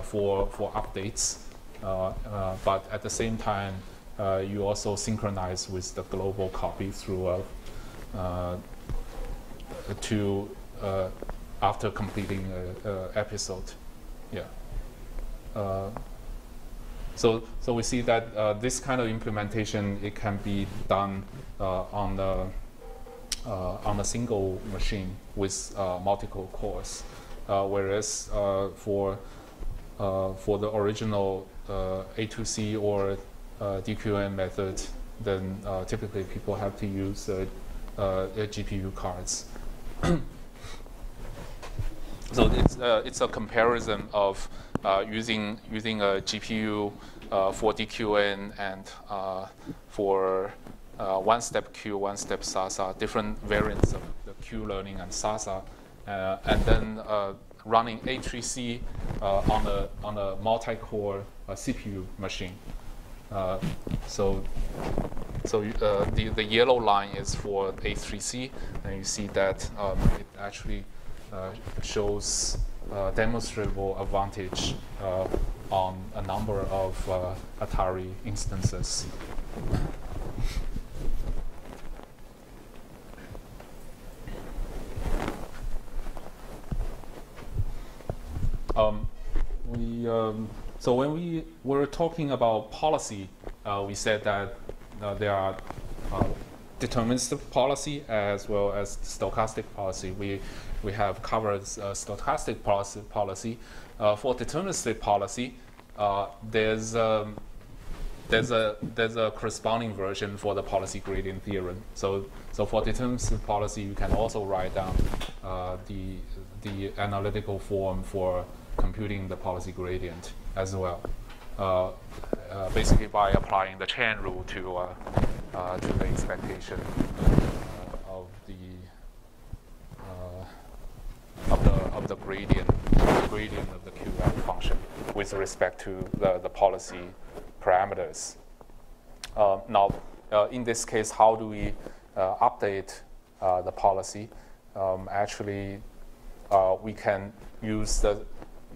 for for updates. but at the same time, you also synchronize with the global copy through a to uh, after completing an episode. Yeah. Uh, so, so we see that uh, this kind of implementation it can be done uh, on the on a single machine with multiple cores, whereas for for the original A2C or DQN method, then typically people have to use GPU cards. so it's uh, it's a comparison of uh, using using a GPU uh, for DQN and uh, for uh, one-step Q, one-step SARSA, different variants of the Q learning and SARSA, uh, and then running A3C on a on a multi-core CPU machine. So so uh, the, the yellow line is for A3C, and you see that um, it actually uh, shows uh, demonstrable advantage uh, on a number of uh, Atari instances. Um, we, um, so when we were talking about policy, uh, we said that uh, there are uh, deterministic policy as well as stochastic policy. We we have covered uh, stochastic policy. policy. Uh, for deterministic policy, uh, there's um, there's a there's a corresponding version for the policy gradient theorem. So so for deterministic policy, you can also write down the the analytical form for computing the policy gradient as well. Uh, uh, basically by applying the chain rule to uh, to the expectation of the of the of the gradient the gradient of the QM function with respect to the, the policy parameters. Uh, now, uh, in this case, how do we uh, update the policy? Um, actually, we can use the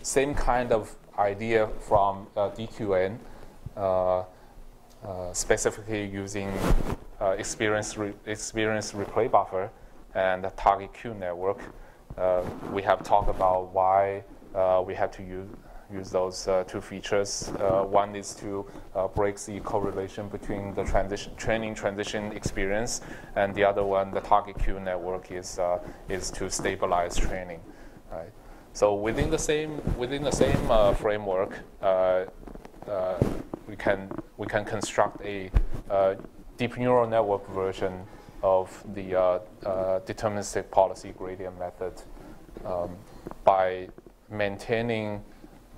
same kind of idea from uh, DQN, uh, uh, specifically using experience, re experience replay buffer and the target Q network. we have talked about why we have to use use those uh, two features. Uh, one is to uh, break the correlation between the transition, training transition experience, and the other one, the target Q network, is is to stabilize training. Right. So within the same within the same uh, framework, uh, uh, we can we can construct a uh, deep neural network version of the uh, uh, deterministic policy gradient method um, by maintaining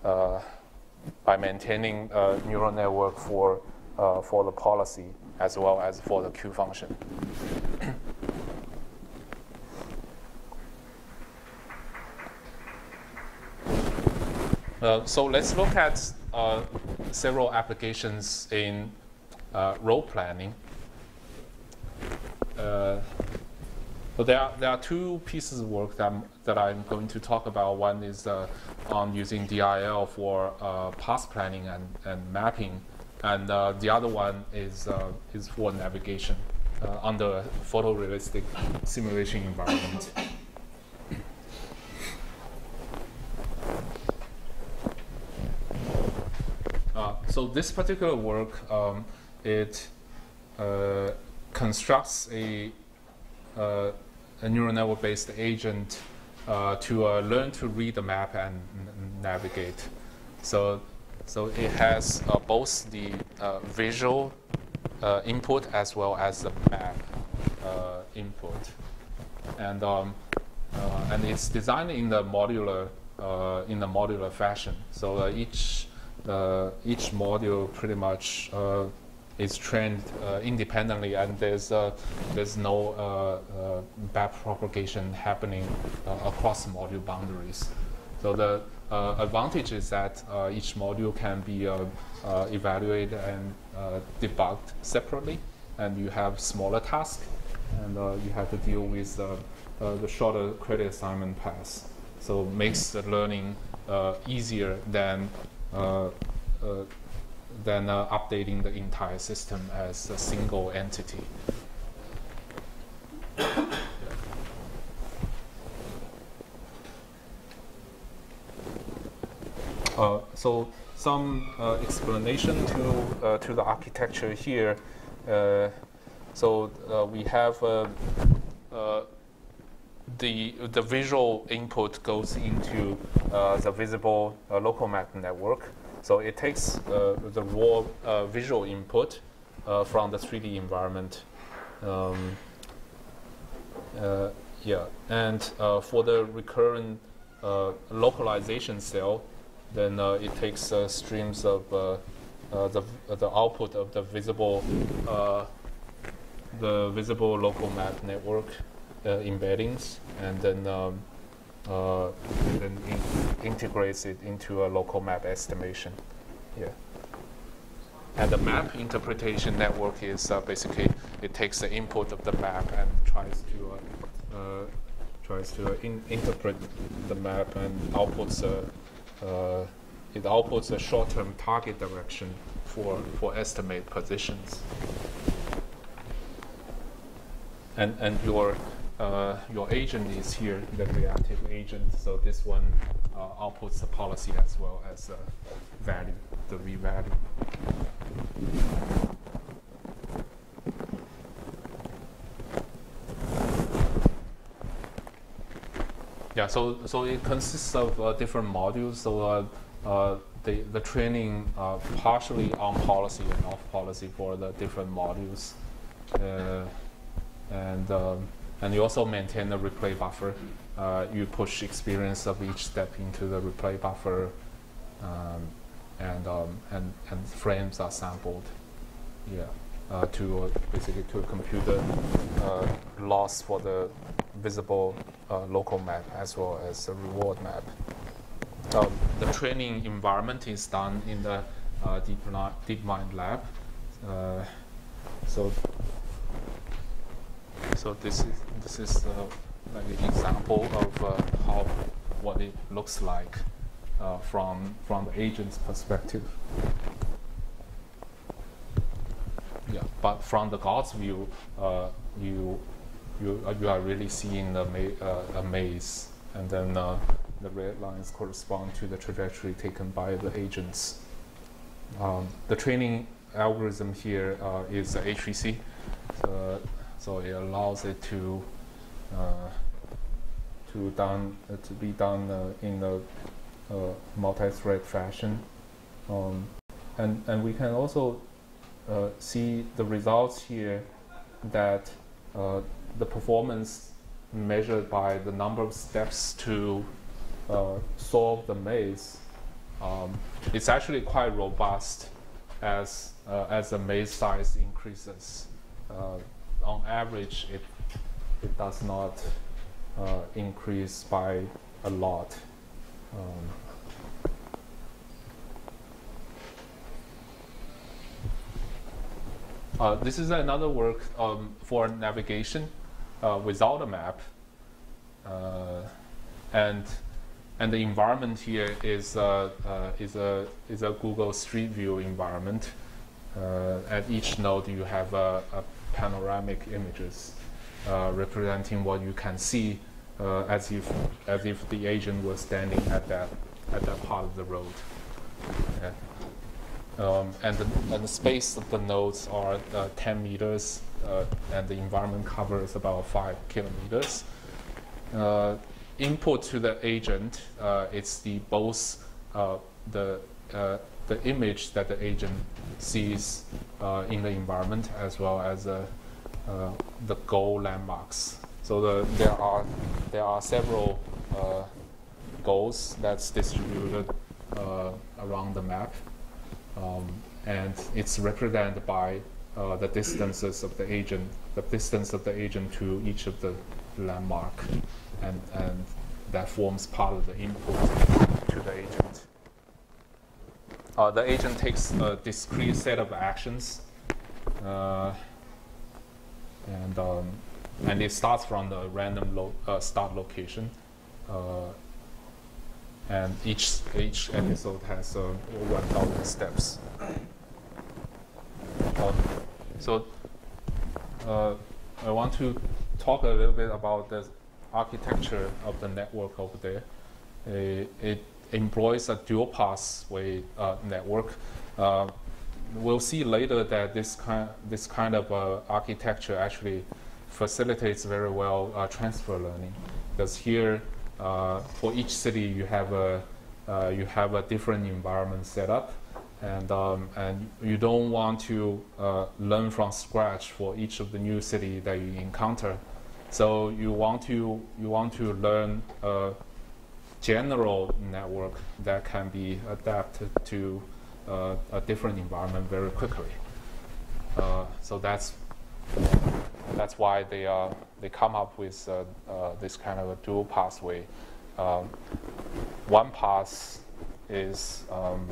by maintaining a neural network for for the policy as well as for the Q function. Uh, so let's look at uh, several applications in uh, road planning. Uh, so there are, there are two pieces of work that I'm, that I'm going to talk about. One is uh, on using DRL for path planning and, and mapping, and the other one is, is for navigation under photorealistic simulation environment. So this particular work, um, it uh, constructs a, uh, a neural network-based agent uh, to uh, learn to read the map and navigate. So, so it has uh, both the uh, visual input as well as the map input, and um, and it's designed in the modular in the modular fashion. So each uh, Uh, each module pretty much uh, is trained uh, independently, and there's uh, there's no uh, uh back propagation happening uh, across module boundaries. So the advantage is that each module can be evaluated and debugged separately, and you have smaller tasks, and you have to deal with the shorter credit assignment paths. So it makes the learning easier than than uh, updating the entire system as a single entity. Uh, so some uh, explanation to uh, to the architecture here. Uh, so uh, we have the the visual input goes into the visible local map network. So it takes uh, the raw uh, visual input uh, from the 3D environment. Um, yeah, and for the recurrent localization cell, then it takes streams of the the output of the visible the visible local map network uh, embeddings and then um, uh, then in integrates it into a local map estimation. Yeah. And the map interpretation network is uh, basically it takes the input of the map and tries to uh, uh tries to in interpret the map and outputs a uh, it outputs a short-term target direction for for estimate positions. And and your uh, your agent is here, the reactive agent. So this one uh, outputs the policy as well as a value, the v value. Yeah, so so it consists of uh, different modules. So uh, uh, the the training uh, partially on policy and off policy for the different modules, uh, and. Um, and you also maintain the replay buffer. Uh, you push experience of each step into the replay buffer, um, and, um, and and frames are sampled. Yeah, uh, to uh, basically to compute the uh, loss for the visible uh, local map as well as the reward map. Um, the training environment is done in the uh, DeepMind, DeepMind lab. so so this is this is uh, like an example of uh, how what it looks like uh, from from the agent's perspective. Yeah, but from the God's view, uh, you you uh, you are really seeing the ma uh, a maze, and then the red lines correspond to the trajectory taken by the agents. Um, the training algorithm here is. So so it allows it to uh, to done uh, to be done uh, in a uh, multi-thread fashion, um, and and we can also uh, see the results here that uh, the performance measured by the number of steps to solve the maze um, it's actually quite robust as as the maze size increases on average, it, it does not uh, increase by a lot. Um, uh, this is another work um, for navigation uh, without a map. Uh, and and the environment here is uh, uh, is a is a Google Street View environment. at each node, you have a, a panoramic images uh, representing what you can see uh, as if as if the agent was standing at that at that part of the road. Yeah. Um, and, the, and the space of the nodes are uh, 10 meters, uh, and the environment covers about 5 kilometers. Uh, input to the agent, uh, it's the both the the image that the agent sees uh, in the environment as well as uh, uh, the goal landmarks. So the, there are there are several uh, goals that's distributed uh, around the map, um, and it's represented by uh, the distances of the agent, the distance of the agent to each of the landmark, and, and that forms part of the input to the agent. Uh, the agent takes a discrete set of actions, uh, and um, and it starts from the random lo uh, start location, uh, and each each episode has uh, 1,000 steps. Um, so uh, I want to talk a little bit about the architecture of the network over there. Uh, it employs a dual pathway uh, network. Uh, we'll see later that this kind this kind of uh, architecture actually facilitates very well uh, transfer learning because here uh, for each city you have a you have a different environment set up and um, and you don't want to uh, learn from scratch for each of the new city that you encounter. So you want to you want to learn a general network that can be adapted to uh, a different environment very quickly. Uh, so that's that's why they uh, they come up with uh, uh, this kind of a dual pathway. Um, one path is um,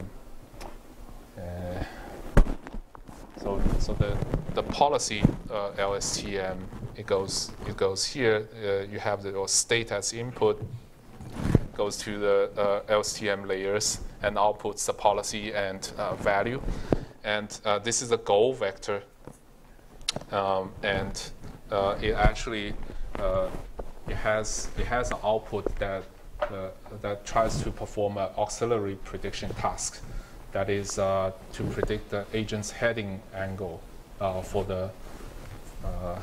uh, so, so the, the policy LSTM it goes it goes here. You have the state as input goes to the uh, LSTM layers and outputs the policy and uh, value. And uh, this is a goal vector, um, and it actually it has it has an output that that tries to perform an auxiliary prediction task that is uh, to predict the agent's heading angle uh, for the uh,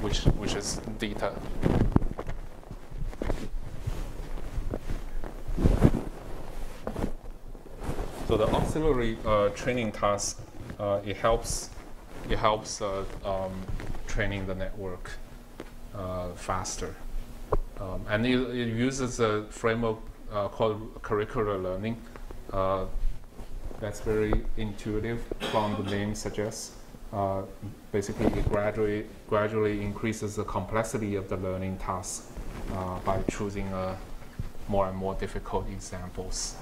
which which is theta. So the auxiliary uh, training task uh, it helps it helps uh, um, training the network faster, um, and it, it uses a framework uh, called curriculum learning. Uh, that's very intuitive, from the name suggests. Uh, basically, it gradually, gradually increases the complexity of the learning task uh, by choosing uh, more and more difficult examples.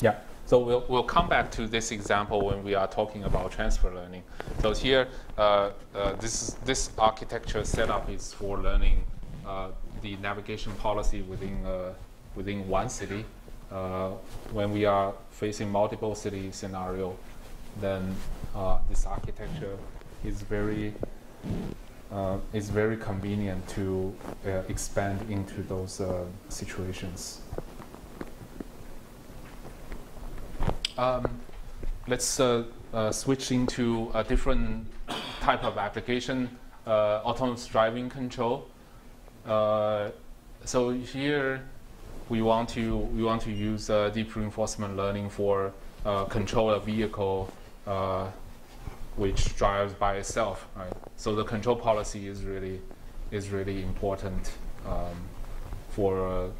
Yeah. So we'll, we'll come back to this example when we are talking about transfer learning. So here, uh, uh, this, this architecture setup is for learning uh, the navigation policy within, uh, within one city. Uh, when we are facing multiple city scenario, then uh, this architecture is very, is very convenient to expand into those situations. Um, let's uh, uh, switch into a different type of application, uh, autonomous driving control. Uh, so here we want to we want to use uh, deep reinforcement learning for uh, control a vehicle which drives by itself. Right? So the control policy is really is really important um, for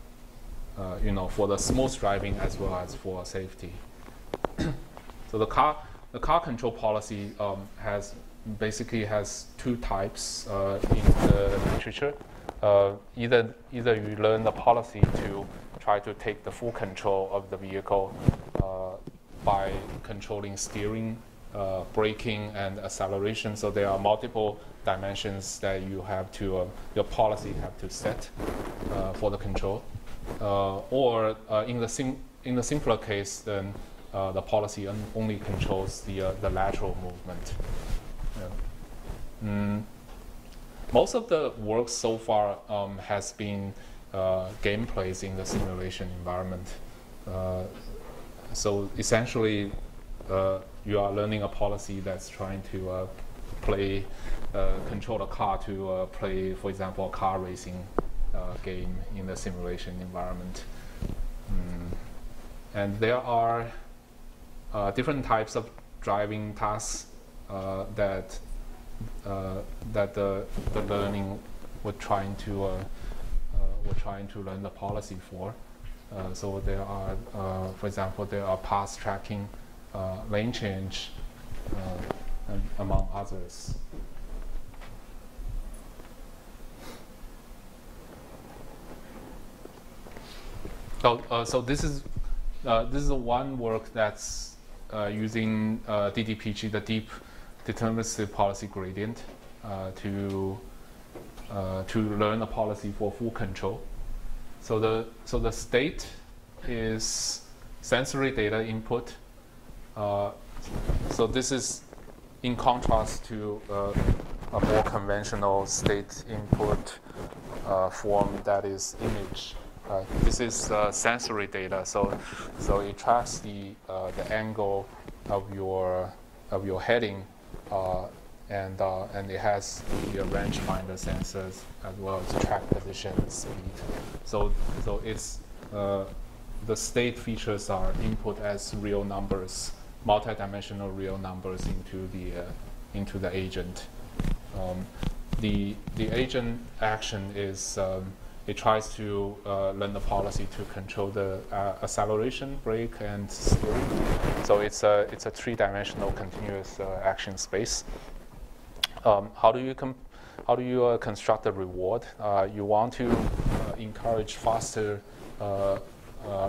you know for the smooth driving as well as for safety. so the car, the car control policy um, has basically has two types uh, in the literature. Uh, either either you learn the policy to try to take the full control of the vehicle uh, by controlling steering, uh, braking, and acceleration. So there are multiple dimensions that you have to uh, your policy have to set uh, for the control. or in the sim in the simpler case, then uh, the policy only controls the, uh, the lateral movement. Yeah. Mm. Most of the work so far um, has been uh, gameplays in the simulation environment. Uh, so essentially, uh, you are learning a policy that's trying to uh, play, control a car to play, for example, a car racing game in the simulation environment. Mm. And there are uh, different types of driving tasks uh, that uh, that the, the learning we're trying to uh, uh, we're trying to learn the policy for. Uh, so there are, uh, for example, there are path tracking, uh, lane change, uh, among others. So, uh, so this is uh, this is the one work that's uh, using uh, DDPG, the deep deterministic policy gradient, uh, to uh, to learn a policy for full control. So the so the state is sensory data input. Uh, so this is in contrast to a more conventional state input uh, form that is image. Uh, this is uh, sensory data, so so it tracks the the angle of your of your heading, and uh, and it has the rangefinder sensors as well as track position, speed. So so it's uh, the state features are input as real numbers, multidimensional real numbers into the uh, into the agent. Um, the the agent action is um, it tries to uh, learn the policy to control the uh, acceleration, brake, and steering. So it's a it's a three-dimensional continuous uh, action space. Um, how do you com- how do you uh, construct the reward? Uh, you want to uh, encourage faster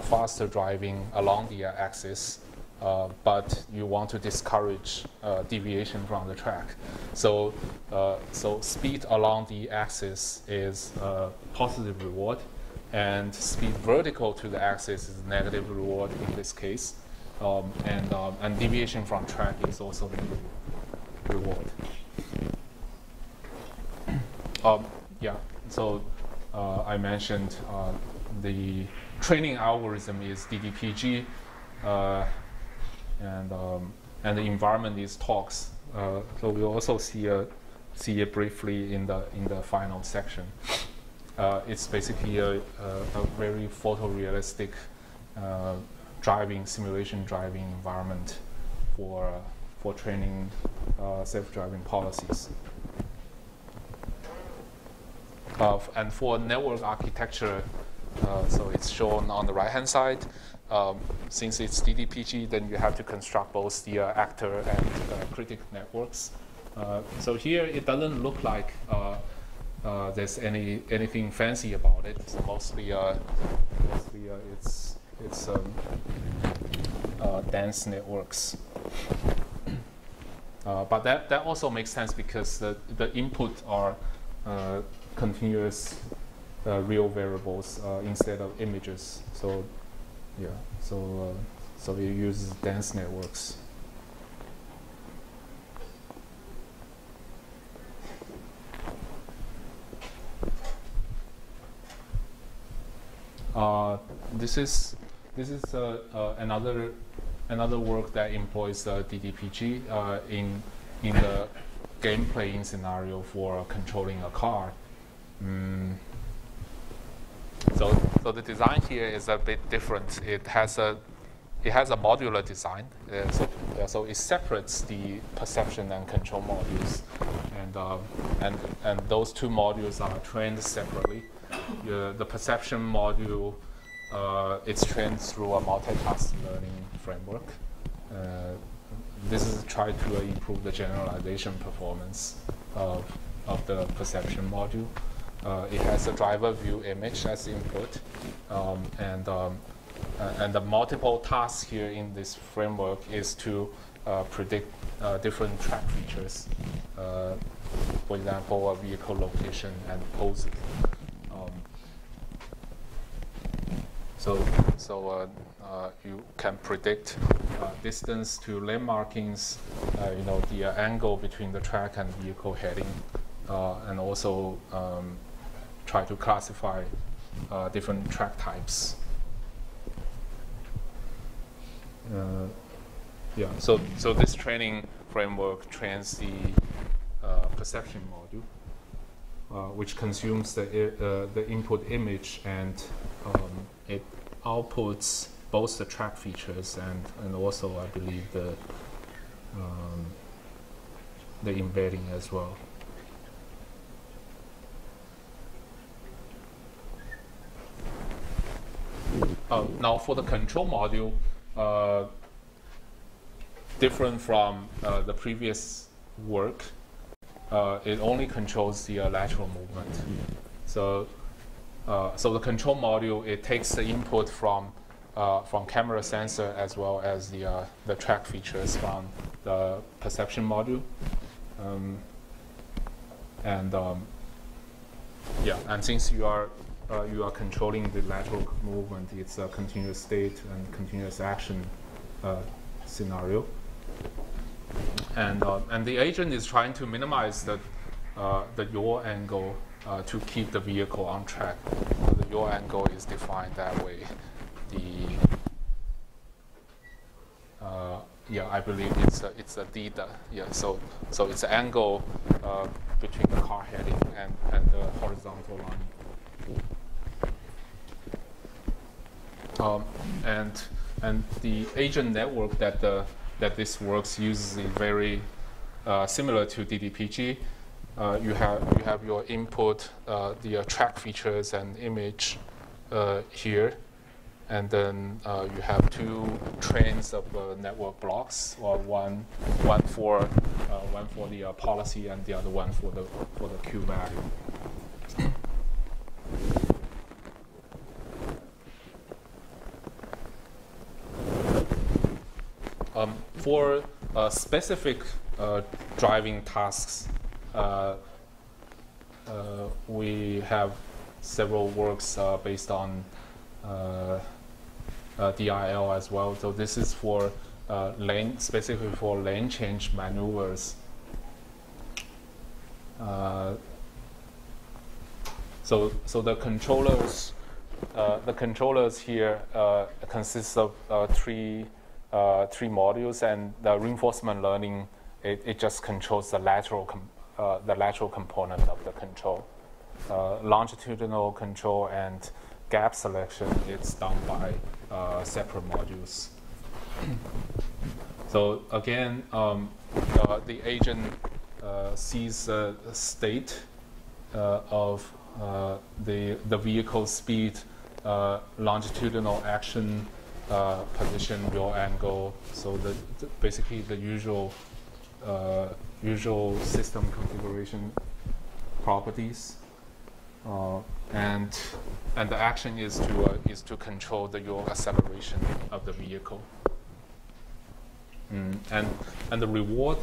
faster driving along the axis, uh, but you want to discourage uh, deviation from the track. So, uh, so speed along the axis is uh, positive reward, and speed vertical to the axis is negative reward in this case, um, and um, and deviation from track is also negative reward. Um, yeah. So uh, I mentioned the training algorithm is DDPG, and um, and the environment is TORCS. Uh, so we'll also see a, see it briefly in the in the final section. Uh, it's basically a, a, a very photorealistic uh, driving simulation driving environment for for training uh, self-driving policies. Uh, and for network architecture, uh, so it's shown on the right-hand side. Um, since it's DDPG, then you have to construct both the uh, actor and uh, critic networks. Uh, so here it doesn't look like there's any anything fancy about it. It's mostly, mostly it's it's um, dense networks. Uh, but that, that also makes sense because the, the input are uh, continuous uh, real variables instead of images. So, yeah, so uh, so it uses dense networks. Uh, this is this is uh, uh, another another work that employs uh, DDPG uh, in in the game playing scenario for controlling a car. Mm. So, so the design here is a bit different. It has a it has a modular design. Uh, so, so it separates the perception and control modules, and um, and and those two modules are trained separately. Uh, the perception module uh, it's trained through a multitask learning framework. Uh, this is try to improve the generalization performance of, of the perception module. Uh, it has a driver view image as input, um, and um, uh, and the multiple tasks here in this framework is to uh, predict uh, different track features. For example, a vehicle location and poses. Um, so, so you can predict distance to lane markings, you know, the angle between the track and vehicle heading, and also um, try to classify uh, different track types. Uh, yeah, so, so this training framework trains the uh, perception module, uh, which consumes the, uh, the input image and um, it outputs both the track features and, and also, I believe, the, um, the embedding as well. Uh, now for the control module, uh, different from uh, the previous work, uh, it only controls the uh, lateral movement. So, uh, so the control module it takes the input from from camera sensor as well as the the track features from the perception module, um, and um, yeah, and since you are uh, you are controlling the lateral movement. It's a continuous state and continuous action uh, scenario. And, uh, and the agent is trying to minimize the, uh, the yaw angle uh, to keep the vehicle on track. So the yaw angle is defined that way. The uh, yeah, I believe it's a, it's a theta. Yeah, so so it's an angle between the car heading and, and the horizontal line. Um, and and the agent network that the that this works uses is very uh, similar to DDPG. Uh, you have you have your input, uh, the uh, track features and image uh, here, and then uh, you have two trains of network blocks, or one one for one for the policy and the other one for the for the Q value. Um, for uh, specific uh, driving tasks, uh, uh we have several works uh, based on DRL as well. So this is for lane, specifically for lane change maneuvers. so, so the controllers, the controllers here consist of three uh, three modules, and the reinforcement learning it, it just controls the lateral uh, the lateral component of the control. Uh, longitudinal control and gap selection it's done by uh, separate modules. so again, um, uh, the agent uh, sees the state of the the vehicle speed, longitudinal action uh, position, yaw angle. So the, the, basically the usual uh, usual system configuration properties, uh, and and the action is to uh, is to control the yaw acceleration of the vehicle. Mm, and and the reward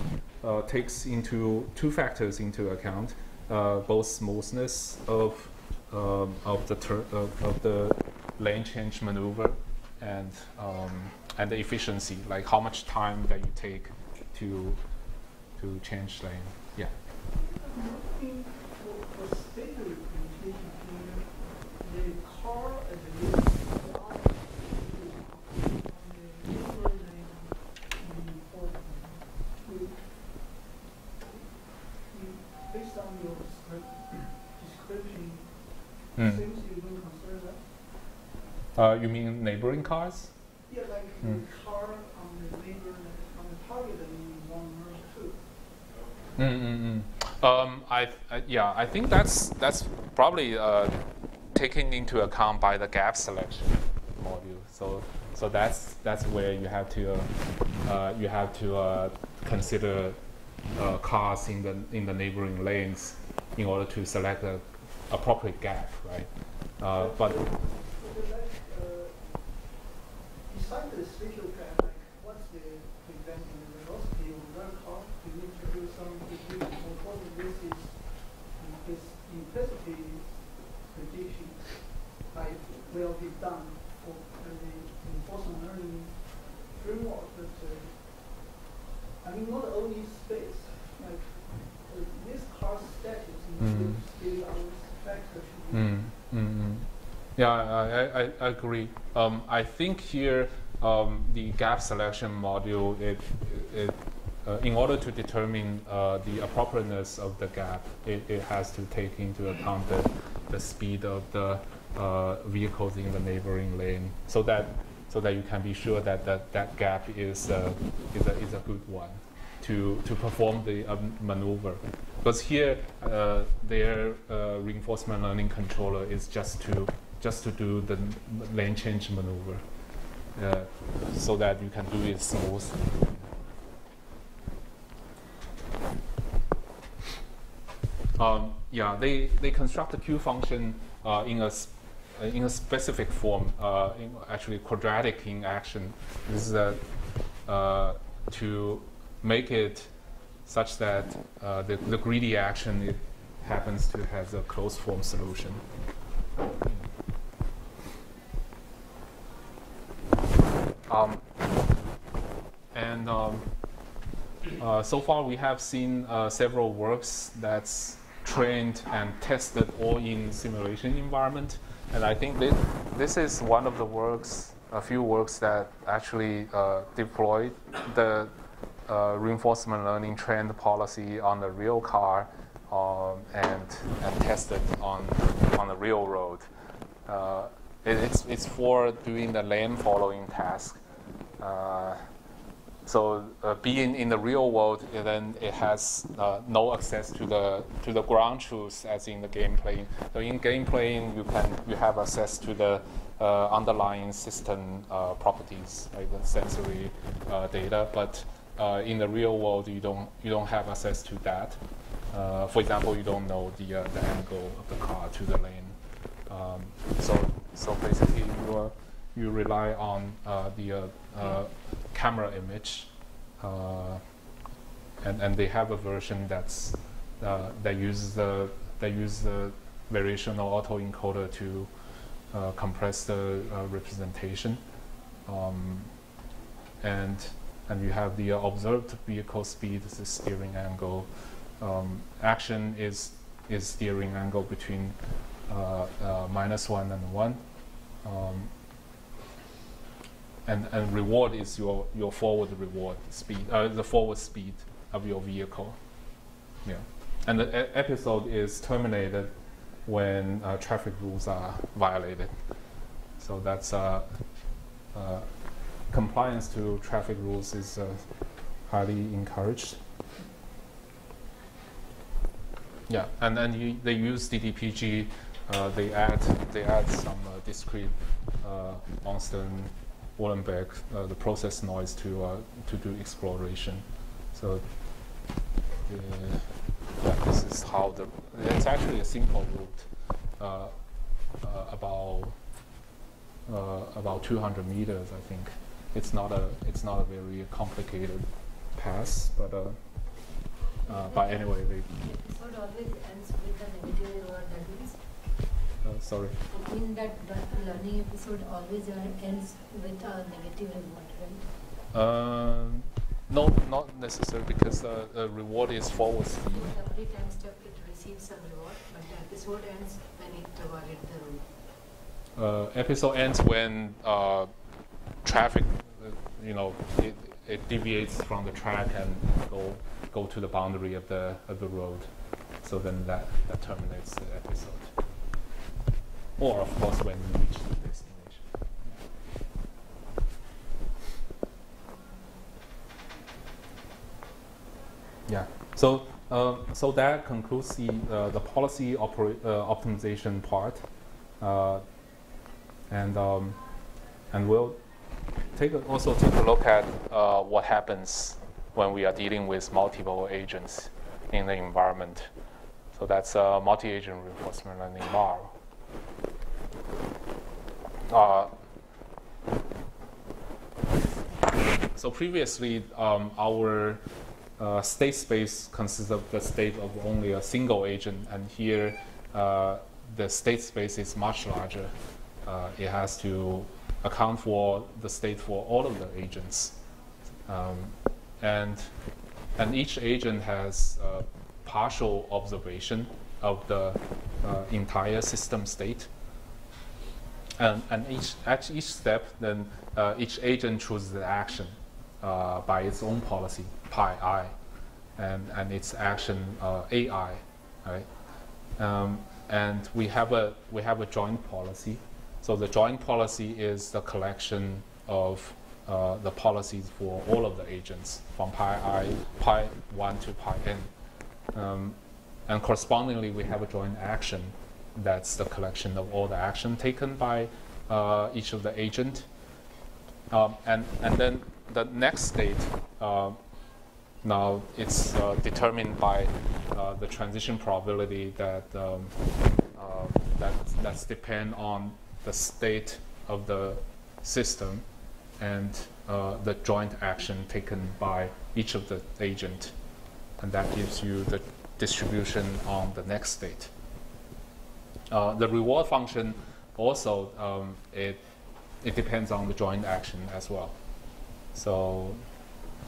uh, takes into two factors into account, uh, both smoothness of um, of the of the lane change maneuver and um, and the efficiency, like how much time that you take to to change lane. Yeah. based on your description, mm. seems you don't consider that. Uh, you mean neighboring cars? Yeah, like mm. the car on the neighbor on the target and you want to merge two. Mm, mm. Um, I, I, yeah, I think that's that's probably uh, taken into account by the gap selection module. So so that's that's where you have to uh, you have to uh, consider uh, cars in the in the neighboring lanes in order to select the appropriate gap, right? Uh, but beside the spatial like what's the example the velocity of that car? You need to do some degree of what this is this implicitly prediction like will be done for the reinforcement learning framework but uh, I mean not only space like uh, this car status mm. still our factor should be mm. Mm yeah, I, I, I agree. Um, I think here um, the gap selection module, it, it, uh, in order to determine uh, the appropriateness of the gap, it, it has to take into account the, the speed of the uh, vehicles in the neighboring lane, so that so that you can be sure that that, that gap is uh, is a is a good one. to, to perform the um, maneuver. Because here, uh, their uh, reinforcement learning controller is just to just to do the lane change maneuver, uh, so that you can do it smooth. Um, yeah, they, they construct the Q function uh, in a uh, in a specific form, uh, actually quadratic in action. This is uh, uh, to make it such that uh, the, the greedy action happens to have a closed form solution. Um, and um, uh, so far we have seen uh, several works that's trained and tested all in simulation environment. And I think this, this is one of the works, a few works that actually uh, deployed the uh, reinforcement learning trend policy on the real car um, and, and tested on, on the real road. Uh, it, it's, it's for doing the lane following task. Uh, so uh, being in the real world, uh, then it has uh, no access to the to the ground truth as in the game playing. So in game playing, you can you have access to the uh, underlying system uh, properties, like the sensory uh, data. But in the real world, you don't you don't have access to that. for example, you don't know the the angle of the car to the lane. Um, so so basically, you you rely on uh, the uh, uh, camera image, and and they have a version that's that uses the that uses the variational autoencoder to compress the representation, um, and and you have the observed vehicle speed, the steering angle. Um, action is is steering angle between uh, uh, minus one and one. Um, and, and reward is your, your forward reward speed, uh, the forward speed of your vehicle. Yeah. And the episode is terminated when uh, traffic rules are violated. So that's uh, uh compliance to traffic rules is uh, highly encouraged. Yeah, and then you, they use DDPG. Uh, they add they add some discrete Ornstein Uhlenbeck uh, the process noise to uh, to do exploration. So yeah, this is how the it's actually a simple route uh, uh about uh, about 200 meters. I think it's not a it's not a very complicated pass, but uh, but anyway, they. Always means uh, sorry. In that learning episode, always ends with a negative reward, right? Uh, no, not necessarily because uh, the reward is forward every time step it receives some reward, but the episode ends when it avoided the rule. Uh, episode ends when uh, traffic, uh, you know, it, it deviates from the track and go go to the boundary of the of the road. So then that, that terminates the episode or of course when you reach the destination. Yeah. So uh, so that concludes the uh, the policy uh, optimization part, uh, and um, and we'll take a, also take a look at uh, what happens when we are dealing with multiple agents in the environment. So that's multi-agent reinforcement learning MARL. Uh, so previously, um, our uh, state space consists of the state of only a single agent, and here uh, the state space is much larger. Uh, it has to account for the state for all of the agents, um, and and each agent has partial observation of the uh, entire system state. And, and each, at each step, then uh, each agent chooses the action uh, by its own policy, pi i, and, and its action ai, right? Um, and we have a we have a joint policy. So the joint policy is the collection of uh, the policies for all of the agents from pi i, pi 1 to pi n. Um, and correspondingly, we have a joint action. That's the collection of all the action taken by uh, each of the agent. Um, and, and then the next state, uh, now it's uh, determined by uh, the transition probability that um, uh, that that's depend on the state of the system and uh, the joint action taken by each of the agent, and that gives you the distribution on the next state. Uh, the reward function also um, it it depends on the joint action as well. So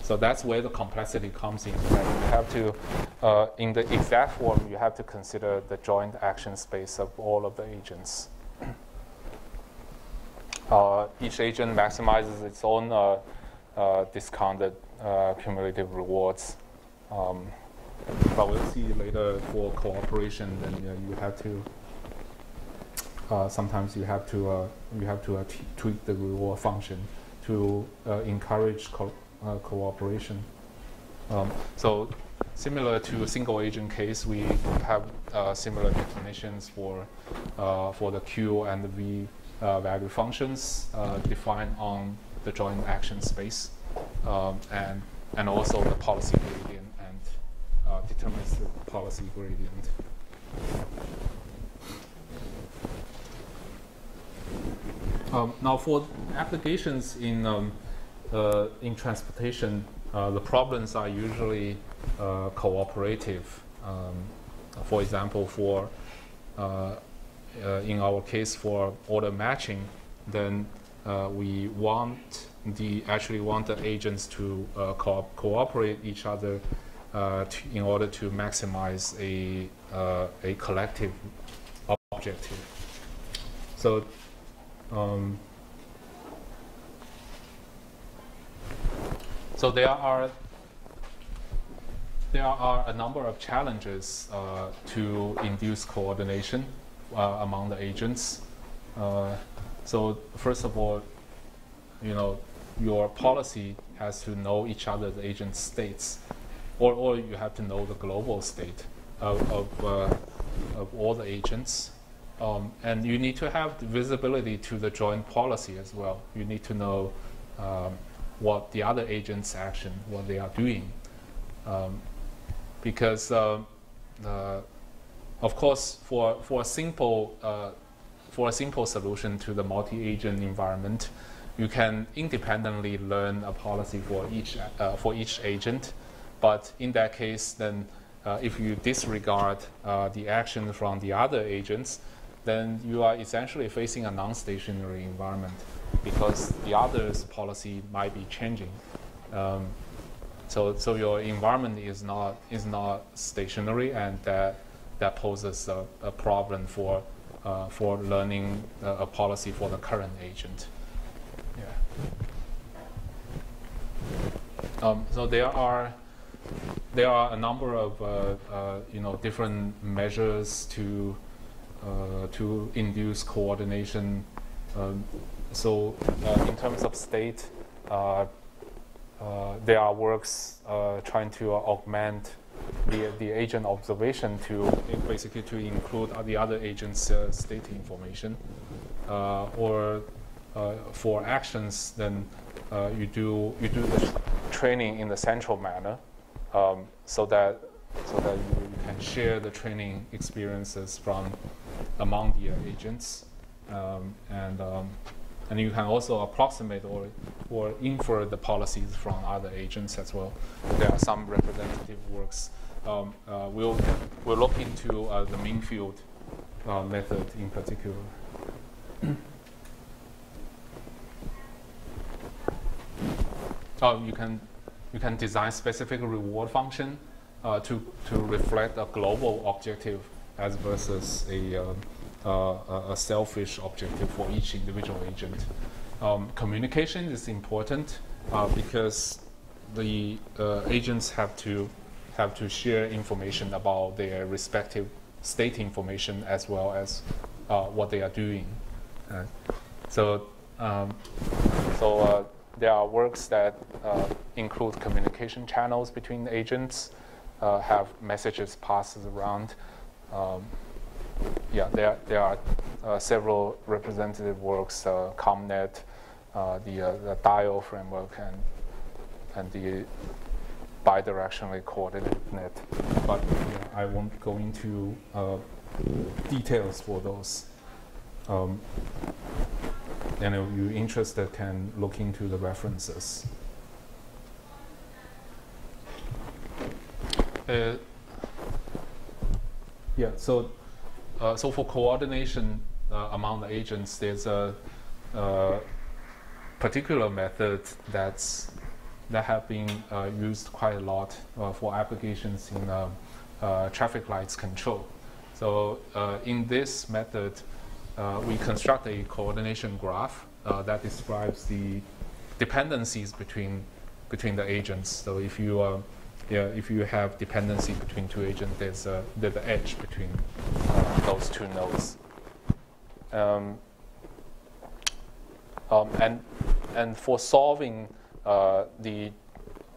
so that's where the complexity comes in. Right? You have to, uh, in the exact form, you have to consider the joint action space of all of the agents. Uh, each agent maximizes its own uh, uh discounted uh, cumulative rewards. Um, but we'll see later for cooperation, then you have to. Uh, sometimes you have to you have to tweak the reward function to encourage co uh, cooperation. Um, so similar to a single agent case, we have uh, similar definitions for, uh, for the Q and the V uh, value functions uh, defined on the joint action space um, and, and also the policy gradient uh, determines the policy gradient. Um, now for applications in um, uh, in transportation, uh, the problems are usually uh, cooperative. Um, for example, for uh, uh, in our case for order matching, then we want the actually want the agents to co cooperate each other to, in order to maximize a a collective objective. So. Um, So there are there are a number of challenges uh, to induce coordination uh, among the agents. Uh, so first of all, you know, your policy has to know each other's agent states, or, or you have to know the global state of, of, uh, of all the agents. Um, and you need to have visibility to the joint policy as well. You need to know um, what the other agents' action, what they are doing. Um, because, uh, uh, of course, for, for a simple uh, for a simple solution to the multi-agent environment, you can independently learn a policy for each uh, for each agent. But in that case, then uh, if you disregard uh, the action from the other agents, then you are essentially facing a non-stationary environment because the other's policy might be changing. Um, so, so your environment is not is not stationary, and that that poses a, a problem for uh, for learning a, a, policy for the current agent. Yeah. Um, so there are there are a number of uh, uh, you know different measures to uh, to induce coordination. Um, so uh, in terms of state, uh, uh, there are works trying to augment the, the agent observation to basically to include the other agent's state information. or for actions, then you do you do the training in the central manner, um, so that so that you, can share the training experiences from among the agents, um, and um, and you can also approximate or, or infer the policies from other agents as well. There are some representative works. Um, uh, we'll, we'll look into uh, the mean field uh, method in particular. oh, you can, you can design specific reward function uh, to, to reflect a global objective as versus a um, uh, a selfish objective for each individual agent. Um, communication is important uh, because the uh, agents have to have to share information about their respective state information as well as uh, what they are doing. Uh, so, um, so there are works that uh, include communication channels between agents, uh, have messages passed around. Um, yeah, there, there are uh, several representative works, uh, CommNet, uh, the, uh, the DIAL framework, and, and the bidirectionally coordinate net. But yeah, I won't go into uh, details for those. Um, and if you're interested, can look into the references. Uh, yeah, so uh, so for coordination uh, among the agents, there's a uh, particular method that's that have been uh, used quite a lot uh, for applications in uh, traffic lights control. So in this method, we construct a coordination graph that describes the dependencies between between the agents. So if you yeah, if you have dependency between two agents, there's a there's an edge between uh, those two nodes. Um, um, and and for solving uh, the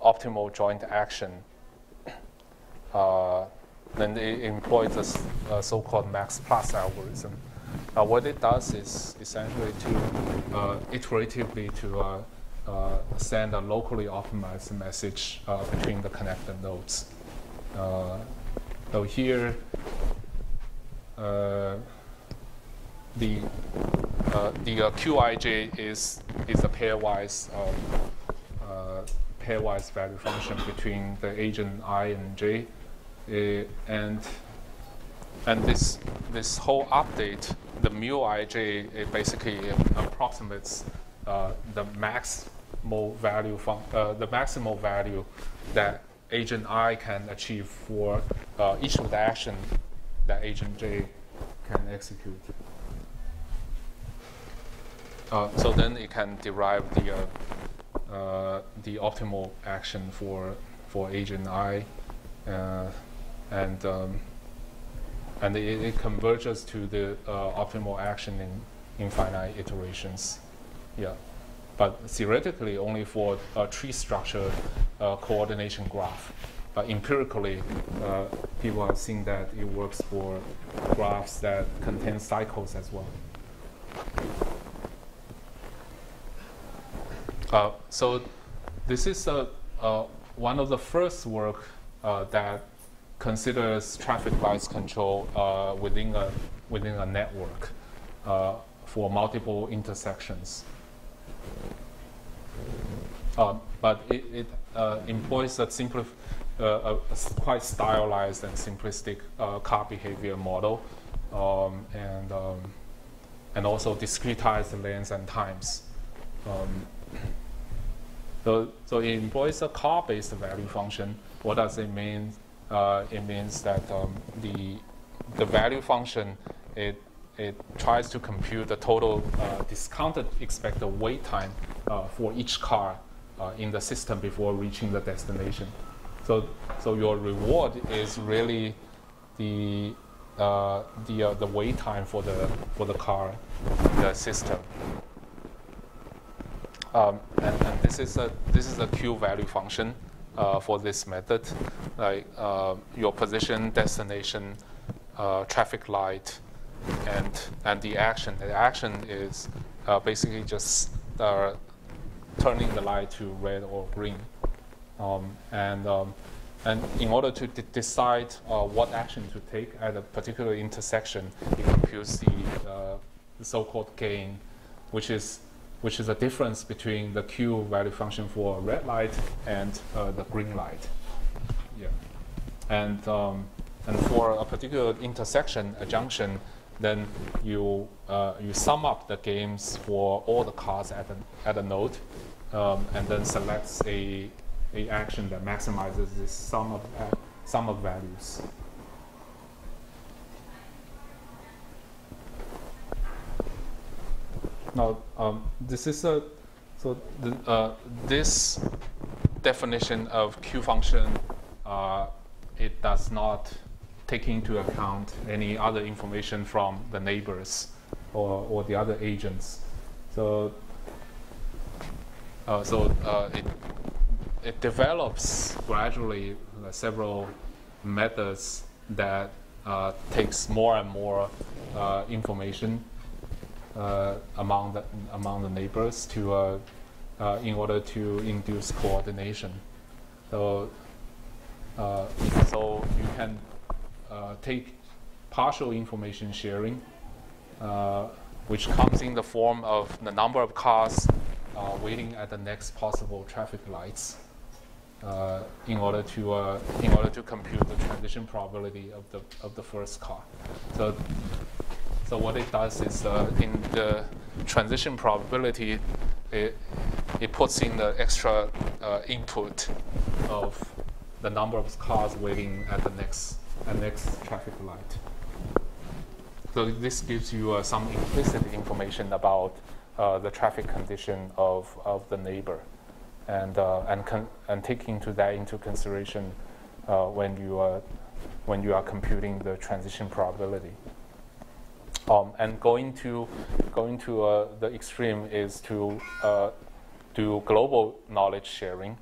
optimal joint action, uh, then it employs a, a so-called max plus algorithm. Uh, what it does is essentially to uh, iteratively to uh, uh, send a locally optimized message uh, between the connected nodes. Uh, so here, uh, the uh, the QIJ is is a pairwise pairwise value function between the agent i and j, and and this this whole update, the mu ij, basically approximates uh, the max maximal value from uh, the maximal value that agent I can achieve for uh, each of the action that agent J can execute. Uh, so then it can derive the uh, uh, the optimal action for for agent I, uh, and um, and it, it, converges to the optimal action in infinite iterations. Yeah but theoretically only for a tree structure uh, coordination graph. But empirically, uh, people have seen that it works for graphs that contain cycles as well. Uh, so this is a, uh, one of the first work uh, that considers traffic lights control uh, within, a, within a network for multiple intersections. Uh, but it, it uh, employs a, simple, uh, a, quite stylized and simplistic uh, car behavior model, um, and um, and also discretize the lengths and times. Um, so, so it employs a car-based value function. What does it mean? Uh, it means that um, the the value function it it tries to compute the total uh, discounted expected wait time uh, for each car uh, in the system before reaching the destination. So, so your reward is really the uh, the uh, the wait time for the for the car, the system. Um, and, and, this is a this is a Q value function uh, for this method, like your position, destination, traffic light, and and the action. The action is uh, basically just uh, turning the light to red or green, um, and um, and in order to decide uh, what action to take at a particular intersection, it computes the, uh, the so-called gain, which is which is a difference between the Q value function for red light and uh, the green light. Yeah, and um, and for a particular intersection, a junction, then you uh, you sum up the games for all the cards at a, at a node, um, and then selects a a action that maximizes this sum of uh, sum of values. Now, um, this is a so uh, this definition of Q function uh, it does not taking into account any other information from the neighbors or, or the other agents. So, uh, so uh, it it develops gradually uh, several methods that uh, takes more and more uh, information uh, among the among the neighbors to in order to induce coordination. So so you can take partial information sharing, uh, which comes in the form of the number of cars uh, waiting at the next possible traffic lights uh, in order to uh, in order to compute the transition probability of the of the first car. So so what it does is uh, in the transition probability, it it puts in the extra uh, input of the number of cars waiting at the next at next traffic light. So this gives you uh, some implicit information about uh, the traffic condition of, of the neighbor, and uh, and and taking to that into consideration uh, when you are when you are computing the transition probability. Um, and going to going to uh, the extreme is to uh, do global knowledge sharing.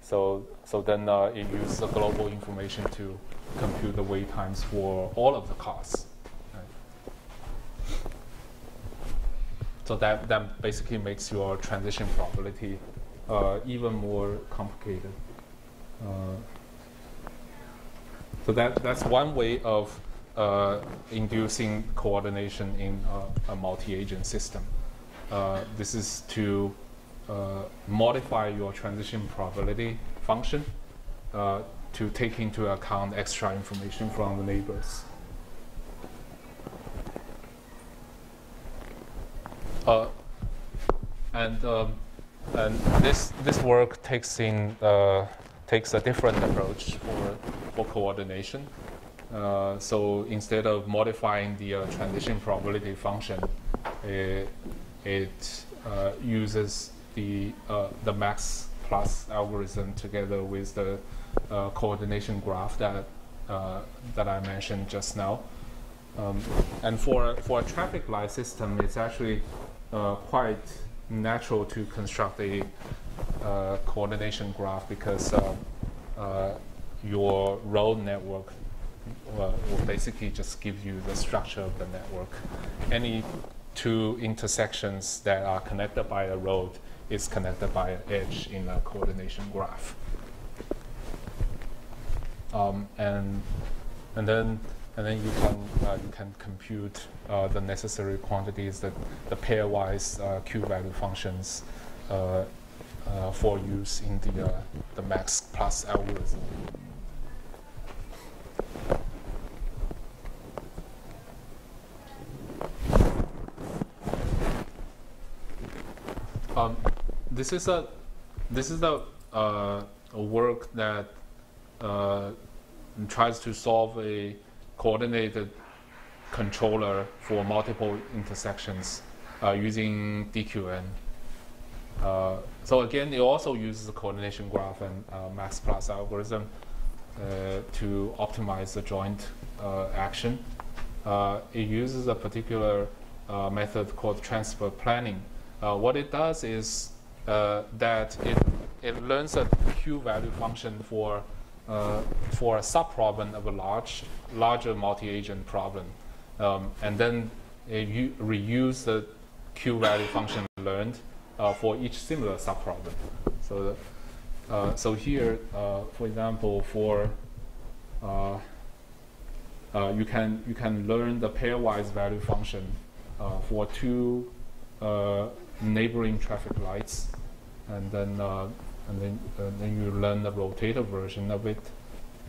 So so then it uses the global information to compute the wait times for all of the cars. Right. So that, that basically makes your transition probability uh, even more complicated. Uh, so that, that's one way of uh, inducing coordination in a, a multi-agent system. Uh, this is to uh, modify your transition probability function uh, to take into account extra information from the neighbors. Uh, and um, and this this work takes in uh, takes a different approach for for coordination. Uh, so instead of modifying the uh, transition probability function, it, it uh, uses the uh, the max plus algorithm together with the uh, coordination graph that uh, that I mentioned just now. Um, and for for a traffic light system, it's actually uh, quite natural to construct a uh, coordination graph because uh, uh, your road network will basically just give you the structure of the network. Any two intersections that are connected by a road is connected by an edge in a coordination graph. Um, and and then and then you can uh, you can compute uh, the necessary quantities, that the pairwise uh, Q value functions uh, uh, for use in the uh, the max plus algorithm. Um, this is a this is uh, a work that uh, tries to solve a coordinated controller for multiple intersections uh, using DQN. Uh, so again, it also uses the coordination graph and uh, max plus algorithm uh, to optimize the joint action. it uses a particular method called transfer planning what it does is uh, that it, it learns a Q value function for, uh, for a subproblem of a large, larger multi-agent problem. Um, and then you reuse the Q value function learned uh, for each similar subproblem. So, uh, so here, uh, for example, for you can you can learn the pairwise value function for two neighboring traffic lights, and then uh, and then uh, then you learn the rotator version of it,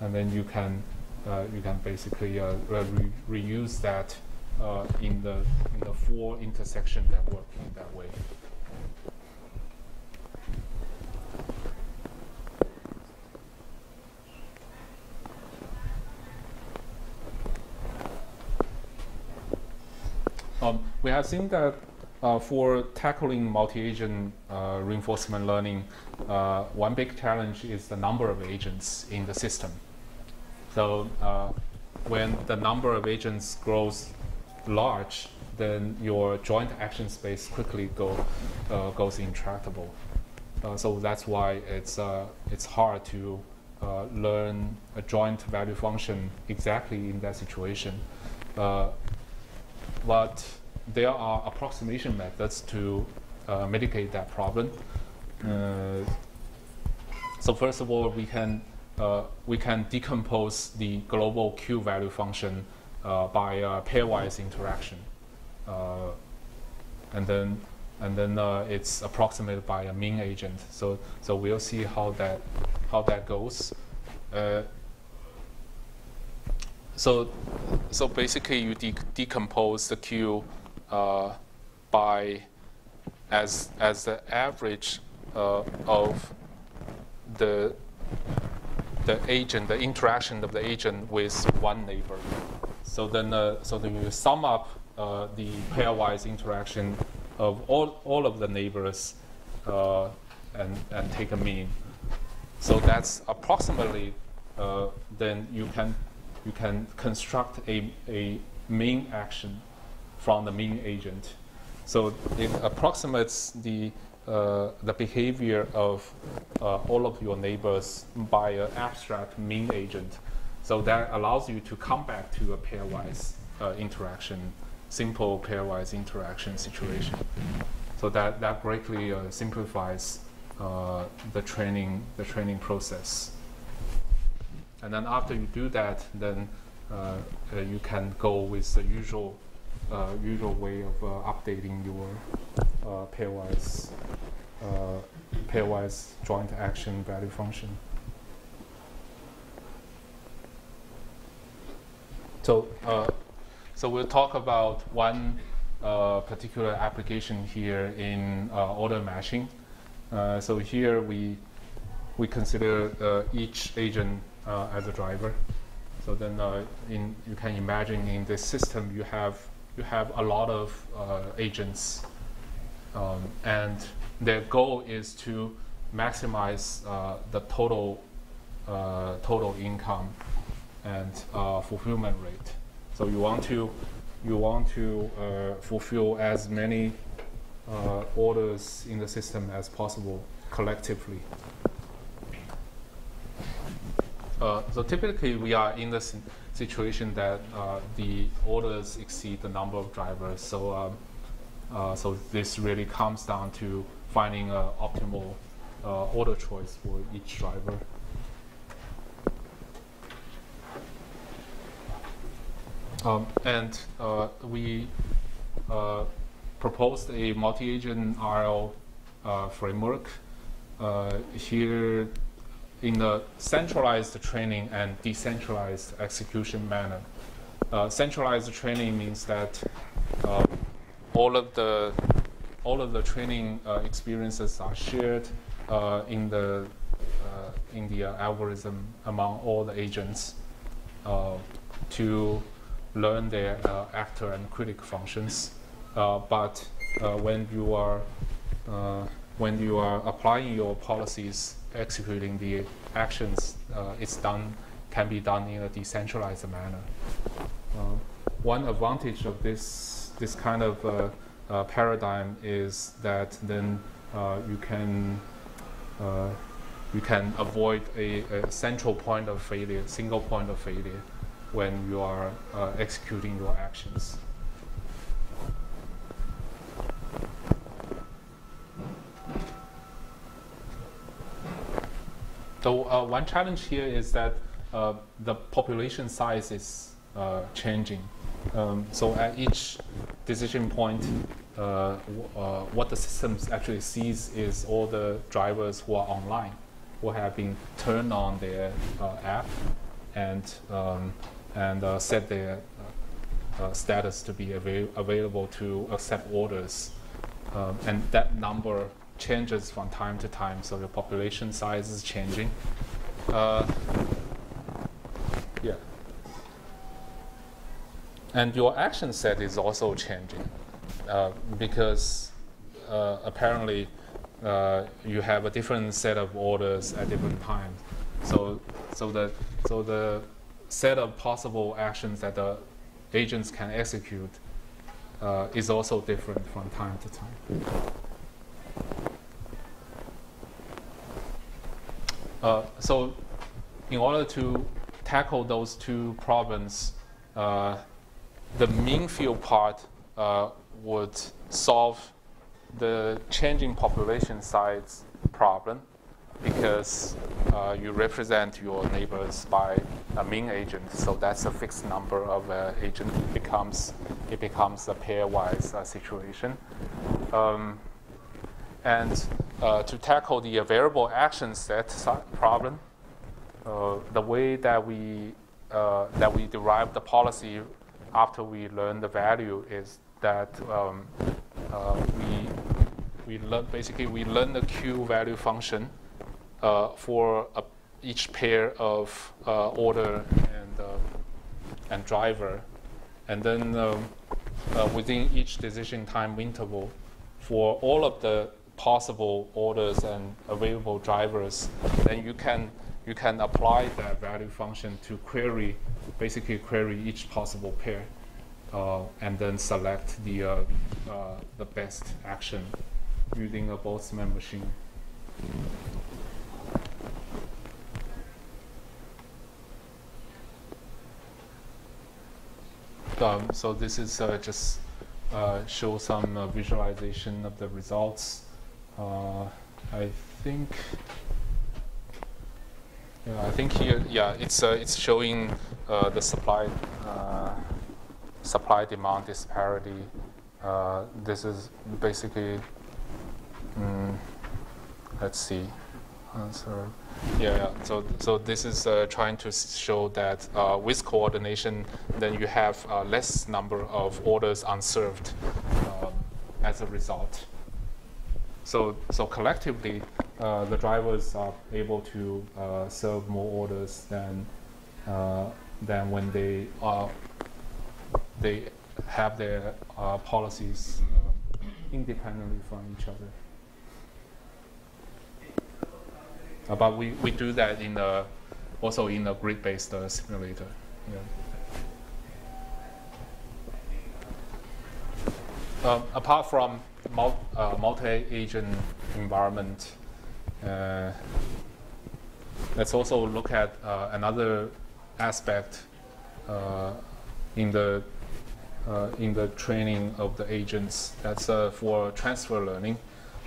and then you can uh, you can basically uh, re reuse that uh, in the in the four intersection network in that way. Um, we have seen that uh, for tackling multi-agent uh, reinforcement learning, uh, one big challenge is the number of agents in the system. So uh, when the number of agents grows large, then your joint action space quickly go, uh, goes intractable. Uh, so that's why it's, it's hard to learn a joint value function exactly in that situation. But there are approximation methods to uh, mitigate that problem. Uh, so first of all, we can we can decompose the global Q value function by a pairwise interaction, and then and then uh, it's approximated by a mean agent. So so we'll see how that how that goes. Uh, so so basically you de decompose the Q uh, by as as the average uh, of the the agent, the interaction of the agent with one neighbor. So then, uh, so then you sum up uh, the pairwise interaction of all, all of the neighbors uh, and, and take a mean. So that's approximately, uh, then you can, you can construct a, a mean action from the mean agent. So it approximates the, uh, the behavior of uh, all of your neighbors by an abstract mean agent. So that allows you to come back to a pairwise uh, interaction simple pairwise interaction situation. So that, that greatly uh, simplifies uh, the training the training process. And then after you do that, then uh, you can go with the usual uh, usual way of uh, updating your pairwise pairwise joint action value function. So so we'll talk about one uh, particular application here in uh, order matching. Uh, so here we we consider uh, each agent uh, as a driver. So then uh, in, you can imagine in this system you have you have a lot of agents, um, and their goal is to maximize the total total income and fulfillment rate. So you want to you want to uh, fulfill as many uh, orders in the system as possible collectively. Uh, so typically we are in the situation that uh, the orders exceed the number of drivers. So um, uh, so this really comes down to finding an optimal uh, order choice for each driver. Um, and uh, we uh, proposed a multi-agent RL uh, framework here in the centralized training and decentralized execution manner. Uh, centralized training means that um, all of the all of the training uh, experiences are shared in the in the algorithm among all the agents to learn their uh, actor and critic functions. Uh, but uh, when you are when you are applying your policies, executing the actions, it's done can be done in a decentralized manner. one advantage of this this kind of uh, paradigm is that then uh, you can uh, you can avoid a, a, central point of failure, single point of failure when you are uh, executing your actions. So uh, one challenge here is that uh, the population size is uh, changing. Um, so at each decision point, uh, uh, what the system actually sees is all the drivers who are online, who have been turned on their app, and um, and uh, set their uh, uh, status to be avail available to accept orders. Um, and that number changes from time to time, so the population size is changing. Uh, yeah. And your action set is also changing uh, because uh, apparently you have a different set of orders at different times. So, so the so the set of possible actions that the agents can execute uh, is also different from time to time. Uh, so in order to tackle those two problems, uh, the mean field part uh, would solve the changing population size problem because uh, you represent your neighbors by a mean agent. So that's a fixed number of uh, agent. It becomes it becomes a pairwise uh, situation. Um, and uh, to tackle the variable action set problem, uh, the way that we uh, that we derive the policy after we learn the value is that um, we we learn basically we learn the Q value function uh, for a, each pair of uh, order and uh, and driver, and then um, within each decision time interval, for all of the possible orders and available drivers, then you can you can apply that value function to query, basically query each possible pair, uh, and then select the uh, uh, the best action using a Boltzmann machine. Um, so this is uh, just uh, show some uh, visualization of the results. Uh, I think, yeah, I think here, yeah, it's uh, it's showing uh, the supply supply demand disparity. this is basically, mm, let's see, answer. Yeah, yeah. So, so this is uh, trying to show that uh, with coordination, then you have uh, less number of orders unserved um, as a result. So, so collectively, uh, the drivers are able to uh, serve more orders than uh, than when they are they have their policies independently from each other. Uh, but we, we do that in the, also in a grid-based uh, simulator. Yeah. Um, apart from uh, multi-agent environment, uh, let's also look at uh, another aspect uh, in the in the training of the agents. That's for transfer learning.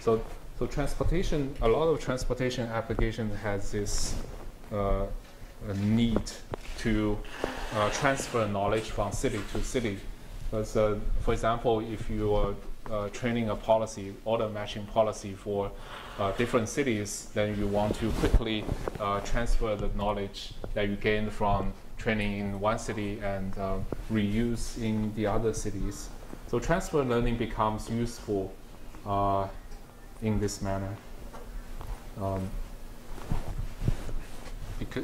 So so transportation, a lot of transportation application has this uh, need to uh, transfer knowledge from city to city. Because, uh, for example, if you are uh, training a policy, order matching policy for uh, different cities, then you want to quickly uh, transfer the knowledge that you gained from training in one city and reuse in the other cities. So transfer learning becomes useful in this manner. Um,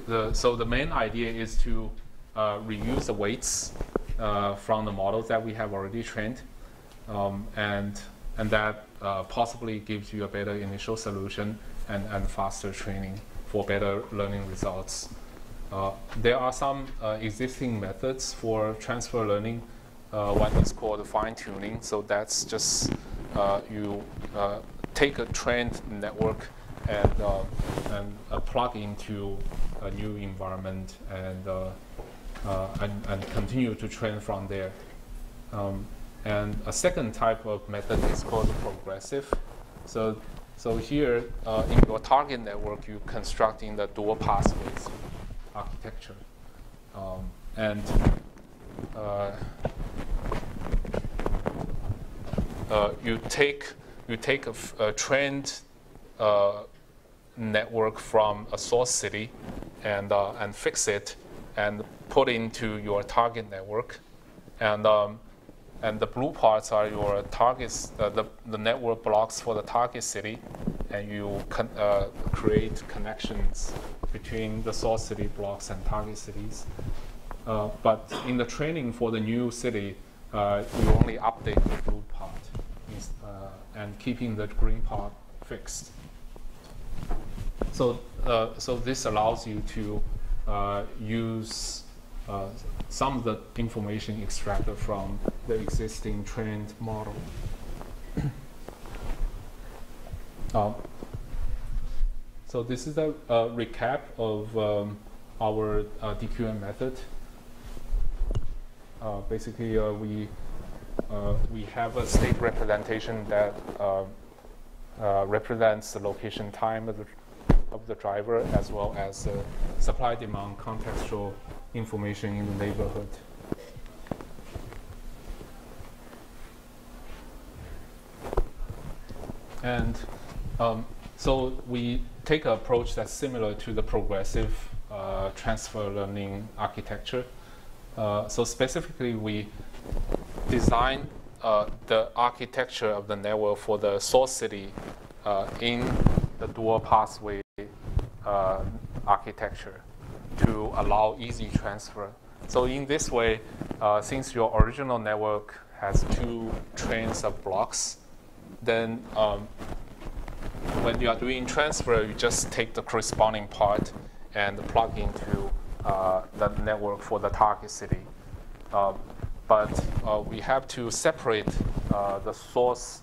the, so the main idea is to uh, reuse the weights uh, from the models that we have already trained, um, and and that uh, possibly gives you a better initial solution and, and faster training for better learning results. Uh, there are some uh, existing methods for transfer learning. Uh, one is called fine tuning. So that's just you take a trained network and, uh, and uh, plug into a new environment and, uh, uh, and, and, continue to train from there. Um, and a second type of method is called progressive. So, so here uh, in your target network, you construct in the dual pathways architecture. Um, and uh, you take you take a, a trained uh, network from a source city and, uh, and fix it and put into your target network. And, um, and the blue parts are your targets, uh, the, the network blocks for the target city, and you con uh, create connections between the source city blocks and target cities. Uh, but in the training for the new city, uh, you only update the blue part and keeping the green part fixed. So, uh, so this allows you to uh, use uh, some of the information extracted from the existing trained model. So this is a, a recap of um, our uh, DQN method. Uh, basically, uh, we uh, we have a state representation that uh, uh, represents the location time of the, of the driver as well as supply demand contextual information in the neighborhood. And um, so we take an approach that's similar to the progressive uh, transfer learning architecture. Uh, so specifically, we design uh, the architecture of the network for the source city uh, in the dual pathway uh, architecture to allow easy transfer. So in this way, uh, since your original network has two trains of blocks, then um, when you are doing transfer, you just take the corresponding part and plug into uh, the network for the target city. Uh, but uh, we have to separate uh, the source,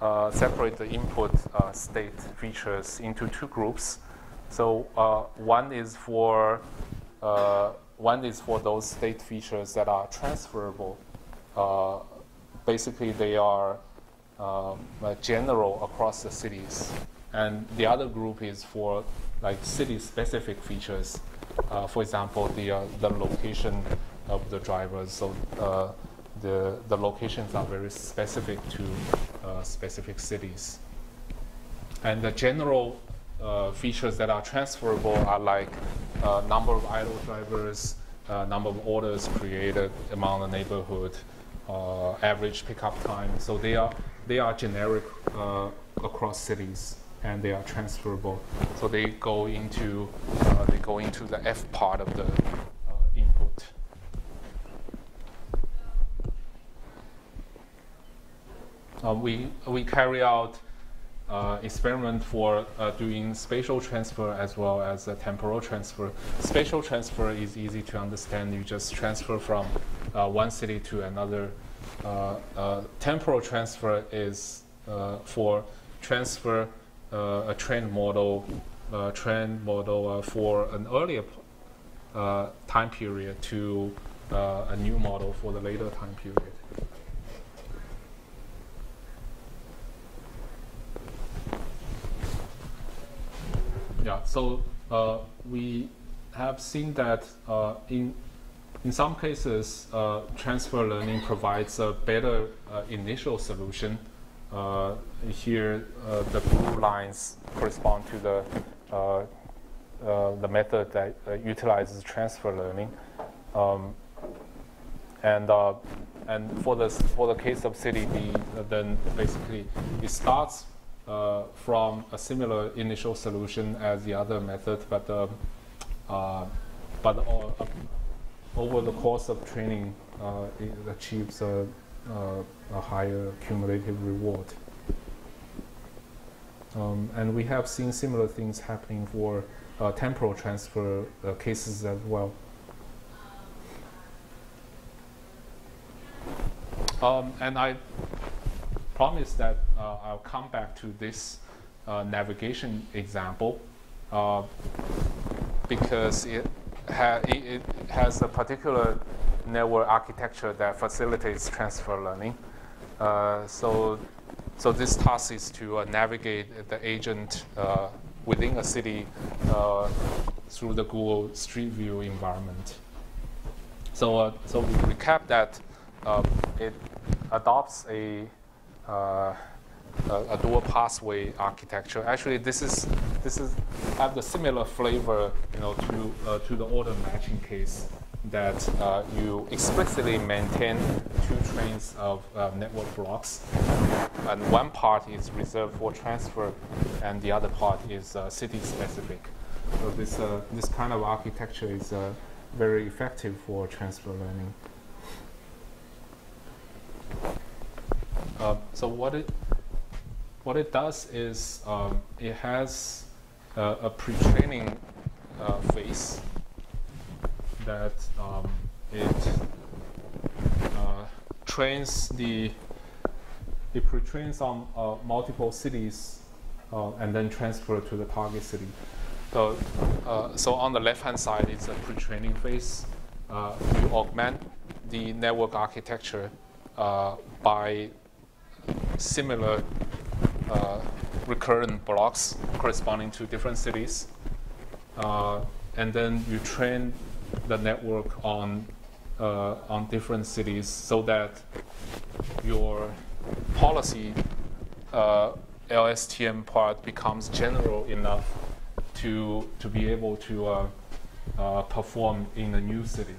uh, separate the input uh, state features into two groups. So one is for one is for those state features that are transferable. basically, they are um, general across the cities. And the other group is for like city-specific features. Uh, for example, the, uh, the location of the drivers. So uh, the, the locations are very specific to uh, specific cities. And the general uh, features that are transferable are like uh, number of idle drivers, number of orders created among the neighborhood, average pickup time. So they are they are generic uh, across cities and they are transferable. So they go into uh, they go into the F part of the uh, input. Uh, we we carry out uh, experiment for uh, doing spatial transfer as well as temporal transfer. Spatial transfer is easy to understand. You just transfer from one city to another uh, uh, temporal transfer is uh, for transfer a trained model, trained model for an earlier time period to a new model for the later time period. Yeah, so uh, we have seen that uh, in in some cases, uh, transfer learning provides a better uh, initial solution. Uh, here, uh, the blue lines correspond to the the method that utilizes transfer learning, um, and and for the for the case of city B, then basically it starts from a similar initial solution as the other method, but um, but over the course of training, uh, it achieves a, a, higher cumulative reward. Um, and we have seen similar things happening for uh, temporal transfer uh, cases as well. Um, and I promise that uh, I'll come back to this uh, navigation example uh, because it ha it, has a particular network architecture that facilitates transfer learning. Uh, so, so this task is to uh, navigate the agent uh, within a city uh, through the Google Street View environment. So, uh, so we recap that um, it adopts a uh, a, a, dual pathway architecture. Actually, this is this is have the similar flavor, you know, to uh, to the order matching case that uh, you explicitly maintain two trains of uh, network blocks, and one part is reserved for transfer, and the other part is uh, city specific. So this uh, this kind of architecture is uh, very effective for transfer learning. So what it what it does is um, it has uh, a pre-training uh, phase that um, it uh, trains the it pre-trains on uh, multiple cities uh, and then transfer to the target city. So, uh, so on the left-hand side, it's a pre-training phase. Uh, you augment the network architecture uh, by similar uh, recurrent blocks corresponding to different cities. Uh, and then you train the network on, uh, on different cities so that your policy uh, LSTM part becomes general enough to, to be able to uh, uh, perform in a new city.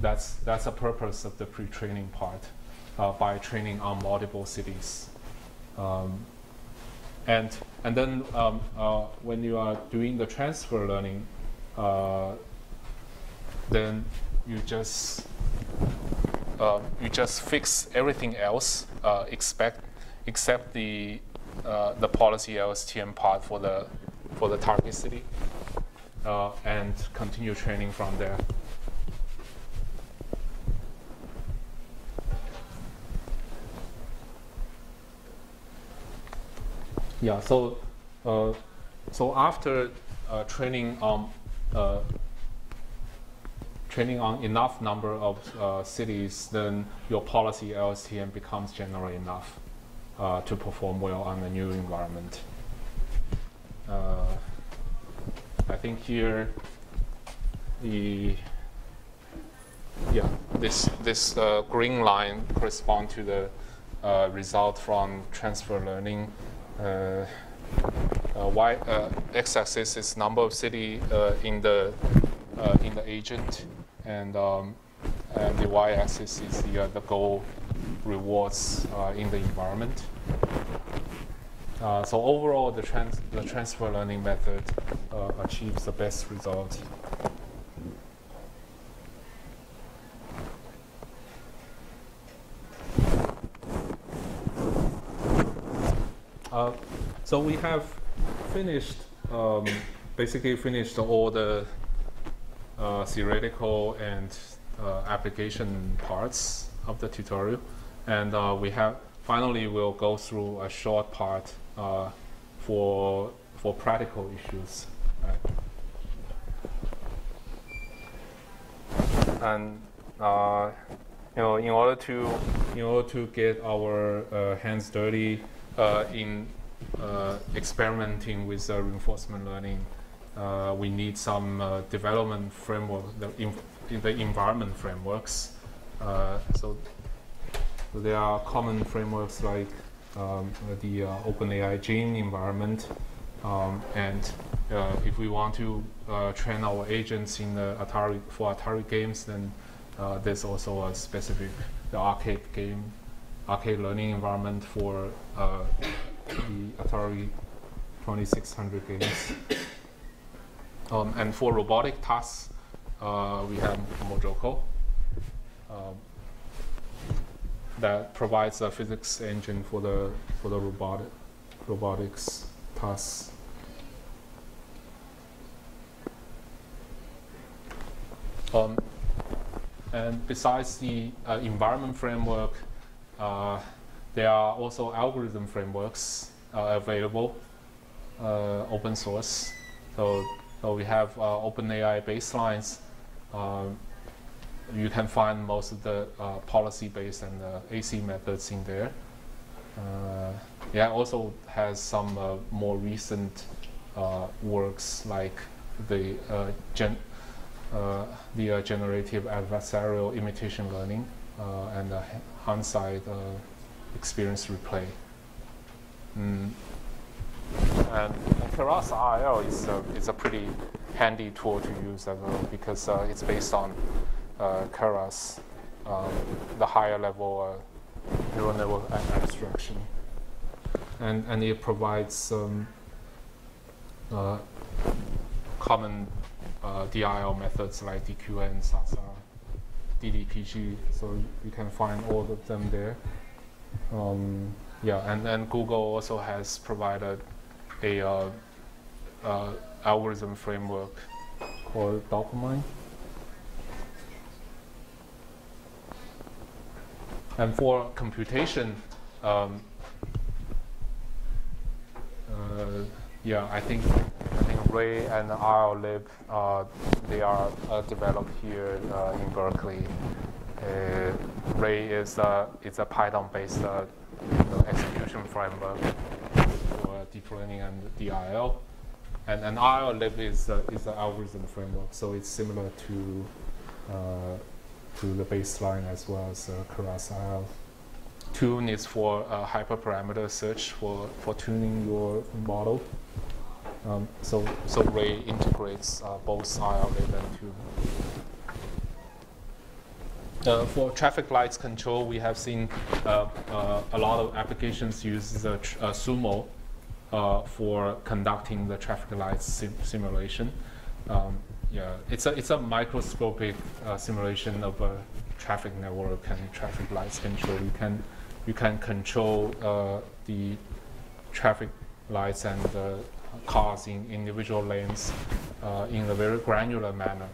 That's, that's the purpose of the pre-training part uh, by training on multiple cities. Um, and, and then um, uh, when you are doing the transfer learning, uh, then you just uh, you just fix everything else uh, expect, except the uh, the policy LSTM part for the for the target city, and continue training from there. Yeah. So, uh, so after uh, training on uh, training on enough number of uh, cities, then your policy LSTM becomes general enough uh, to perform well on a new environment. Uh, I think here the yeah this this green line correspond to the result from transfer learning. Uh, uh, y uh, x-axis is number of city in the in the agent, and um, and the y-axis is the the goal rewards in the environment. Uh, so overall, the trans the transfer learning method uh, achieves the best result. Uh, so we have finished, um, basically finished all the uh, theoretical and uh, application parts of the tutorial, and uh, we have finally we'll go through a short part uh, for for practical issues. Right. And uh, you know, in order to in order to get our uh, hands dirty in uh, experimenting with uh, reinforcement learning, uh, we need some uh, development framework, the, the environment frameworks. Uh, so, there are common frameworks like um, the uh, OpenAI Gym environment, um, and uh, if we want to uh, train our agents in the Atari for Atari games, then uh, there's also a specific the arcade game, arcade learning environment for uh, the Atari 2600 games. Um, and for robotic tasks, uh, we have MuJoCo um, that provides a physics engine for the for the robotic robotics tasks. Um, and besides the uh, environment framework, there are also algorithm frameworks uh, available, uh, open source. So, so we have uh, OpenAI baselines. Um, you can find most of the uh, policy-based and uh, AC methods in there. Uh, yeah, also has some uh, more recent uh, works like the uh, gen uh, the uh, generative adversarial imitation learning uh, and the hindsight uh, experience replay. Mm. And, Keras RL is a, is a pretty handy tool to use as well because uh, it's based on uh, Keras, um, the higher level uh, neural network abstraction. And, and it provides um, uh, common uh, DRL methods like DQN, SARSA, DDPG, so you can find all of them there. Um, yeah, and then Google also has provided a uh, uh, algorithm framework called Dopamine. And for computation, um, yeah, I think I think Ray and RLlib, uh, they are uh, developed here uh, in Berkeley. Uh, Ray is a it's a Python-based uh, execution framework for deep learning and DRL, and and RLlib is uh, is an algorithm framework, so it's similar to to the baseline as well as uh, Keras-RL. Tune is for uh, hyperparameter search for, for tuning your model. Um, so, so Ray integrates uh, both RLlib and Tune. Uh, for traffic lights control, we have seen uh, uh, a lot of applications use the uh, Sumo uh, for conducting the traffic lights sim simulation. Um, yeah, it's a it's a microscopic simulation of a traffic network and traffic lights control. You can you can control the traffic lights and uh, cars in individual lanes uh, in a very granular manner.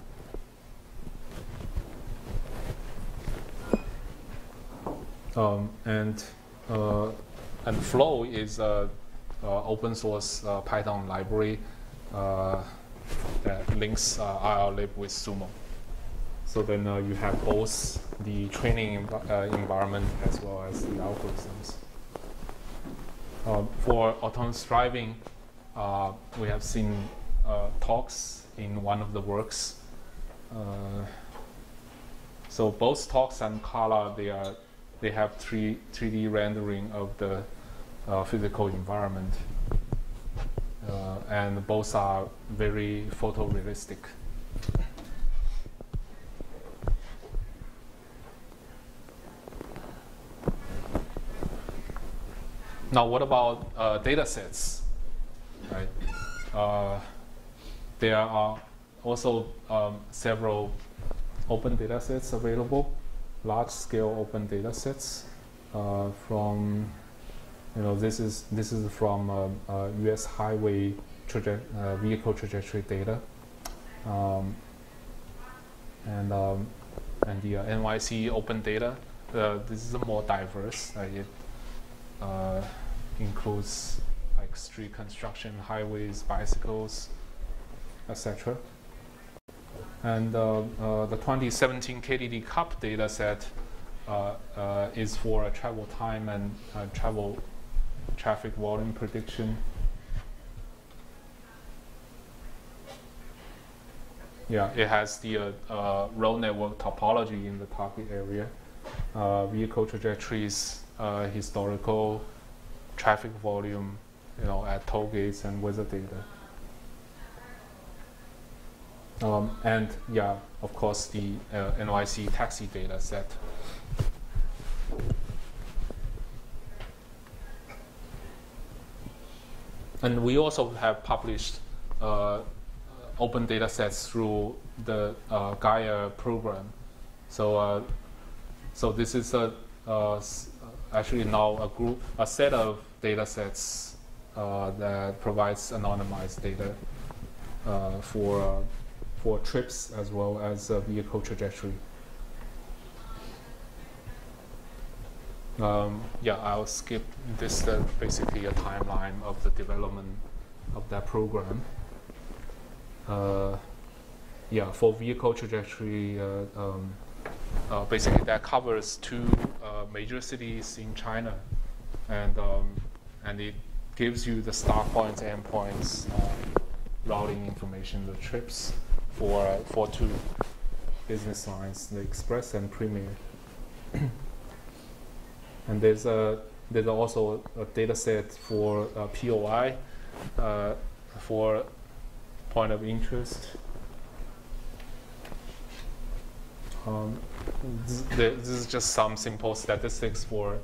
Um, and uh, and Flow is a, open source uh, Python library that links uh, RLlib with Sumo. So then uh, you have both the training env uh, environment as well as the algorithms. Um, for autonomous driving, uh, we have seen uh, TORCS in one of the works. Uh, so both TORCS and CARLA, they are they have 3 3D rendering of the physical environment uh, and both are very photorealistic. Now, what about uh, data sets? Right? Uh, there are also um, several open data sets available, large-scale open data sets uh, from you know, this is this is from uh, uh, U.S. highway traje uh, vehicle trajectory data, um, and um, and the uh, NYC open data. Uh, this is a more diverse. it includes like street construction, highways, bicycles, etc. And the 2017 KDD Cup data set is for a travel time and travel traffic volume prediction. Yeah, it has the uh, uh, road network topology in the target area, uh, vehicle trajectories, uh, historical traffic volume, you know, at toll gates and weather data. Um, and yeah, of course, the uh, NYC taxi data set. And we also have published uh, open data sets through the uh, Gaia program. So, uh, so this is a, uh, actually now a group, a set of data sets that provides anonymized data uh, for, for trips as well as vehicle trajectory. Um, yeah, I'll skip this. Uh, basically, a timeline of the development of that program. Uh, yeah, for vehicle trajectory, uh, um, uh, basically that covers two uh, major cities in China, and um, and it gives you the start points, end points, uh, routing information, the trips for for two business lines, the express and premier. And there's a there's also a data set for uh, POI uh, for point of interest. Um, this, this, is just some simple statistics for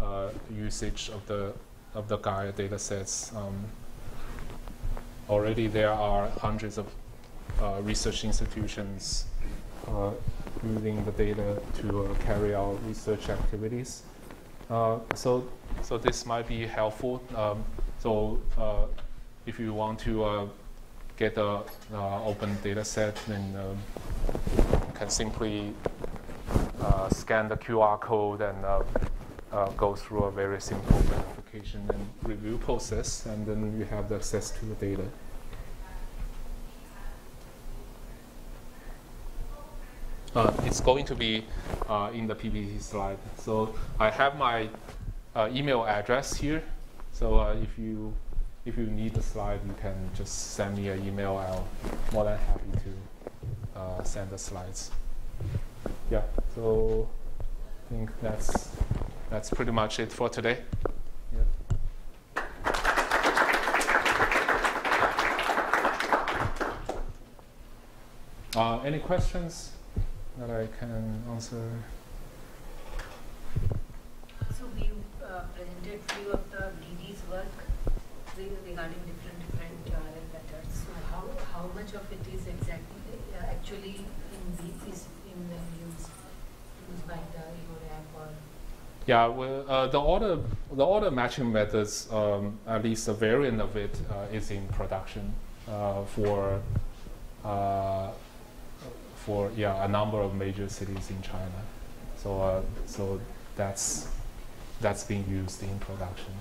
uh, usage of the of the Gaia data sets. Um, already there are hundreds of uh, research institutions uh, using the data to uh, carry out research activities. Uh, so, so this might be helpful. Um, so, uh, if you want to uh, get a open data set, then um, you can simply scan the QR code and uh, go through a very simple verification and review process, and then you have the access to the data. Uh, it's going to be uh, in the PPT slide. So I have my uh, email address here. So uh, if you if you need the slide, you can just send me an email. I'll more than happy to uh, send the slides. Yeah. So I think that's that's pretty much it for today. Yeah. Uh, any questions that I can answer? So we uh, presented few of the DiDi's work re- regarding different different URL methods. So how how much of it is exactly uh, actually in the is in the use used by the your app or Yeah, well, uh, the order the order matching methods, um, at least a variant of it, uh, is in production uh, for uh, for yeah a number of major cities in China. So uh, so that's that's being used in production.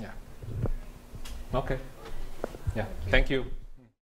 Yeah. Yeah. Okay. Yeah. Thank you.